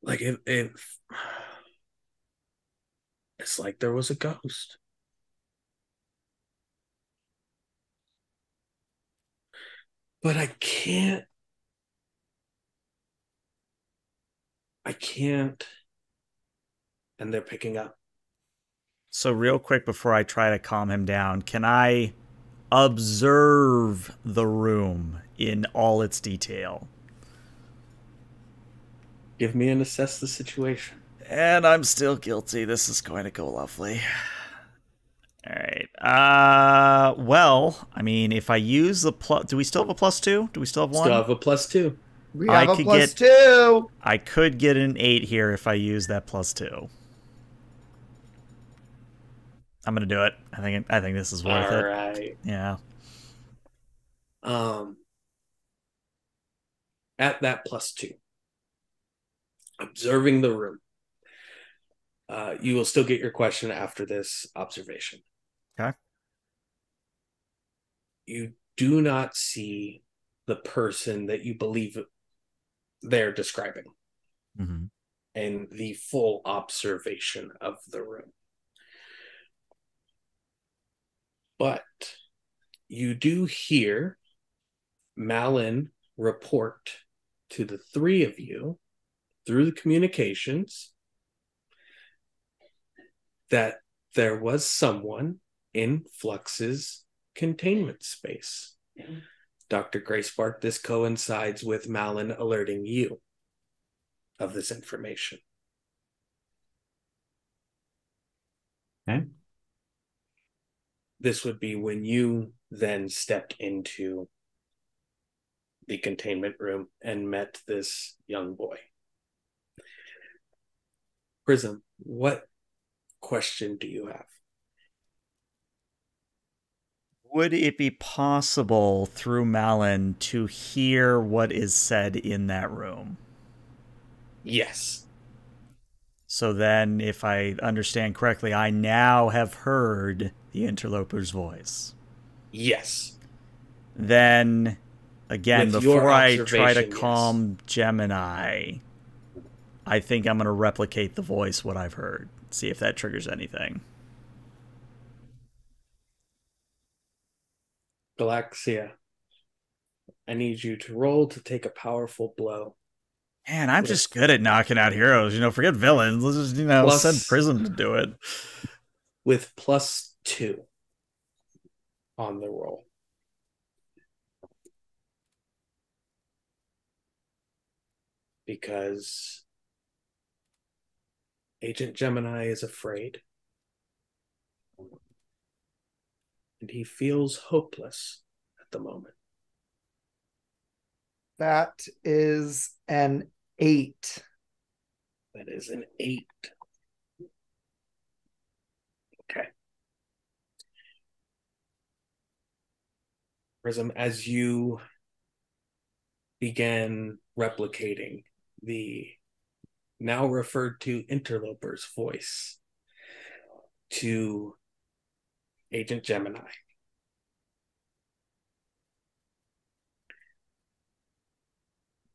like if if it's like there was a ghost. But I can't I can't and they're picking up. So, real quick before I try to calm him down, can I observe the room in all its detail? Give me and assess the situation. And I'm still guilty. This is going to go lovely. All right. Uh, well, I mean, if I use the plus, do we still have a plus two? Do we still have one? Still have a plus two. We I have a could plus get- two. I could get an eight here if I use that plus two. I'm gonna do it. I think. I think this is worth All it. right. Yeah. um at that plus two observing the room uh you will still get your question after this observation Okay. you do not see the person that you believe they're describing hmm and the full observation of the room but you do hear Malin report to the three of you through the communications that there was someone in Flux's containment space. Dr. Gray Spark, this coincides with Malin alerting you of this information. Okay. This would be when you then stepped into the containment room and met this young boy. Prism, what question do you have? Would it be possible through Malin to hear what is said in that room? Yes. So then, if I understand correctly, I now have heard the interloper's voice. Yes. Then, Again, With before I try to observation, yes. calm Gemini, I think I'm going to replicate the voice what I've heard. See if that triggers anything. Galaxia, I need you to roll to take a powerful blow. Man, I'm With- just good at knocking out heroes. You know, forget villains. Let's just, you know, Plus- send Prism to do it. with plus two on the roll. Because Agent Gemini is afraid. And he feels hopeless at the moment. That is an eight. That is an eight. Okay. Prism, as you begin replicating the now referred to interloper's voice to Agent Gemini.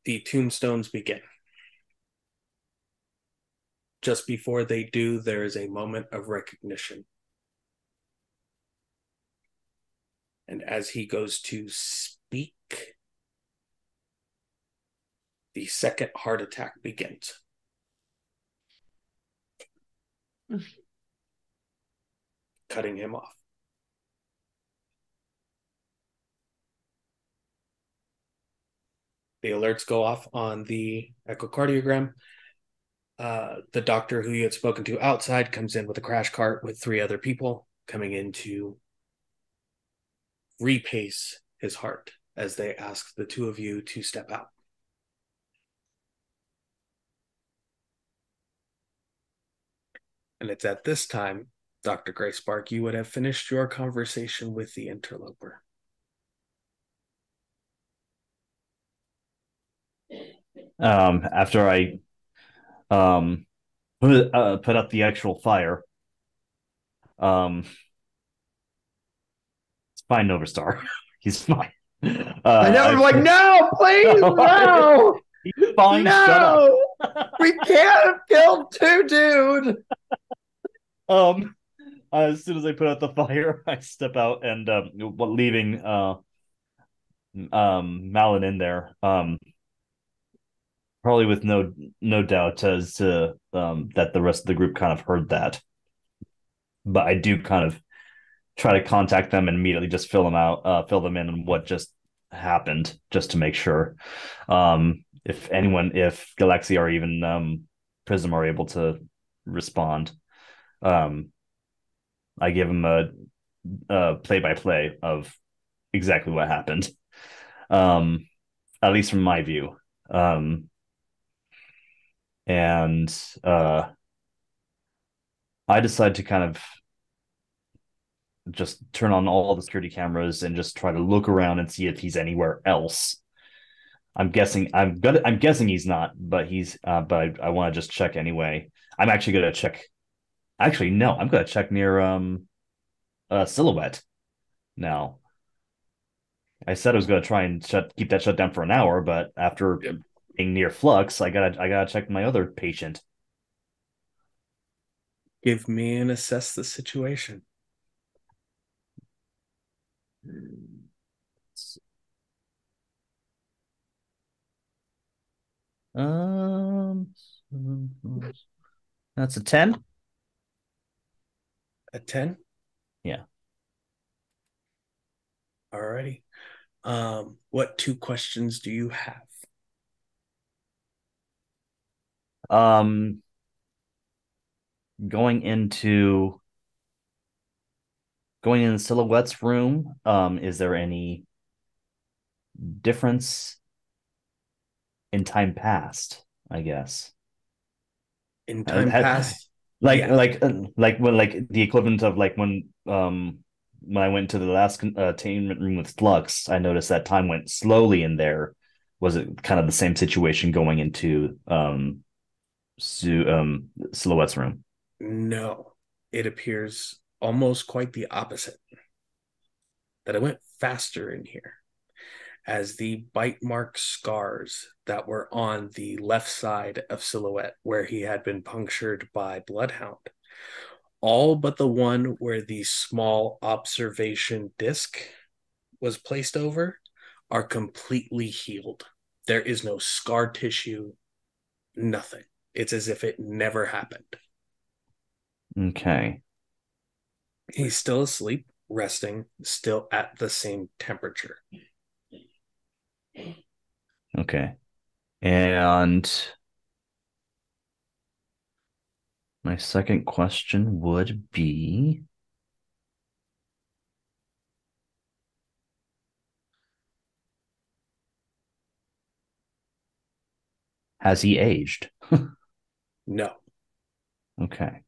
The tombstones begin. Just before they do, there is a moment of recognition. And as he goes to speak, the second heart attack begins. Cutting him off. The alerts go off on the echocardiogram. Uh, the doctor who you had spoken to outside comes in with a crash cart with three other people coming in to repace his heart as they ask the two of you to step out. And it's at this time, Dr. Gray Spark, you would have finished your conversation with the interloper. um, after I um, put uh, put out the actual fire. Um, fine, Novastar. He's fine. Uh, I. I'm like, no, please, no, He's fine. Shut up. no. we can't have killed two, dude. Um, as soon as I put out the fire, I step out and um, leaving uh, um, Malin in there. Um, probably with no no doubt as to um that the rest of the group kind of heard that, but I do kind of try to contact them and immediately just fill them out, uh, fill them in on what just happened, just to make sure. Um, if anyone, if Galaxy or even um Prism are able to respond um i give them a, a play-by-play of exactly what happened um at least from my view um and uh i decide to kind of just turn on all the security cameras and just try to look around and see if he's anywhere else i'm guessing i'm gonna i'm guessing he's not but he's uh but i, I want to just check anyway i'm actually gonna check Actually, no, I'm gonna check near um uh silhouette now. I said I was gonna try and shut keep that shut down for an hour, but after Yep. being near flux, I gotta I gotta check my other patient. Give me and assess the situation. Um that's a 10. A 10? Yeah. Alrighty. Um, what two questions do you have? Um going into going in silhouette's room, um, is there any difference in time past, I guess? In time had- past, like Yeah. like uh, like when like the equivalent of like when um when I went to the last con- uh, attainment room with Flux, I noticed that time went slowly in there. Was it kind of the same situation going into um Su- um Silhouette's room? no. It appears almost quite the opposite. That it went faster in here. as the bite mark scars that were on the left side of Silhouette, where he had been punctured by Bloodhound. All but the one where the small observation disc was placed over are completely healed. There is no scar tissue, nothing. It's as if it never happened. Okay. He's still asleep, resting, still at the same temperature. Okay. And my second question would be Has he aged? No. Okay.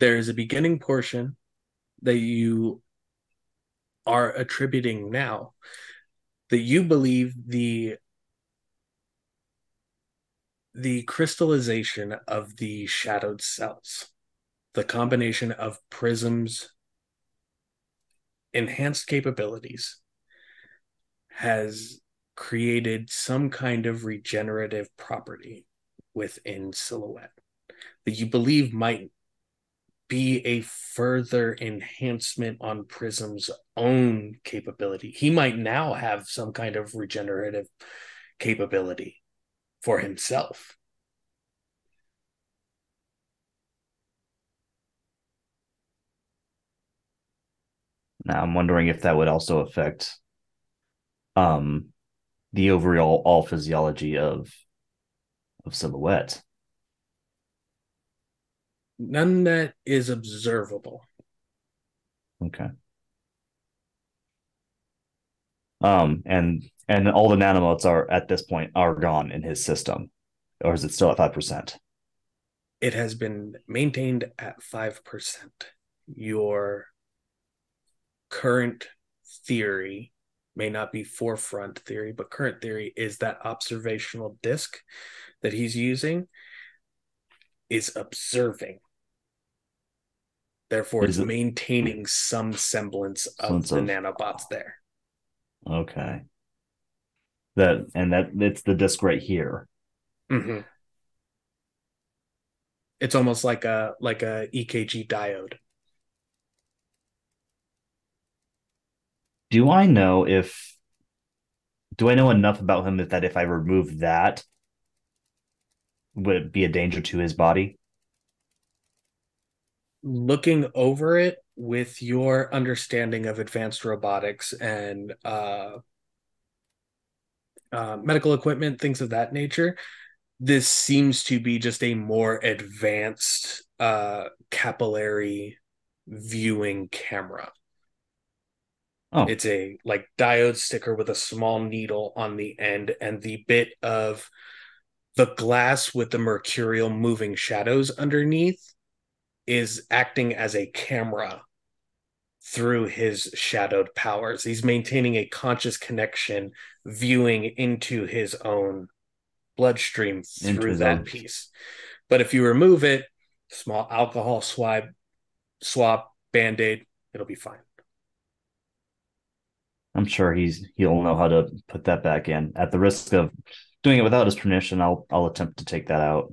There is a beginning portion that you are attributing now that you believe the the crystallization of the shadowed cells the combination of prism's enhanced capabilities has created some kind of regenerative property within silhouette that you believe might be a further enhancement on Prism's own capability. He might now have some kind of regenerative capability for himself. Now I'm wondering if that would also affect um the overall all physiology of of silhouette. None that is observable. Okay. Um and and all the nanomotes are at this point are gone in his system. Or is it still at five percent? It has been maintained at 5%. Your current theory may not be forefront theory, but current theory is that observational disk that he's using is observing. Therefore, Is it's it- maintaining some semblance of Sense the of- nanobots there. Okay. That and that it's the disc right here. Mhm. It's almost like a like a EKG diode. Do I know if do I know enough about him that if I remove that would it be a danger to his body? Looking over it with your understanding of advanced robotics and uh, uh, medical equipment, things of that nature, this seems to be just a more advanced uh, capillary viewing camera. Oh. It's a like diode sticker with a small needle on the end, and the bit of the glass with the mercurial moving shadows underneath is acting as a camera through his shadowed powers. He's maintaining a conscious connection, viewing into his own bloodstream through that piece. But if you remove it, small alcohol swab, swap, band aid, it'll be fine. I'm sure he's he'll know how to put that back in. At the risk of doing it without his permission, I'll I'll attempt to take that out.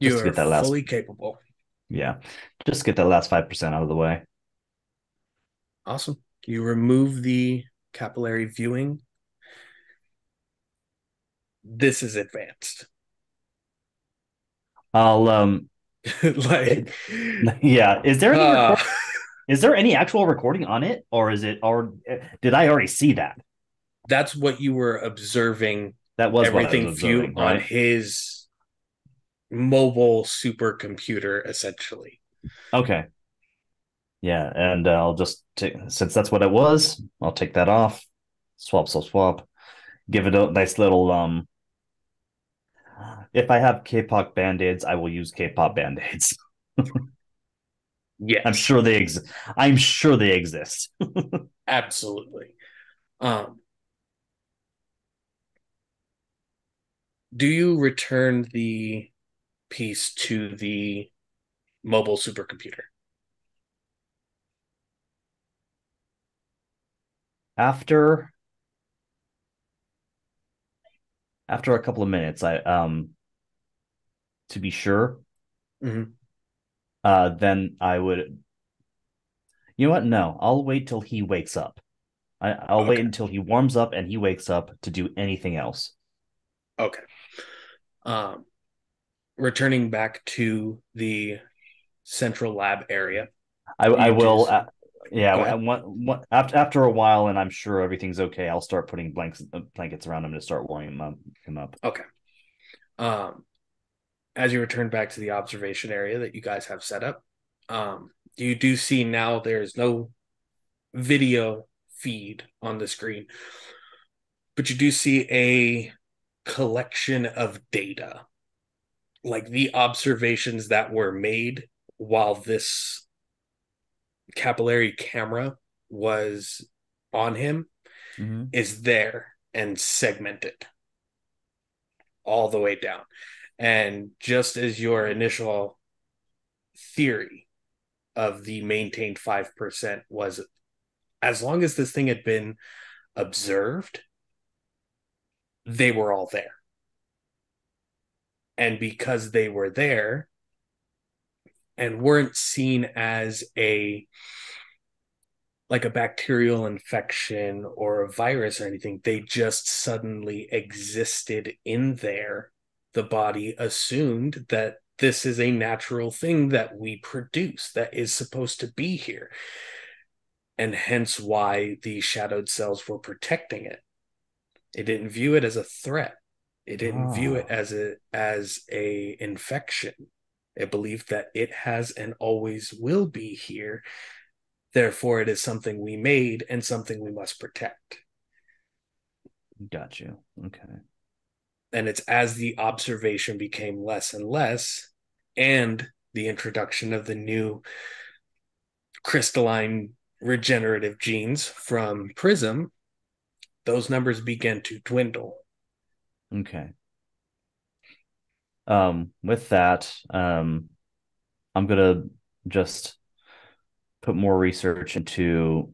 You Just are get that last- fully capable. Yeah. Just get that last five percent out of the way. Awesome. You remove the capillary viewing. This is advanced. I'll um like yeah. Is there any uh, record- is there any actual recording on it, or is it or did I already see that? that's what you were observing That was what I everything view observing, on his mobile supercomputer essentially Okay. Yeah, and uh, I'll just take since that's what it was, I'll take that off. Swap, swap, swap. Give it a nice little um. If I have K-pop band-aids, I will use K-pop band-aids. yeah, I'm sure they exist. I'm sure they exist. absolutely um do you return the piece to the mobile supercomputer after after a couple of minutes, I um to be sure, Mhm. uh, then I would. You know what? No, I'll wait till he wakes up. I, I'll wait until he warms up and he wakes up to do anything else. Okay. Um, returning back to the central lab area. I, I will. Uh, yeah, Go I ahead. want, want, after after a while, and I'm sure everything's okay. I'll start putting blanks uh, blankets around him to start warming him up. Him up. Okay. Um, as you return back to the observation area that you guys have set up, um, you do see now there's no video feed on the screen, but you do see a collection of data, like the observations that were made while this capillary camera was on him mm-hmm. is there and segmented all the way down. And just as your initial theory of the maintained 5% was as long as this thing had been observed, they were all there. And because they were there and weren't seen as a like a bacterial infection or a virus or anything. They just suddenly existed in there. The body assumed that this is a natural thing that we produce that is supposed to be here. And hence why the shadowed cells were protecting it. It didn't view it as a threat. It didn't view it Ah. as a as a infection. It believed that it has and always will be here Therefore, it is something we made and something we must protect. Got you. Okay. And it's as the observation became less and less, and the introduction of the new crystalline regenerative genes from Prism, those numbers began to dwindle. Okay. Um, with that, um, I'm gonna just put more research into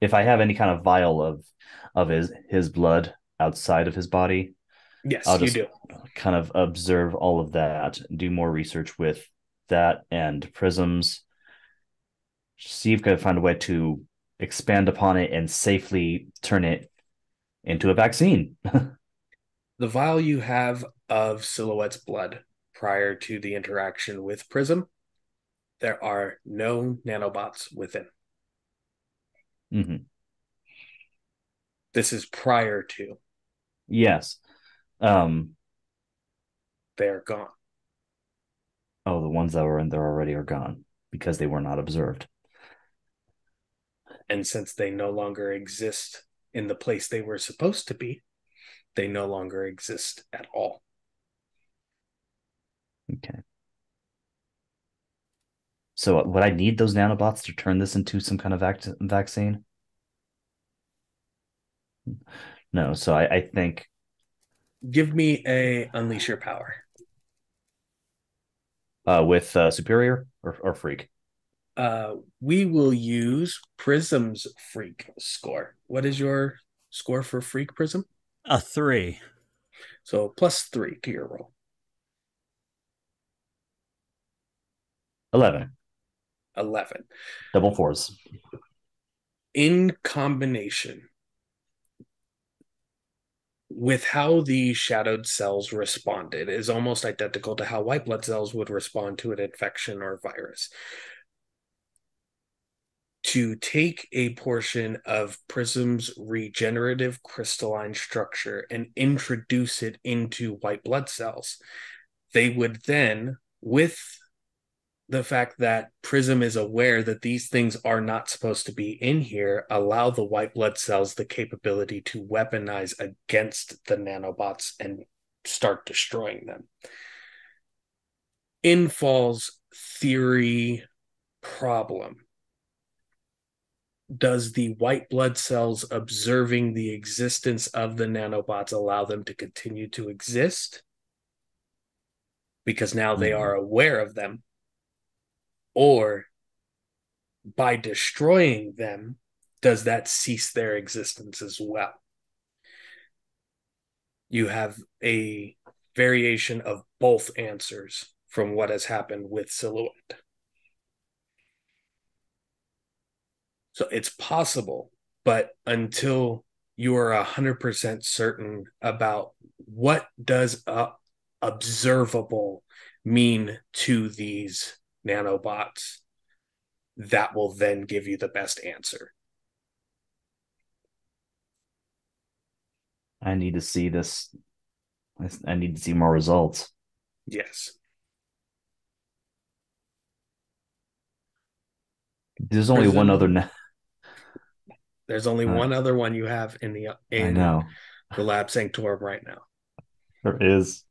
if I have any kind of vial of of his his blood outside of his body, Yes, I'll you just- do. kind of observe all of that, do more research with that and prisms. See if I can find a way to expand upon it and safely turn it into a vaccine. The vial you have of Silhouette's blood prior to the interaction with Prism, there are no nanobots within. hmm This is prior to. Yes. Um. They are gone. Oh, the ones that were in there already are gone because they were not observed. And since they no longer exist in the place they were supposed to be, they no longer exist at all. Okay. So would I need those nanobots to turn this into some kind of vac- vaccine? No. So I, I think Give me a unleash your power. uh, with uh, superior or, or freak. Uh, we will use Prism's freak score. What is your score for freak Prism? A three. So plus three to your roll. Eleven. 11. Double fours. in combination with how the shadowed cells responded is almost identical to how white blood cells would respond to an infection or virus. To take a portion of Prism's regenerative crystalline structure and introduce it into white blood cells, they would then, with the fact that Prism is aware that these things are not supposed to be in here allow the white blood cells the capability to weaponize against the nanobots and start destroying them. In falls theory problem. Does the white blood cells observing the existence of the nanobots allow them to continue to exist? Because now they Mhm. are aware of them or by destroying them, does that cease their existence as well? You have a variation of both answers from what has happened with Silhouette. So it's possible, but until you are 100% certain about what does uh, observable mean to these nanobots, that will then give you the best answer. I need to see this. I need to see more results. Yes. There's only There's one a- other. Na- There's only Uh, one other one you have in the I in know the lab sanctorum right now. there is.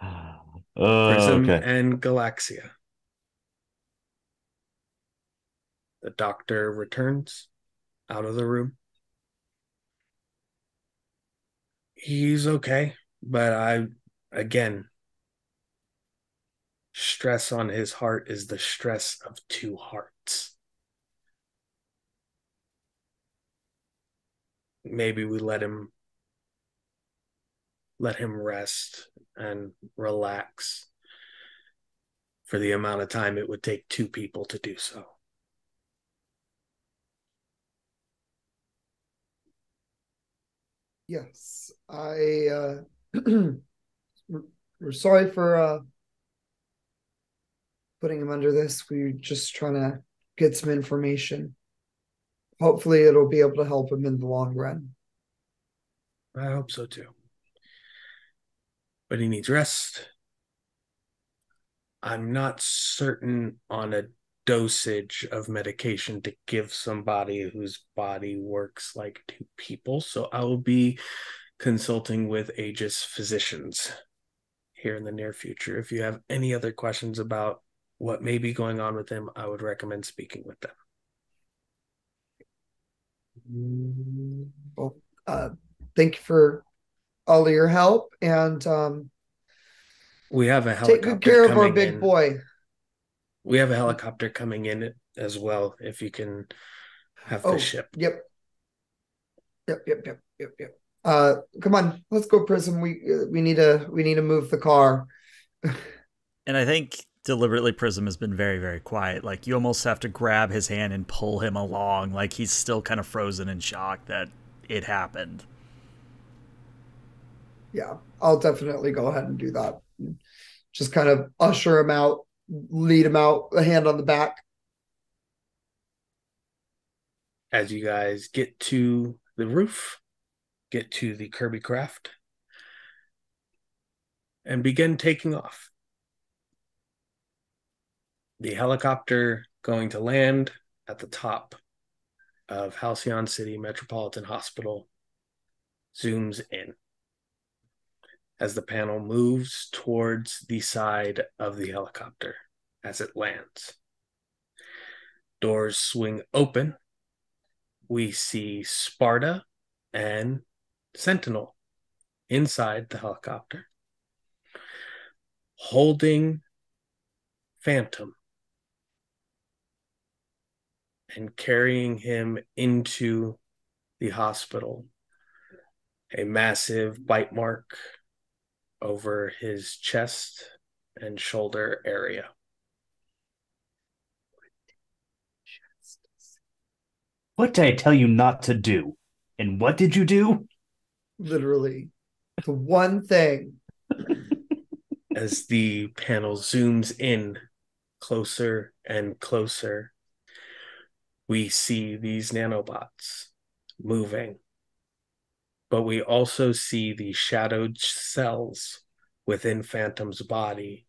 Uh, Prism okay. and Galaxia. The doctor returns out of the room. He's okay, but I, again, stress on his heart is the stress of two hearts. Maybe we let him let him rest and relax for the amount of time it would take two people to do so. Yes, I. uh we're- sorry for uh putting him under this. We're just trying to get some information. Hopefully, it'll be able to help him in the long run. I hope so too. But he needs rest. I'm not certain on a dosage of medication to give somebody whose body works like two people. So I will be consulting with Aegis physicians here in the near future. If you have any other questions about what may be going on with him, I would recommend speaking with them. Well, uh, thank you for all of your help and um, We have a helicopter take good care of our big in. boy. We have a helicopter coming in as well. If you can have the Oh, ship. Yep. Yep. Yep. Yep. Yep. Yep. Uh, come on, let's go, Prism. We uh, we need to we need to move the car. And I think deliberately Prism has been very, very quiet. Like you almost have to grab his hand and pull him along. Like he's still kind of frozen in shock that it happened. Yeah, I'll definitely go ahead and do that. Just kind of usher him out, lead him out, a hand on the back. as you guys get to the roof, get to the Kirby craft, and begin taking off. The helicopter going to land at the top of Halcyon City Metropolitan Hospital zooms in as the panel moves towards the side of the helicopter as it lands. Doors swing open we see Sparta and Sentinel inside the helicopter holding Phantom and carrying him into the hospital. A massive bite mark over his chest and shoulder area. What did I tell you not to do? And what did you do? Literally, the one thing. as the panel zooms in closer and closer, we see these nanobots moving. But we also see the shadowed cells within Phantom's body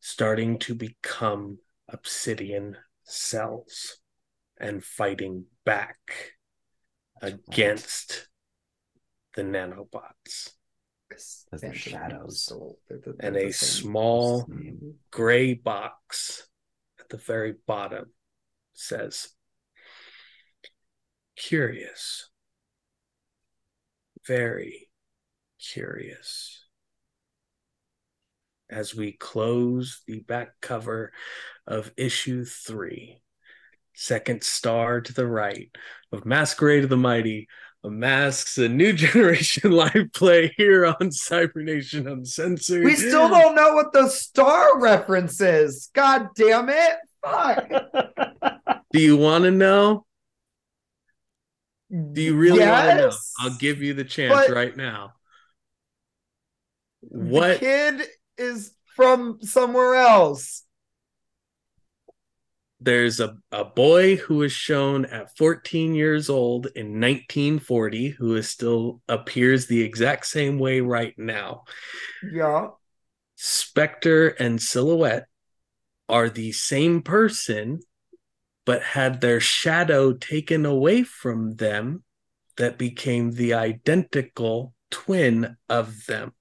starting to become obsidian cells and fighting back against the nanobots. As they're shadows. still- they're the- And a small gray box at the very bottom says curious very curious as we close the back cover of issue 3 second star to the right of Masquerade of the Mighty, a masks a new generation live play here on Cybernation Uncensored. We still don't know what the star reference is. God damn it. Fuck. Do you want to know? Do you really want to know? I'll give you the chance right now. What kid is from somewhere else. there's a, a boy who was shown at 14 years old in 1940 who is still appears the exact same way right now. Yeah. Spectre and Silhouette are the same person, but had their shadow taken away from them that became the identical twin of them.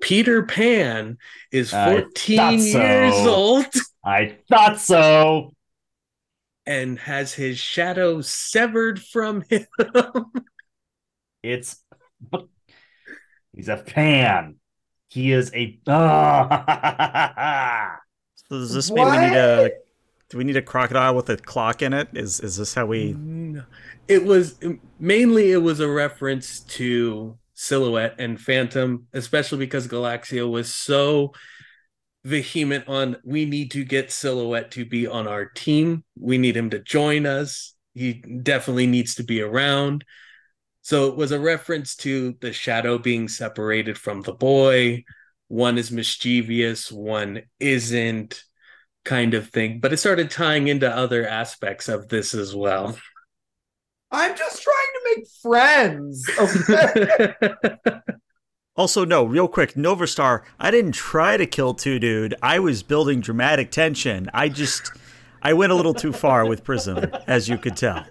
Peter Pan is 14 so. years old I thought so. and has his shadow severed from him. It's he's a fan. He is a ah. So does this mean we need a What? Do we need a crocodile with a clock in it? Is is this how we No. It was mainly it was a reference to Silhouette and Phantom, especially because Galaxia was so vehement on we need to get Silhouette to be on our team. We need him to join us. He definitely needs to be around. So it was a reference to the shadow being separated from the boy. One is mischievous, one isn't, kind of thing. But it started tying into other aspects of this as well. I'm just trying to make friends. Okay. Also, no, real quick, Novastar, I didn't try to kill two dude. I was building dramatic tension. I just I went a little too far with Prism, as you could tell.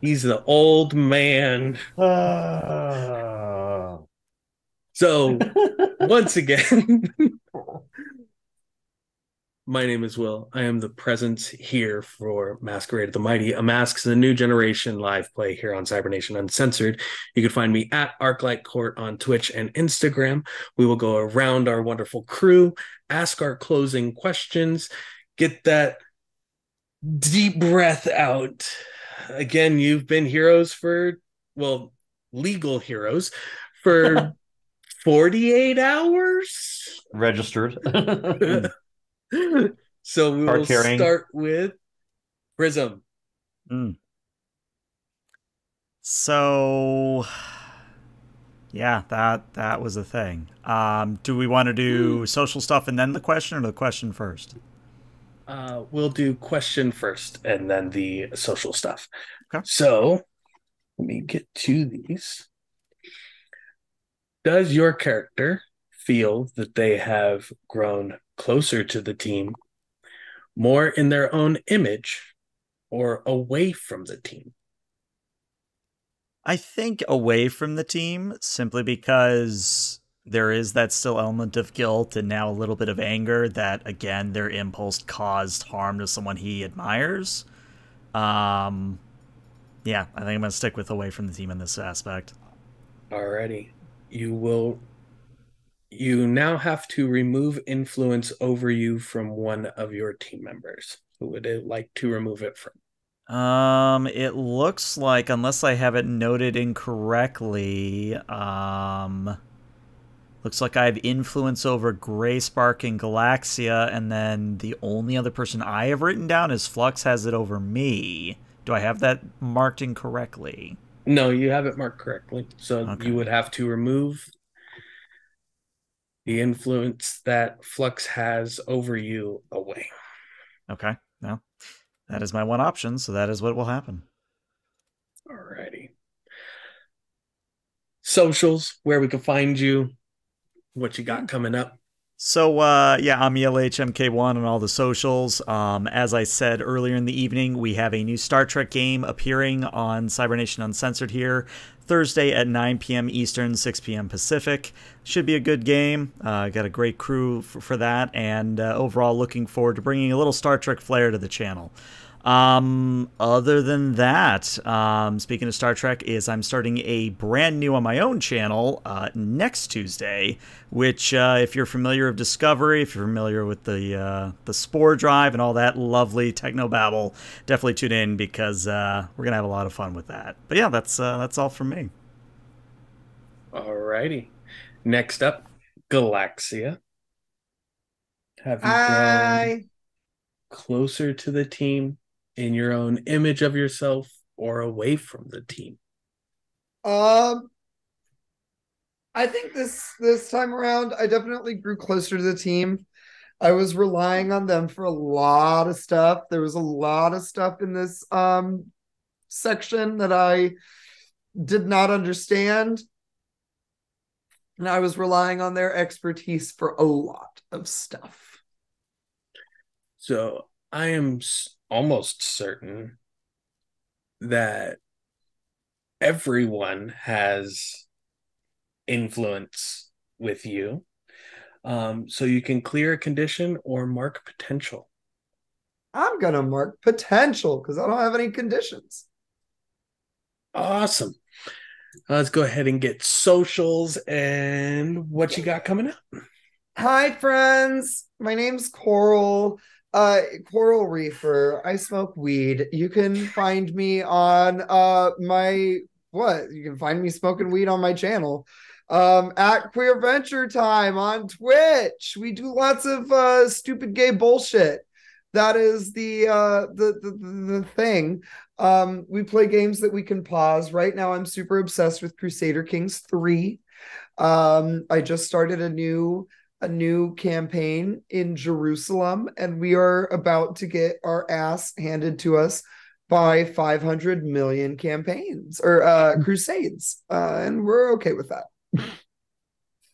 He's the old man. Ah. So once again, my name is Will. I am the presence here for Masquerade of the Mighty, a Masks the New Generation live play here on Cybernation Uncensored. You can find me at Arclight Court on Twitch and Instagram. We will go around our wonderful crew, ask our closing questions, get that deep breath out. Again, you've been heroes for, well, legal heroes for 48 hours. Registered. so we Card will carrying. start with Prism. So yeah, that that was a thing. Um, do we want to do social stuff and then the question or the question first? Uh, we'll do question first and then the social stuff. Okay. So let me get to these. Does your character feel that they have grown closer to the team, more in their own image, or away from the team? I think away from the team simply because there is that still element of guilt and now a little bit of anger that again their impulse caused harm to someone he admires. Um yeah, I think I'm going to stick with away from the team in this aspect. Alrighty. You will you now have to remove influence over you from one of your team members. Who would it like to remove it from? Um, it looks like, unless I have it noted incorrectly, um, looks like I have influence over Gray Spark and Galaxia, and then the only other person I have written down is Flux has it over me. Do I have that marked incorrectly? No, you have it marked correctly. So Okay. you would have to remove the influence that Flux has over you away. Okay, no. That is my one option, so that is what will happen. Alrighty. Socials, where we can find you, what you got coming up. So uh, yeah, I'm ELHMK1 on all the socials. Um, as I said earlier in the evening, we have a new Star Trek game appearing on Cybernation Uncensored here Thursday at 9 p.m. Eastern, 6 p.m. Pacific. Should be a good game. Uh, got a great crew for, for that, and uh, overall looking forward to bringing a little Star Trek flair to the channel. Um, other than that, um, speaking of Star Trek, is I'm starting a brand new on my own channel uh, next Tuesday. Which, uh, if you're familiar with Discovery, if you're familiar with the uh, the Spore Drive and all that lovely techno babble, definitely tune in because uh, we're gonna have a lot of fun with that. But yeah, that's uh, that's all from me. Alrighty. Next up, Galaxia. Have you grown closer to the team in your own image of yourself or away from the team? Um, I think this this time around, I definitely grew closer to the team. I was relying on them for a lot of stuff. There was a lot of stuff in this um section that I did not understand. And I was relying on their expertise for a lot of stuff. So I am almost certain that everyone has influence with you. Um, so you can clear a condition or mark potential. I'm gonna mark potential because I don't have any conditions. Awesome. Let's go ahead and get socials and what you got coming up. Hi, friends. My name's Coral. Uh, Coral Reefer. I smoke weed. You can find me on uh my what? You can find me smoking weed on my channel. Um, at Queer Venture Time on Twitch. We do lots of uh stupid gay bullshit. That is the uh the the, the, thing. Um, we play games that we can pause. Right now, I'm super obsessed with Crusader Kings 3. Um, I just started a new a new campaign in Jerusalem, and we are about to get our ass handed to us by 500 million campaigns or uh, crusades, uh, and we're okay with that.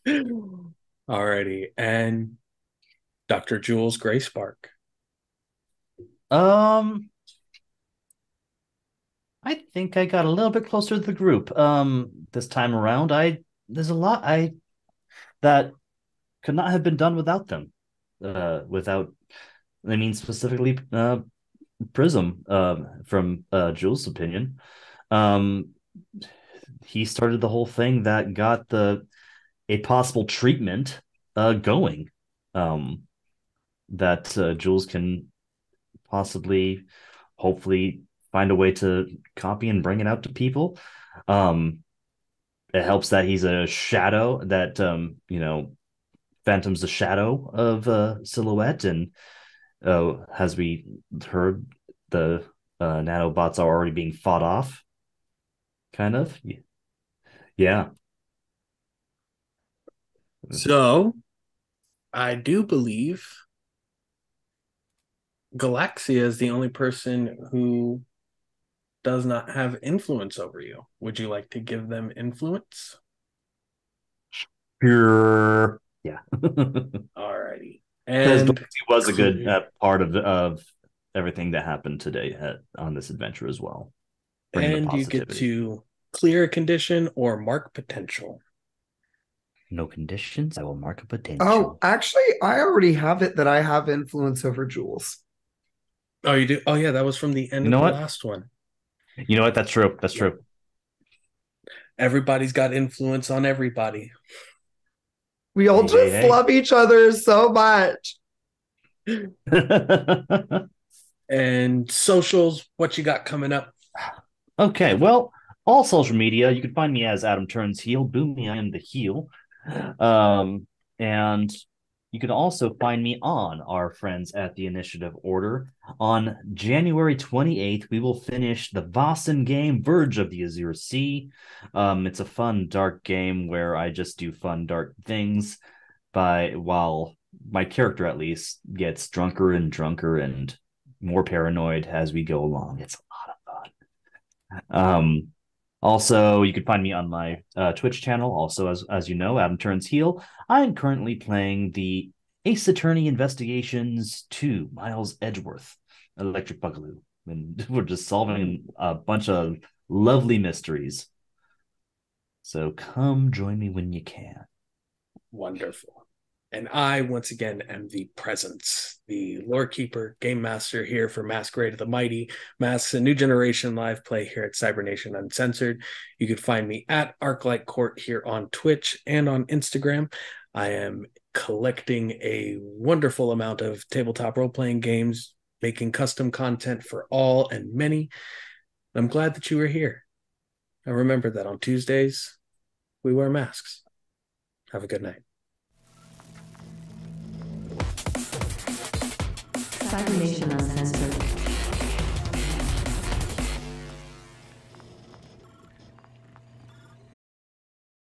Alrighty. And Dr. Jules Gray Spark. Um, I think I got a little bit closer to the group. Um, this time around, I there's a lot I that could not have been done without them. Uh, without, I mean specifically, uh, Prism. Um, from uh Jules' opinion, um, he started the whole thing that got the a possible treatment uh going. Um, that uh, Jules can possibly, hopefully, find a way to copy and bring it out to people. Um, it helps that he's a shadow that um, you know, Phantom's the shadow of uh, silhouette, and uh, as we heard, the uh, nanobots are already being fought off. Kind of, yeah. So I do believe Galaxia is the only person who does not have influence over you. Would you like to give them influence? Sure. Yeah. Alrighty. Because And Galaxy was a good uh, part of of everything that happened today at, on this adventure as well. And you get to clear a condition or mark potential. no conditions. I will mark a potential. Oh, actually, I already have it that I have influence over Jules. Oh, you do? Oh, yeah, that was from the end You know of what? the last one. you know what? That's true. That's true. Everybody's got influence on everybody. We all Hey, just hey, hey. love each other so much. And socials, what you got coming up? okay. Well, all social media. You can find me as Adam Turns Heel. Boom me, I am the heel. Um, and you can also find me on our friends at the Initiative Order. On January 28th, we will finish the Vossen game, Verge of the Azure Sea. Um, it's a fun, dark game where I just do fun, dark things by while my character at least gets drunker and drunker and more paranoid as we go along. It's a lot of fun. Um, also, you can find me on my uh, Twitch channel. Also, as as you know, Adam Turns Heel. I am currently playing the Ace Attorney Investigations 2, Miles Edgeworth, Electric Boogaloo. And we're just solving a bunch of lovely mysteries. So come join me when you can. Wonderful. And I, once again, am the presence, the lore keeper, game master here for Masquerade of the Mighty, Masks, a new generation live play here at Cybernation Uncensored. You can find me at Arclight Court here on Twitch and on Instagram. I am collecting a wonderful amount of tabletop role playing games, making custom content for all and many. I'm glad that you were here. And remember that on Tuesdays, we wear masks. Have a good night. Cybernation Uncensored.